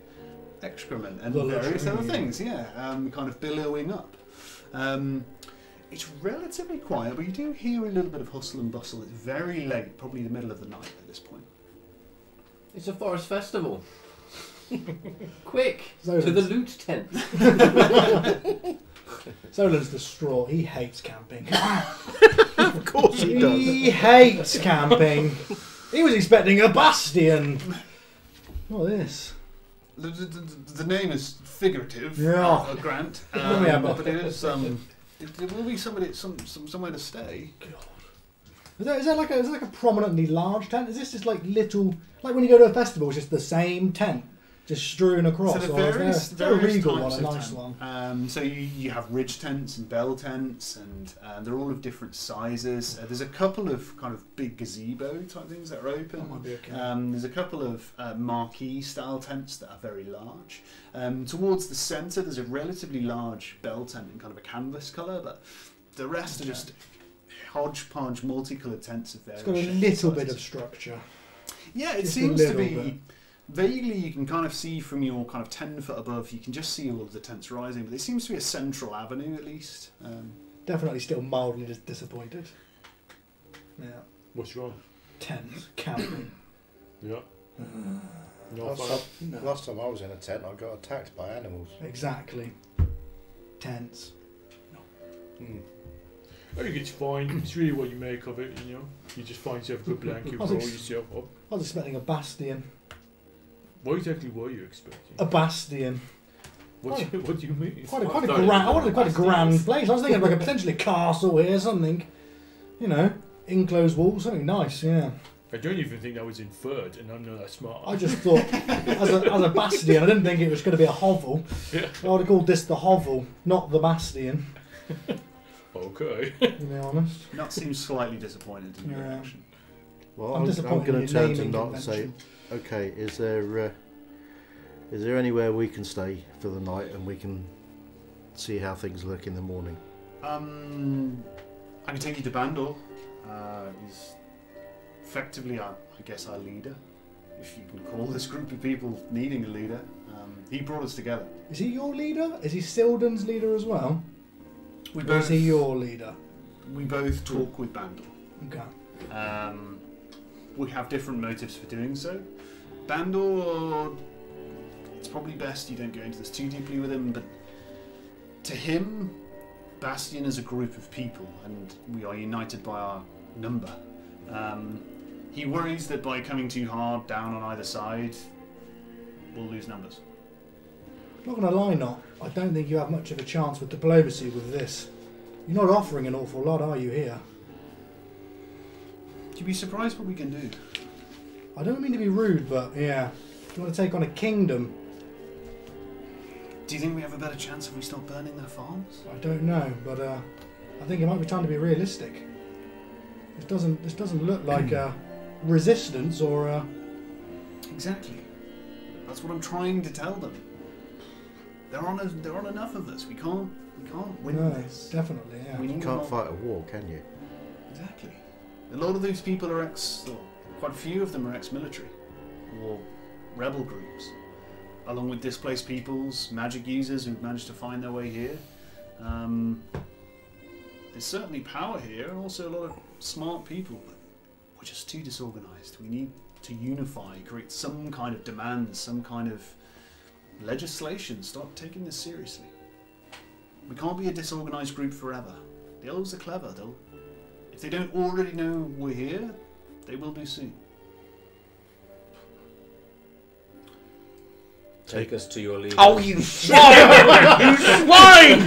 excrement and The various other things. Yeah, um, kind of billowing up. Um, it's relatively quiet, but you do hear a little bit of hustle and bustle. It's very late, probably the middle of the night at this point. It's a forest festival. *laughs* Quick So to the it's- loot tent. *laughs* Zolan's distraught. He hates camping. *laughs* Of course he does. he hates camping. He was expecting a bastion. What this? The, the, the, name is figurative, Yeah. uh, Grant, *laughs* Let um, me have a- but it is. Um, it, will be somebody, some, some somewhere to stay. Is that, is that like a is that like a prominently large tent? Is this just like little like when you go to a festival, it's just the same tent just strewn across? so the or is there- various, there a various one, types a of nice tent. one? Um, so you, you have ridge tents and bell tents, and uh, they're all of different sizes. Uh, there's a couple of kind of big gazebo type things that are open. That might be okay. Um, there's a couple of uh, marquee style tents that are very large. Um, towards the centre, there's a relatively large bell tent in kind of a canvas colour, but the rest are just hodgepodge, multicoloured tents of it's various got a little bit of structure. Yeah, it Just seems to be. bit. Vaguely, you can kind of see from your kind of 10 foot above, you can just see all of the tents rising, but there seems to be a central avenue at least. Um, Definitely still mildly dis- disappointed. Yeah, What's wrong? tents, camping. *coughs* Yeah. No Last fun. time, No. last time I was in a tent, I got attacked by animals. Exactly. Tents. Hmm. I think it's fine. *coughs* It's really what you make of it, you know. You just find yourself a good blanket, I roll yourself up. I was expecting a bastion. What exactly were you expecting? A bastion. What, do you, what do you mean? Quite a, quite a Don't grand. I wanted quite a bastion grand place. I was thinking of like a potentially castle here, something. You know, enclosed walls, something nice. Yeah. I don't even think that was inferred, and I'm not that smart. I just thought, as a, as a bastion, I didn't think it was going to be a hovel. Yeah. I would have called this the hovel, not the bastion. Okay. To be honest. That seems slightly disappointed in your Yeah. reaction. Well, I'm I'm, I'm, going to turn to Not and say, convention. Okay, is there uh, is there anywhere we can stay for the night and we can see how things look in the morning? Um, I can take you to Bandor. Uh, he's effectively, our, I guess, our leader, if you can call this group of people needing a leader. Um, he brought us together. Is he your leader? Is he Silden's leader as well? We Or both, is he your leader? we both talk with Bandor. Okay. Um, we have different motives for doing so. Bandor, it's probably best you don't go into this too deeply with him, but to him, Bastion is a group of people, and we are united by our number. Um, he worries that by coming too hard down on either side, we'll lose numbers. Not going to lie, not. I don't think you have much of a chance with diplomacy with this. You're not offering an awful lot, are you, here? You'd be surprised what we can do. I don't mean to be rude, but yeah. If you want to take on a kingdom, Do you think we have a better chance if we stop burning their farms? I don't know, but uh, I think it might be time to be realistic. This doesn't. This doesn't look like *clears throat* a resistance or a. Exactly. That's what I'm trying to tell them. There aren't there aren't enough of us. We can't we can't win no, this. definitely, yeah. We You can't fight a war, can you? Exactly. A lot of these people are ex. Or quite a few of them are ex-military or rebel groups, along with displaced peoples, magic users who've managed to find their way here. Um, there's certainly power here, and also a lot of smart people, but we're just too disorganized. We need to unify, create some kind of demand, some kind of legislation. Start taking this seriously. We can't be a disorganized group forever. The elves are clever, though. If they don't already know we're here, they will do soon. Take us to your leader. Oh, you *laughs* swine! you swine!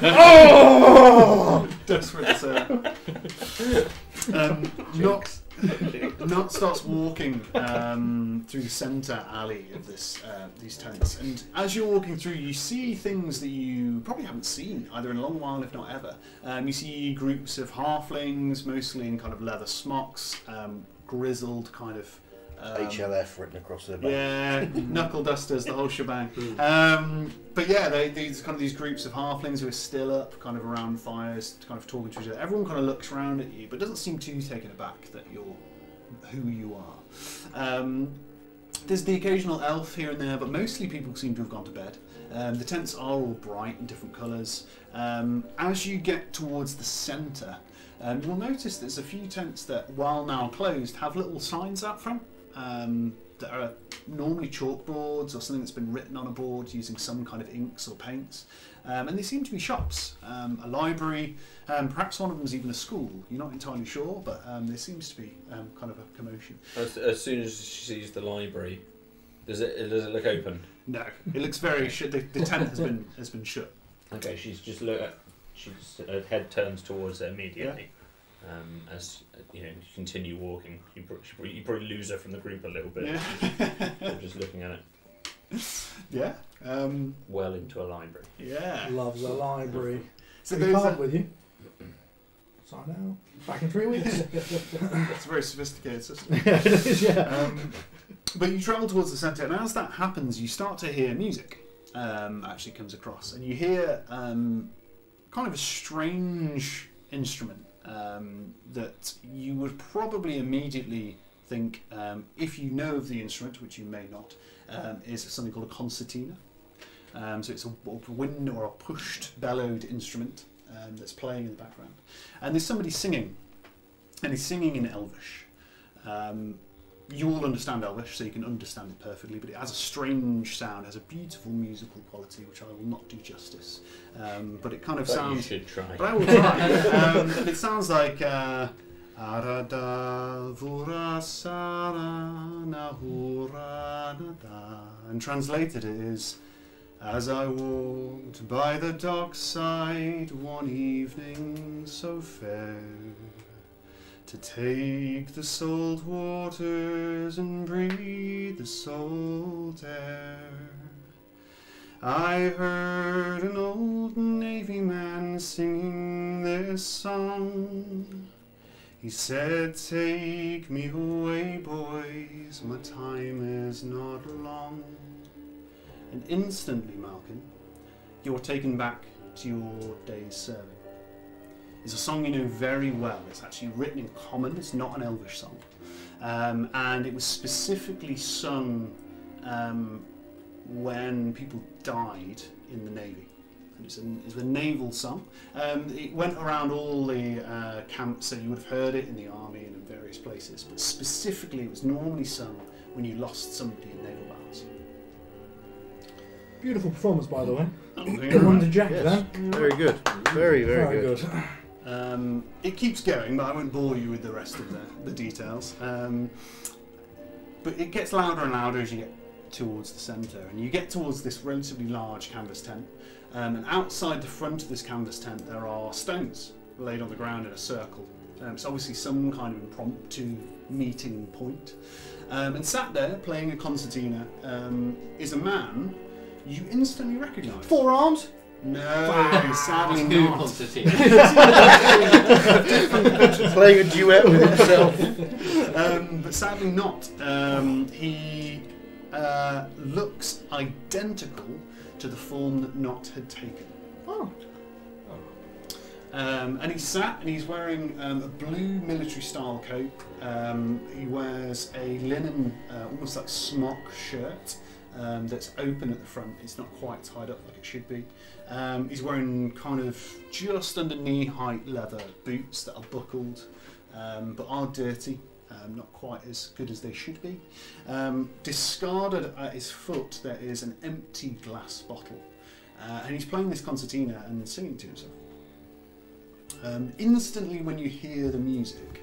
*laughs* oh! Desperate to *laughs* um, Not, *laughs* Not starts walking um, through the centre alley of this uh, these tents, and as you're walking through, you see things that you probably haven't seen either in a long while, if not ever. Um, you see groups of halflings, mostly in kind of leather smocks, um, grizzled kind of. Um, HLF written across their back. yeah, *laughs* knuckle dusters, the whole shebang. Um, but yeah, they, these kind of these groups of halflings who are still up, kind of around fires, kind of talking to each other. Everyone kind of looks around at you, but doesn't seem too taken aback that you're who you are. Um, there's the occasional elf here and there, but mostly people seem to have gone to bed. Um, the tents are all bright in different colours. Um, as you get towards the centre, um, you'll notice there's a few tents that, while now closed, have little signs out front um, that are normally chalkboards or something that's been written on a board using some kind of inks or paints. Um, and they seem to be shops, um, a library, um, perhaps one of them is even a school. You're not entirely sure, but um, there seems to be um, kind of a commotion. As, as soon as she sees the library, does it does it look open? No, it looks very. The, the tent has been has been shut. Okay, she's just look at. She's her head turns towards it immediately. Um, as you know, you continue walking, you, probably- you probably lose her from the group a little bit. Yeah, You're just looking at it. *laughs* yeah, um, Well into a library. yeah. Loves a library. So Have you there's card a, with you? *clears throat* Sign out. Back in three weeks. *laughs* it's a very sophisticated system. *laughs* yeah, it is, yeah. Um, but you travel towards the centre, and as that happens, you start to hear music. Um, actually, comes across, and you hear um, kind of a strange instrument um, that you would probably immediately think, um, if you know of the instrument, which you may not, um, is something called a concertina. Um, so it's a, a wind or a pushed, bellowed instrument um, that's playing in the background, and there's somebody singing, and he's singing in Elvish. You all understand Elvish, so you can understand it perfectly, but it has a strange sound, has a beautiful musical quality, which I will not do justice. Um, but it kind of But you sounds. should try. But I will try. *laughs* um, it sounds like. Uh, Arada vura sara nahura nada. And translated it is As I walked by the dockside one evening so fair, to take the salt waters and breathe the salt air. I heard an old navy man singing this song. He said, Take me away, boys, my time is not long. And instantly, Malcolm, you're taken back to your day's serving. It's a song you know very well. It's actually written in common, it's not an Elvish song. Um, and it was specifically sung um, when people died in the Navy. And it's a, it's a naval song. Um, it went around all the uh, camps, so you would have heard it in the army and in various places. But specifically, it was normally sung when you lost somebody in naval battles. Beautiful performance, by the way. Thank you Good one to Jack Yes. then. Very good. Very, very, good. Um, it keeps going, but I won't bore you with the rest of the, the details. Um, but it gets louder and louder as you get towards the centre, and you get towards this relatively large canvas tent. Um, and outside the front of this canvas tent, there are stones laid on the ground in a circle. Um, it's obviously some kind of impromptu meeting point. Um, and sat there playing a concertina um, is a man you instantly recognise. Four arms. No, sadly Two not. concertina. *laughs* Playing a duet with himself. um, but sadly not. Um, he uh, looks identical to the form that Not had taken. Oh. Um, and he's sat and he's wearing um, a blue military style coat. Um, he wears a linen, uh, almost like smock shirt um, that's open at the front. It's not quite tied up like it should be. Um, he's wearing kind of just under knee height leather boots that are buckled um, but are dirty. um, not quite as good as they should be. Um, discarded at his foot, there is an empty glass bottle, uh, and he's playing this concertina and singing to himself. Um, instantly, when you hear the music,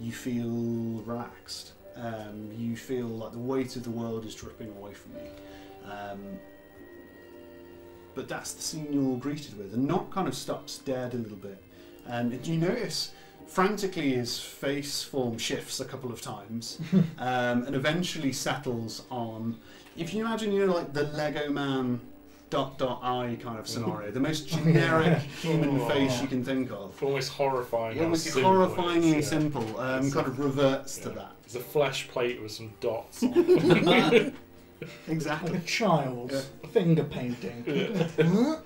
you feel relaxed. Um, you feel like the weight of the world is dripping away from you. Um, but that's the scene you're all greeted with. And Not kind of stops dead a little bit. And you notice frantically his face form shifts a couple of times *laughs* um, and eventually settles on. If you imagine, you know, like the Lego man dot dot eye kind of scenario, the most *laughs* generic human Oh. face you can think of. Almost horrifying. Almost simple horrifyingly yeah. simple, um, kind of reverts to that. It's a flesh plate with some dots. on it. *laughs* Exactly. Like a child's Yeah. finger painting. Yeah.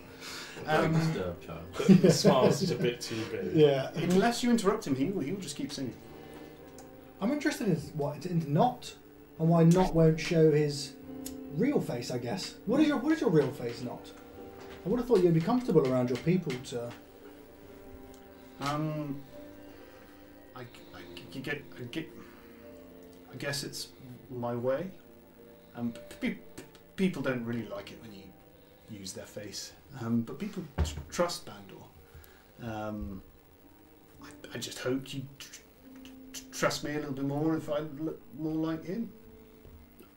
Um, disturbed child. the smile's just a bit too *laughs* big. yeah. unless you interrupt him, he will, he will just keep singing. I'm interested in what into Not and why Not won't show his real face. I guess. What is your What is your real face, Not? I would have thought you'd be comfortable around your people to. Um, I, I, you get, I get, I guess it's my way. Um, people don't really like it when you use their face, um, but people tr- trust Bandor. Um, I, I just hoped you tr- tr- trust me a little bit more if I look more like him.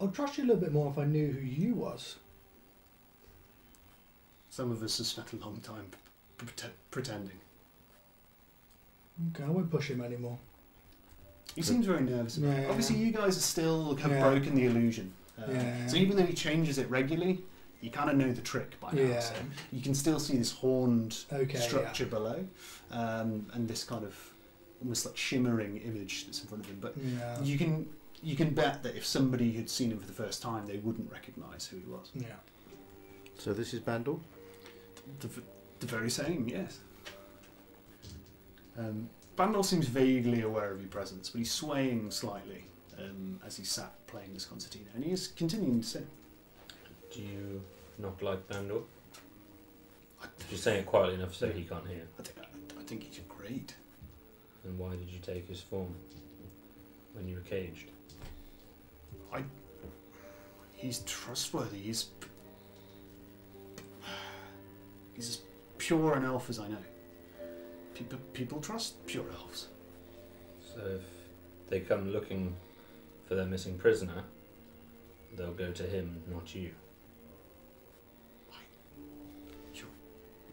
I'd trust you a little bit more if I knew who you was. Some of us have spent a long time pretending. Okay, I won't push him anymore. He seems very nervous. about it. Yeah. Obviously, you guys are still have Yeah. broken the illusion. Uh, Yeah. So even though he changes it regularly, you kind of know the trick by now. Yeah. So you can still see this horned Okay. structure below, um, and this kind of almost like shimmering image that's in front of him. But Yeah. Yeah. you can you can bet that if somebody had seen him for the first time, they wouldn't recognise who he was. yeah. So this is Bandor. The, v- the very same, yes. Um, Bandor seems vaguely aware of your presence, but he's swaying slightly um, as he sat playing this concertina, and he is continuing to sing. Do you not like Bandor? I, Just saying it quietly enough so he can't hear. I think, I, I think he's great. And why did you take his form when you were caged? He's trustworthy. He's he's as pure an elf as I know. People people trust pure elves. So if they come looking for their missing prisoner, they'll go to him, not you. You're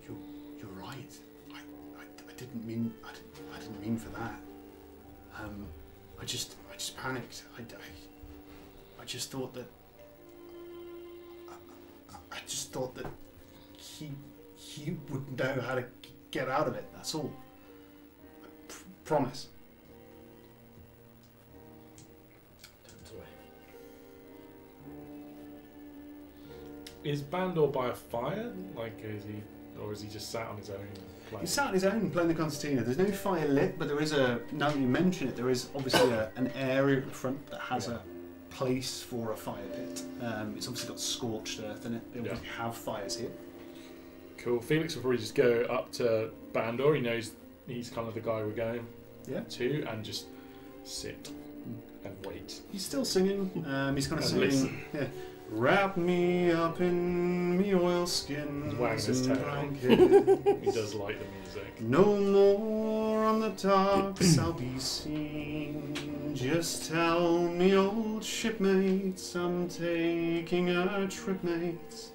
you're you're right. I, I, I didn't mean I didn't, I didn't mean for that. Um, I just I just panicked. I, I, I just thought that I, I just thought that he he would know how to get out of it. That's all. I promise. Turns away. Is Bandor by a fire? Like, is he, or is he just sat on his own? Playing? He sat on his own playing the concertina. There's no fire lit, but there is a. Now that you mention it, there is obviously a, an area at the front that has Yeah. a place for a fire pit. Um, it's obviously got scorched earth in it. They Yeah. obviously have fires here. Cool. Felix will probably just go up to Bandor. He knows he's kind of the guy we're going Yeah. to, and just sit and wait. He's still singing. Um, he's kind of singing. Yeah. Wrap me up in me oilskin. His tail. He does like the music. No more on the docks I'll be seen. Just tell me, old shipmates, I'm taking a trip, mates.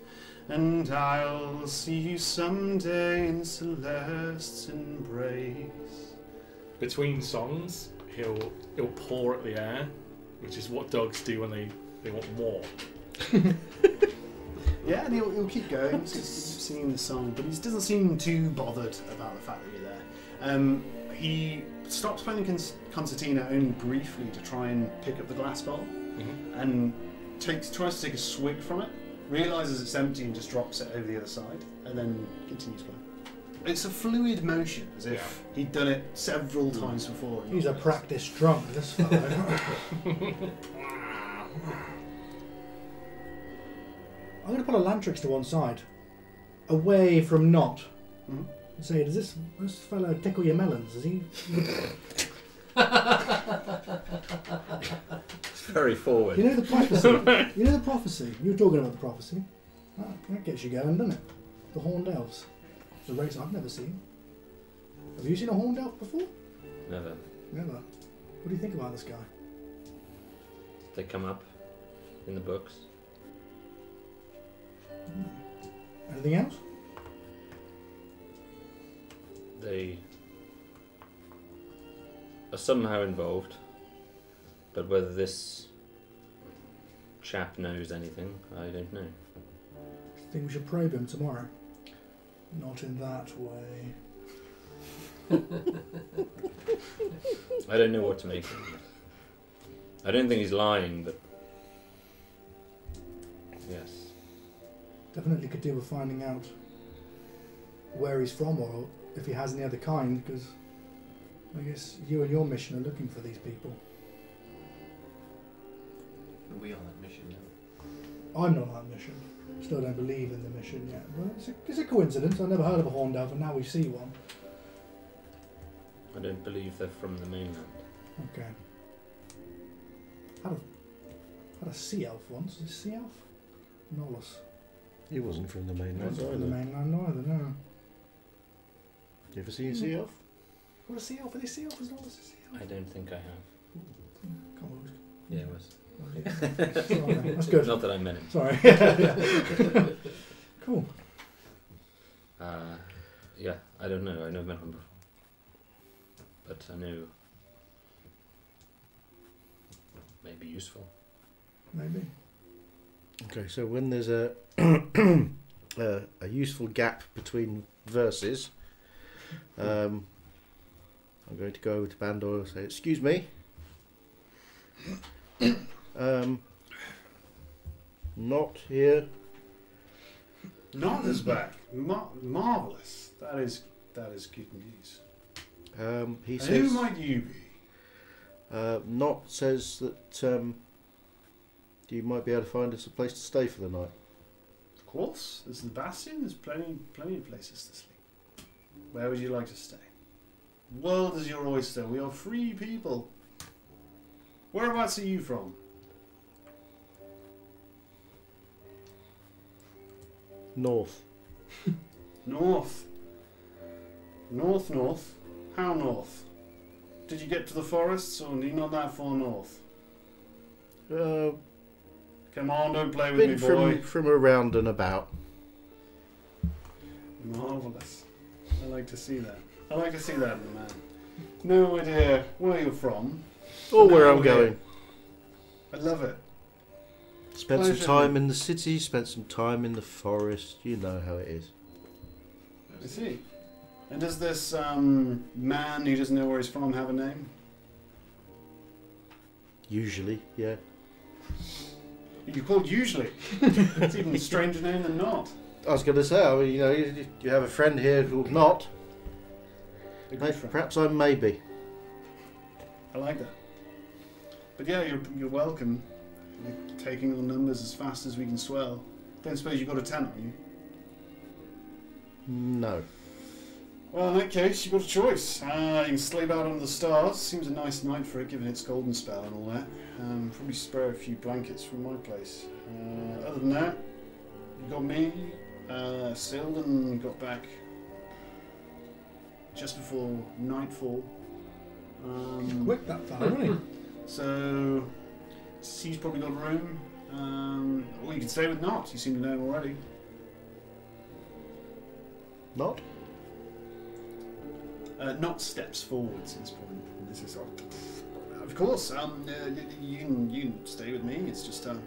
And I'll see you someday in Celeste's embrace. Between songs, he'll he'll paw at the air, which is what dogs do when they, they want more. *laughs* Yeah, and he'll, he'll keep going, s- s- singing the song, but he doesn't seem too bothered about the fact that you're there. Um, he stops playing the concertina only briefly to try and pick up the glass bowl, and takes tries to take a swig from it, realizes it's empty and just drops it over the other side, and then continues playing. It's a fluid motion, as if Yeah. he'd done it several times before. He's a practiced drunk, this fellow. *laughs* *laughs* I'm going to put Elantrix to one side, away from Not. Mhm. And say, does this, this fellow tickle your melons? Does he? It's very forward. You know the prophecy. *laughs* you know the prophecy. You were talking about the prophecy. That, that gets you going, doesn't it? The horned elves. The race I've never seen. Have you seen a horned elf before? Never. Never. What do you think about this guy? They come up in the books. Anything else? They are somehow involved, but whether this chap knows anything, I don't know. I think we should probe him tomorrow? Not in that way. *laughs* I don't know what to make of him. I don't think he's lying, but yes, Definitely could do with finding out where he's from or if he has any other kind, because I guess you and your mission are looking for these people. We on that mission now. I'm not on that mission. Still don't believe in the mission yet. But it's a, it's a coincidence. I've never heard of a horned elf, and now we see one. I don't believe they're from the mainland. Okay. Had a had a sea elf once. Is it sea elf? Nolus. He wasn't from the mainland Not either. from the mainland either. No. You ever see a sea elf? What a sea elf? Are they sea elf? Is Nolus a sea elf? I don't think I have. Come on. Yeah, it was. Sorry, That's good. Not that I meant it. Sorry. *laughs* cool. Uh, yeah, I don't know. I never met him before. But I know maybe useful. Maybe. Okay, so when there's a uh, a useful gap between verses, um, I'm going to go over to Bandor and say, "Excuse me." Um, not here. Not as back. Mar- marvelous. That is that is good news. Um, he And says. who might you be? Uh, Not says that um, you might be able to find us a place to stay for the night. Of course, there's the Bastion. There's plenty plenty of places to sleep. Where would you like to stay? World is your oyster. We are free people. Whereabouts are you from? North. *laughs* North. North, north. How north? Did you get to the forests, or are you not that far north? Uh, Come on, don't play with been me, from boy. from around and about. Marvelous. I like to see that. I like to see that in a man. No idea where you're from. Or where I'm going. I love it. Spent some time in the city. Spent some time in the forest. You know how it is. I see. And does this um, man who doesn't know where he's from have a name? Usually, yeah. You're called usually. *laughs* it's even a stranger name than not. I was going to say, I mean, you know, you, you have a friend here called Not. A good friend. Perhaps I'm maybe. I like that. But yeah, you're, you're welcome. We're taking on numbers as fast as we can swell. Don't suppose you've got a tent on you? No. Well, in that case, you've got a choice. Uh, you can sleep out under the stars. Seems a nice night for it, given its golden spell and all that. Um, probably spare a few blankets from my place. Uh, other than that, you got me, uh, sailed and got back just before nightfall. Um, Wick that he? *coughs* So, he's probably got a room. Um, or you can stay with Not. You seem to know him already. Not? Uh, Not steps forwards at this point. This is, oh, of course. Um, uh, you can you can stay with me. It's just a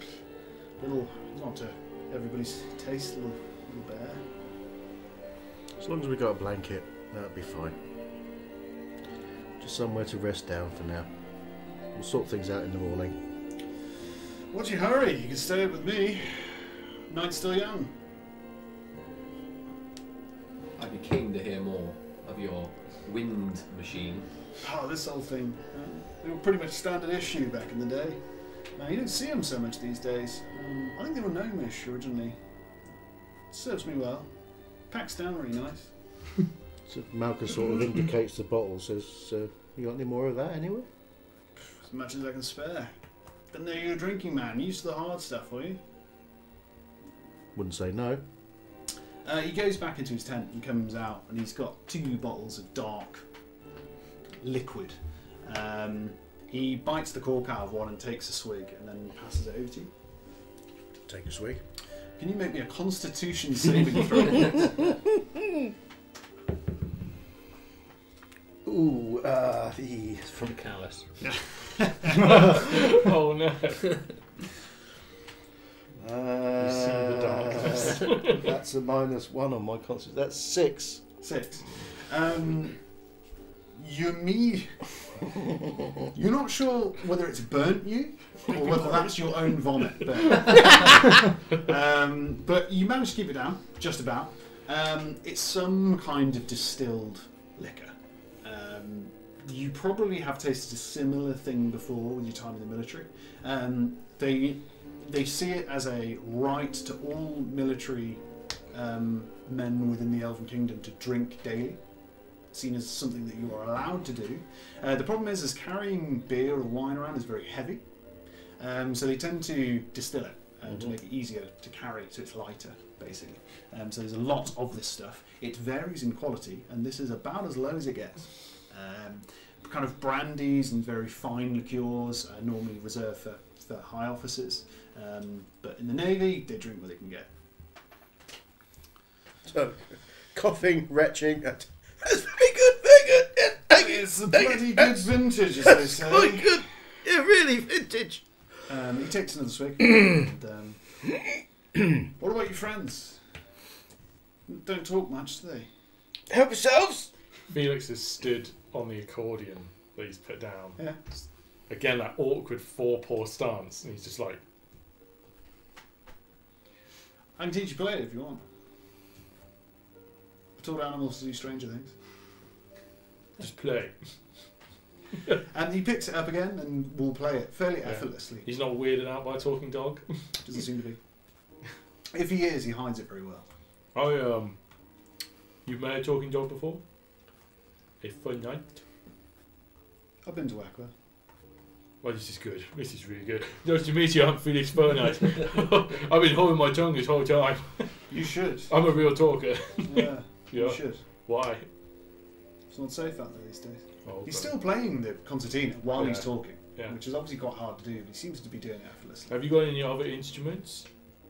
little not to everybody's taste, little little bear. As long as we got a blanket, that'll be fine. Just somewhere to rest down for now. We'll sort things out in the morning. What's your hurry? You can stay with me. Night's still young. Wind machine. Oh, this old thing. Uh, they were pretty much standard issue back in the day. Uh, you don't see them so much these days. Um, I think they were gnomish originally. Serves me well. Packs down really nice. *laughs* So Malcolm sort of indicates the bottle, says, uh, You got any more of that anyway? As much as I can spare. Didn't know you were a drinking man. Used to the hard stuff, were you? Wouldn't say no. Uh, he goes back into his tent and comes out, and he's got two bottles of dark liquid. Um, he bites the cork out of one and takes a swig, and then passes it over to you. Take a swig. Can you make me a Constitution saving *laughs* throw? Ooh, uh, the From Callus. *laughs* oh no. *laughs* Uh, darkness. *laughs* that's a minus one on my constitution. That's six. Six. Um, you me. You're not sure whether it's burnt you or whether that's your own vomit. But, *laughs* um, but you managed to keep it down, just about. Um, it's some kind of distilled liquor. Um, you probably have tasted a similar thing before with your time in the military. Um, they they see it as a right to all military um, men within the Elven Kingdom to drink daily, seen as something that you are allowed to do. Uh, the problem is, is carrying beer or wine around is very heavy, um, so they tend to distill it um, to Mhm. make it easier to carry, so it's lighter, basically. Um, so there's a lot of this stuff. It varies in quality, and this is about as low as it gets. Um, kind of brandies and very fine liqueurs are normally reserved for, for high officers, um, but in the navy they drink what they can get. So, coughing, retching. and- That's very good, very good. Yeah, thank. It's a thank bloody you. good vintage, as they say. quite good. Yeah, really vintage. Um, he takes another swig. *clears throat* and, um, what about your friends? Don't talk much, do they? Help yourselves. Felix is stood on the accordion that he's put down. Yeah. Again, that awkward four paw stance, and he's just like, I can teach you to play it if you want. I taught animals to do stranger things. just play. *laughs* And he picks it up again and will play it fairly Yeah. effortlessly. He's not weirded out by a talking dog. *laughs* Doesn't seem to be. *laughs* If he is, he hides it very well. I um, you've met a talking dog before? A fun night. I've been to Aqua. Well, this is good. This is really good. *laughs* Nice to meet you. I'm Felix Fernite. I've been holding my tongue this whole time. You should. *laughs* I'm a real talker. Yeah, *laughs* Yeah. you should. Why? It's not safe out there these days. Oh, He's but- still playing the concertina while he's talking, Yeah. which is obviously quite hard to do, but he seems to be doing it effortlessly. Have you got any other instruments?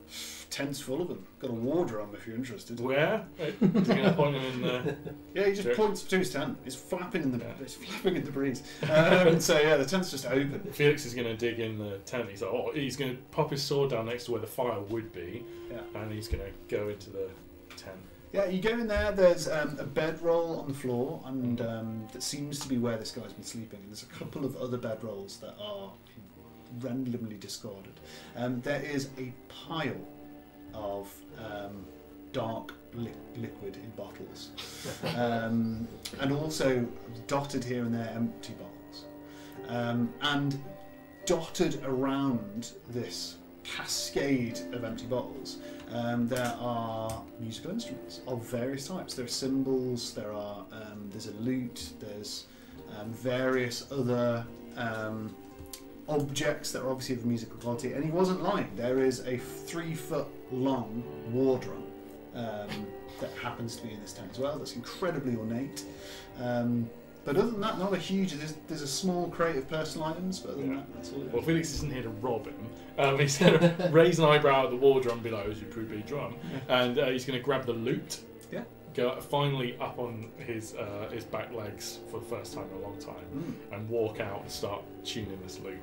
*sighs* Tent's full of them. Got a war drum if you're interested. Where? Uh, he going to point them in the... *laughs* Yeah, he just Sure. points to his tent. It's flapping in the Yeah. it's flapping in the breeze. Um, so yeah, the tent's just open. *laughs* Felix is going to dig in the tent. He's like, oh, he's going to pop his sword down next to where the fire would be, Yeah. and he's going to go into the tent. Yeah, you go in there. There's um, a bedroll on the floor, and um, that seems to be where this guy's been sleeping. And there's a couple of other bedrolls that are randomly discarded. Um, there is a pile of um, dark li- liquid in bottles, *laughs* um, and also dotted here and there empty bottles, um, and dotted around this cascade of empty bottles um, there are musical instruments of various types. There are cymbals. There are um, there's a lute. There's um, various other um, objects that are obviously of musical quality. And he wasn't lying. There is a three foot long war drum um, that happens to be in this tent as well. That's incredibly ornate. Um, but other than that, not a huge. There's, there's a small crate of personal items, but other than that, that's all. it is. Well, Felix isn't here to rob him. Um, he's going to raise an eyebrow at the war drum below, as you pretty big drum, and uh, he's going to grab the lute. Yeah. Go finally up on his uh, his back legs for the first time in a long time, Mm, and walk out and start tuning this lute.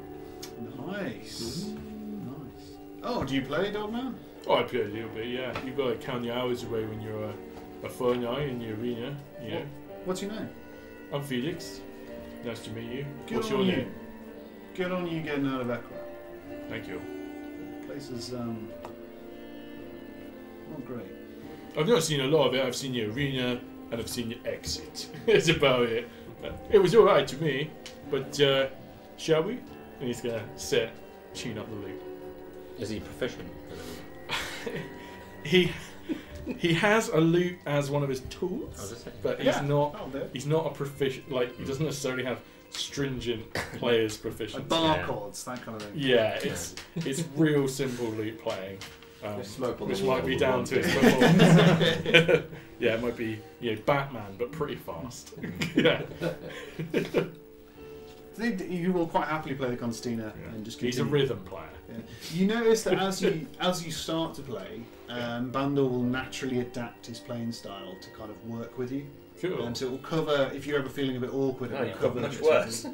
nice, nice. Oh, do you play, dog man? Oh, I play a little bit, yeah. You've got to count your hours away when you're a, a fur guy in the arena. Yeah. What's your name? I'm Felix. Nice to meet you. Good What's on your you. name? Good on you getting out of Equa. Thank you. The Place is um not great. I've not seen a lot of it. I've seen the arena and I've seen the exit. *laughs* That's about it. Uh, It was alright to me, but uh, shall we? And he's gonna set, tune up the loop. Is he proficient? He he has a lute as one of his tools, just say. but he's Yeah. not That'll do. he's not a proficient. Like he doesn't necessarily have stringent *laughs* players proficiency. Like bar chords, that kind of thing. Yeah, it's it's real simple lute playing, um, smoke which might be down to its performance. *laughs* *laughs* yeah, it might be you know Batman, but pretty fast. yeah, They- You will quite happily play the concertina Yeah. and just he's a rhythm player. You notice that as you *laughs* as you start to play, um, Bandor will naturally adapt his playing style to kind of work with you. Cool. And so it will cover if you're ever feeling a bit awkward. it Oh, will cover much worse. *laughs* um,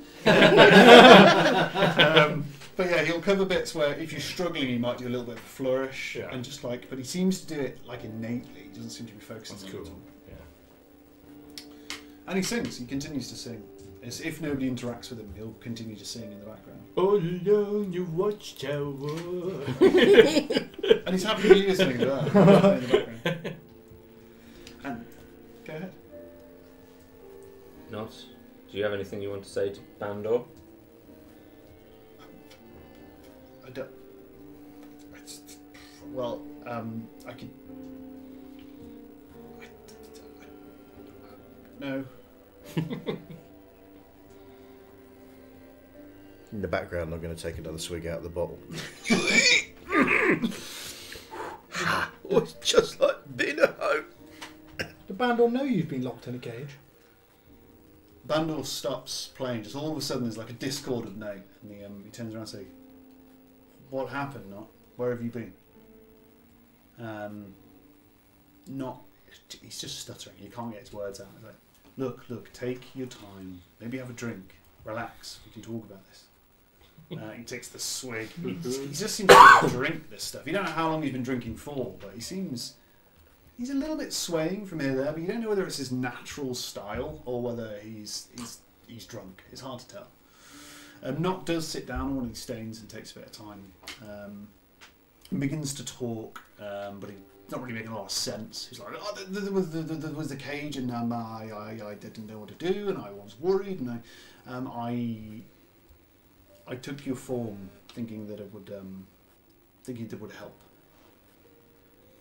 but yeah, he'll cover bits where if you're struggling, he might do a little bit of a flourish Yeah. and just like. But he seems to do it like innately. He doesn't seem to be focusing That's on it cool. at all. Yeah. And he sings. He continues to sing. As if nobody interacts with him, he'll continue to sing in the background. All alone your watchtower. *laughs* And he's happy to be listening to that in the background. And go ahead. Not. Do you have anything you want to say to Bandor? I don't. It's, well, um, I could. I, I, no. *laughs* In the background, I'm going to take another swig out of the bottle. oh, *laughs* it's just like being at home. The band all know you've been locked in a cage. Bandor stops playing. Just all of a sudden, there's like a discordant note, and he, um, he turns around and says, "What happened? Not where have you been?" Um, not. He's just stuttering. He can't get his words out. He's like, "Look, look. Take your time. Maybe have a drink. Relax. We can talk about this." Uh, he takes the swig. he just seems to *coughs* drink this stuff. You don't know how long he's been drinking for, but he seems he's a little bit swaying from here to there. But you don't know whether it's his natural style or whether he's he's he's drunk. It's hard to tell. Um, Knock does sit down on one of these stains and takes a bit of time. Um, begins to talk, um, but he's not really making a lot of sense. He's like, "Oh, th- th- there was the, the, there was the cage, and um, I, I, I didn't know what to do, and I was worried, and I, um, I, I took your form thinking that it would, um, thinking that would help.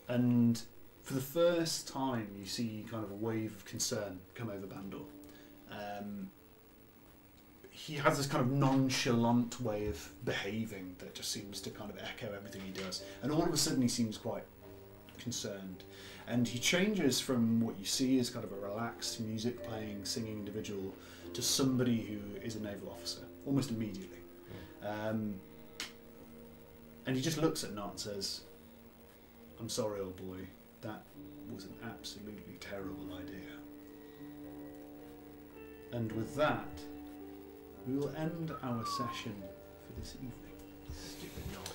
And for the first time, you see kind of a wave of concern come over Bandor. Um, he has this kind of nonchalant way of behaving that just seems to kind of echo everything he does. And all of a sudden, he seems quite concerned. And he changes from what you see as kind of a relaxed, music playing, singing individual to somebody who is a naval officer almost immediately. Um, and he just looks at Not and says, I'm sorry, old boy, that was an absolutely terrible idea. And with that, we will end our session for this evening. Stupid Not.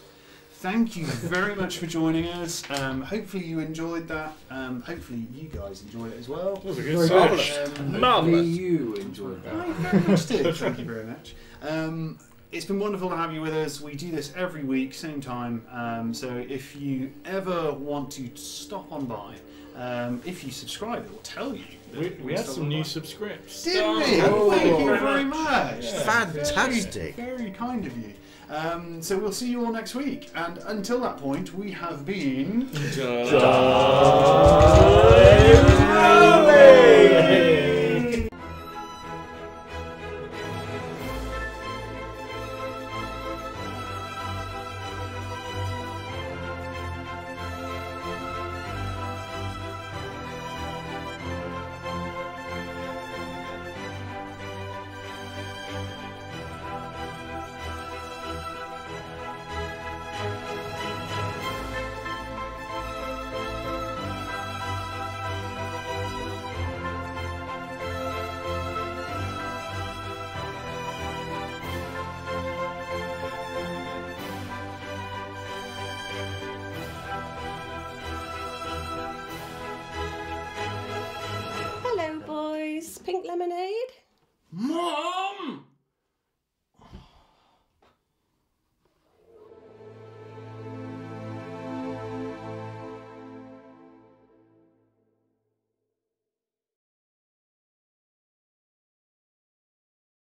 Thank you very much for joining us. Um, hopefully you enjoyed that. Um, hopefully you guys enjoyed it as well. That was a good Very session. Um, Hopefully you enjoyed that. I very much did. Thank you very much. Um, it's been wonderful to have you with us. We do this every week, same time. Um, so if you ever want to stop on by, um, if you subscribe, it will tell you. We, we had some new subscribers. Did we? Oh, thank you very much. Yeah. Fantastic. Very, very, kind of you. Um, so we'll see you all next week. And until that point, we have been. Jolly. Jolly. Jolly.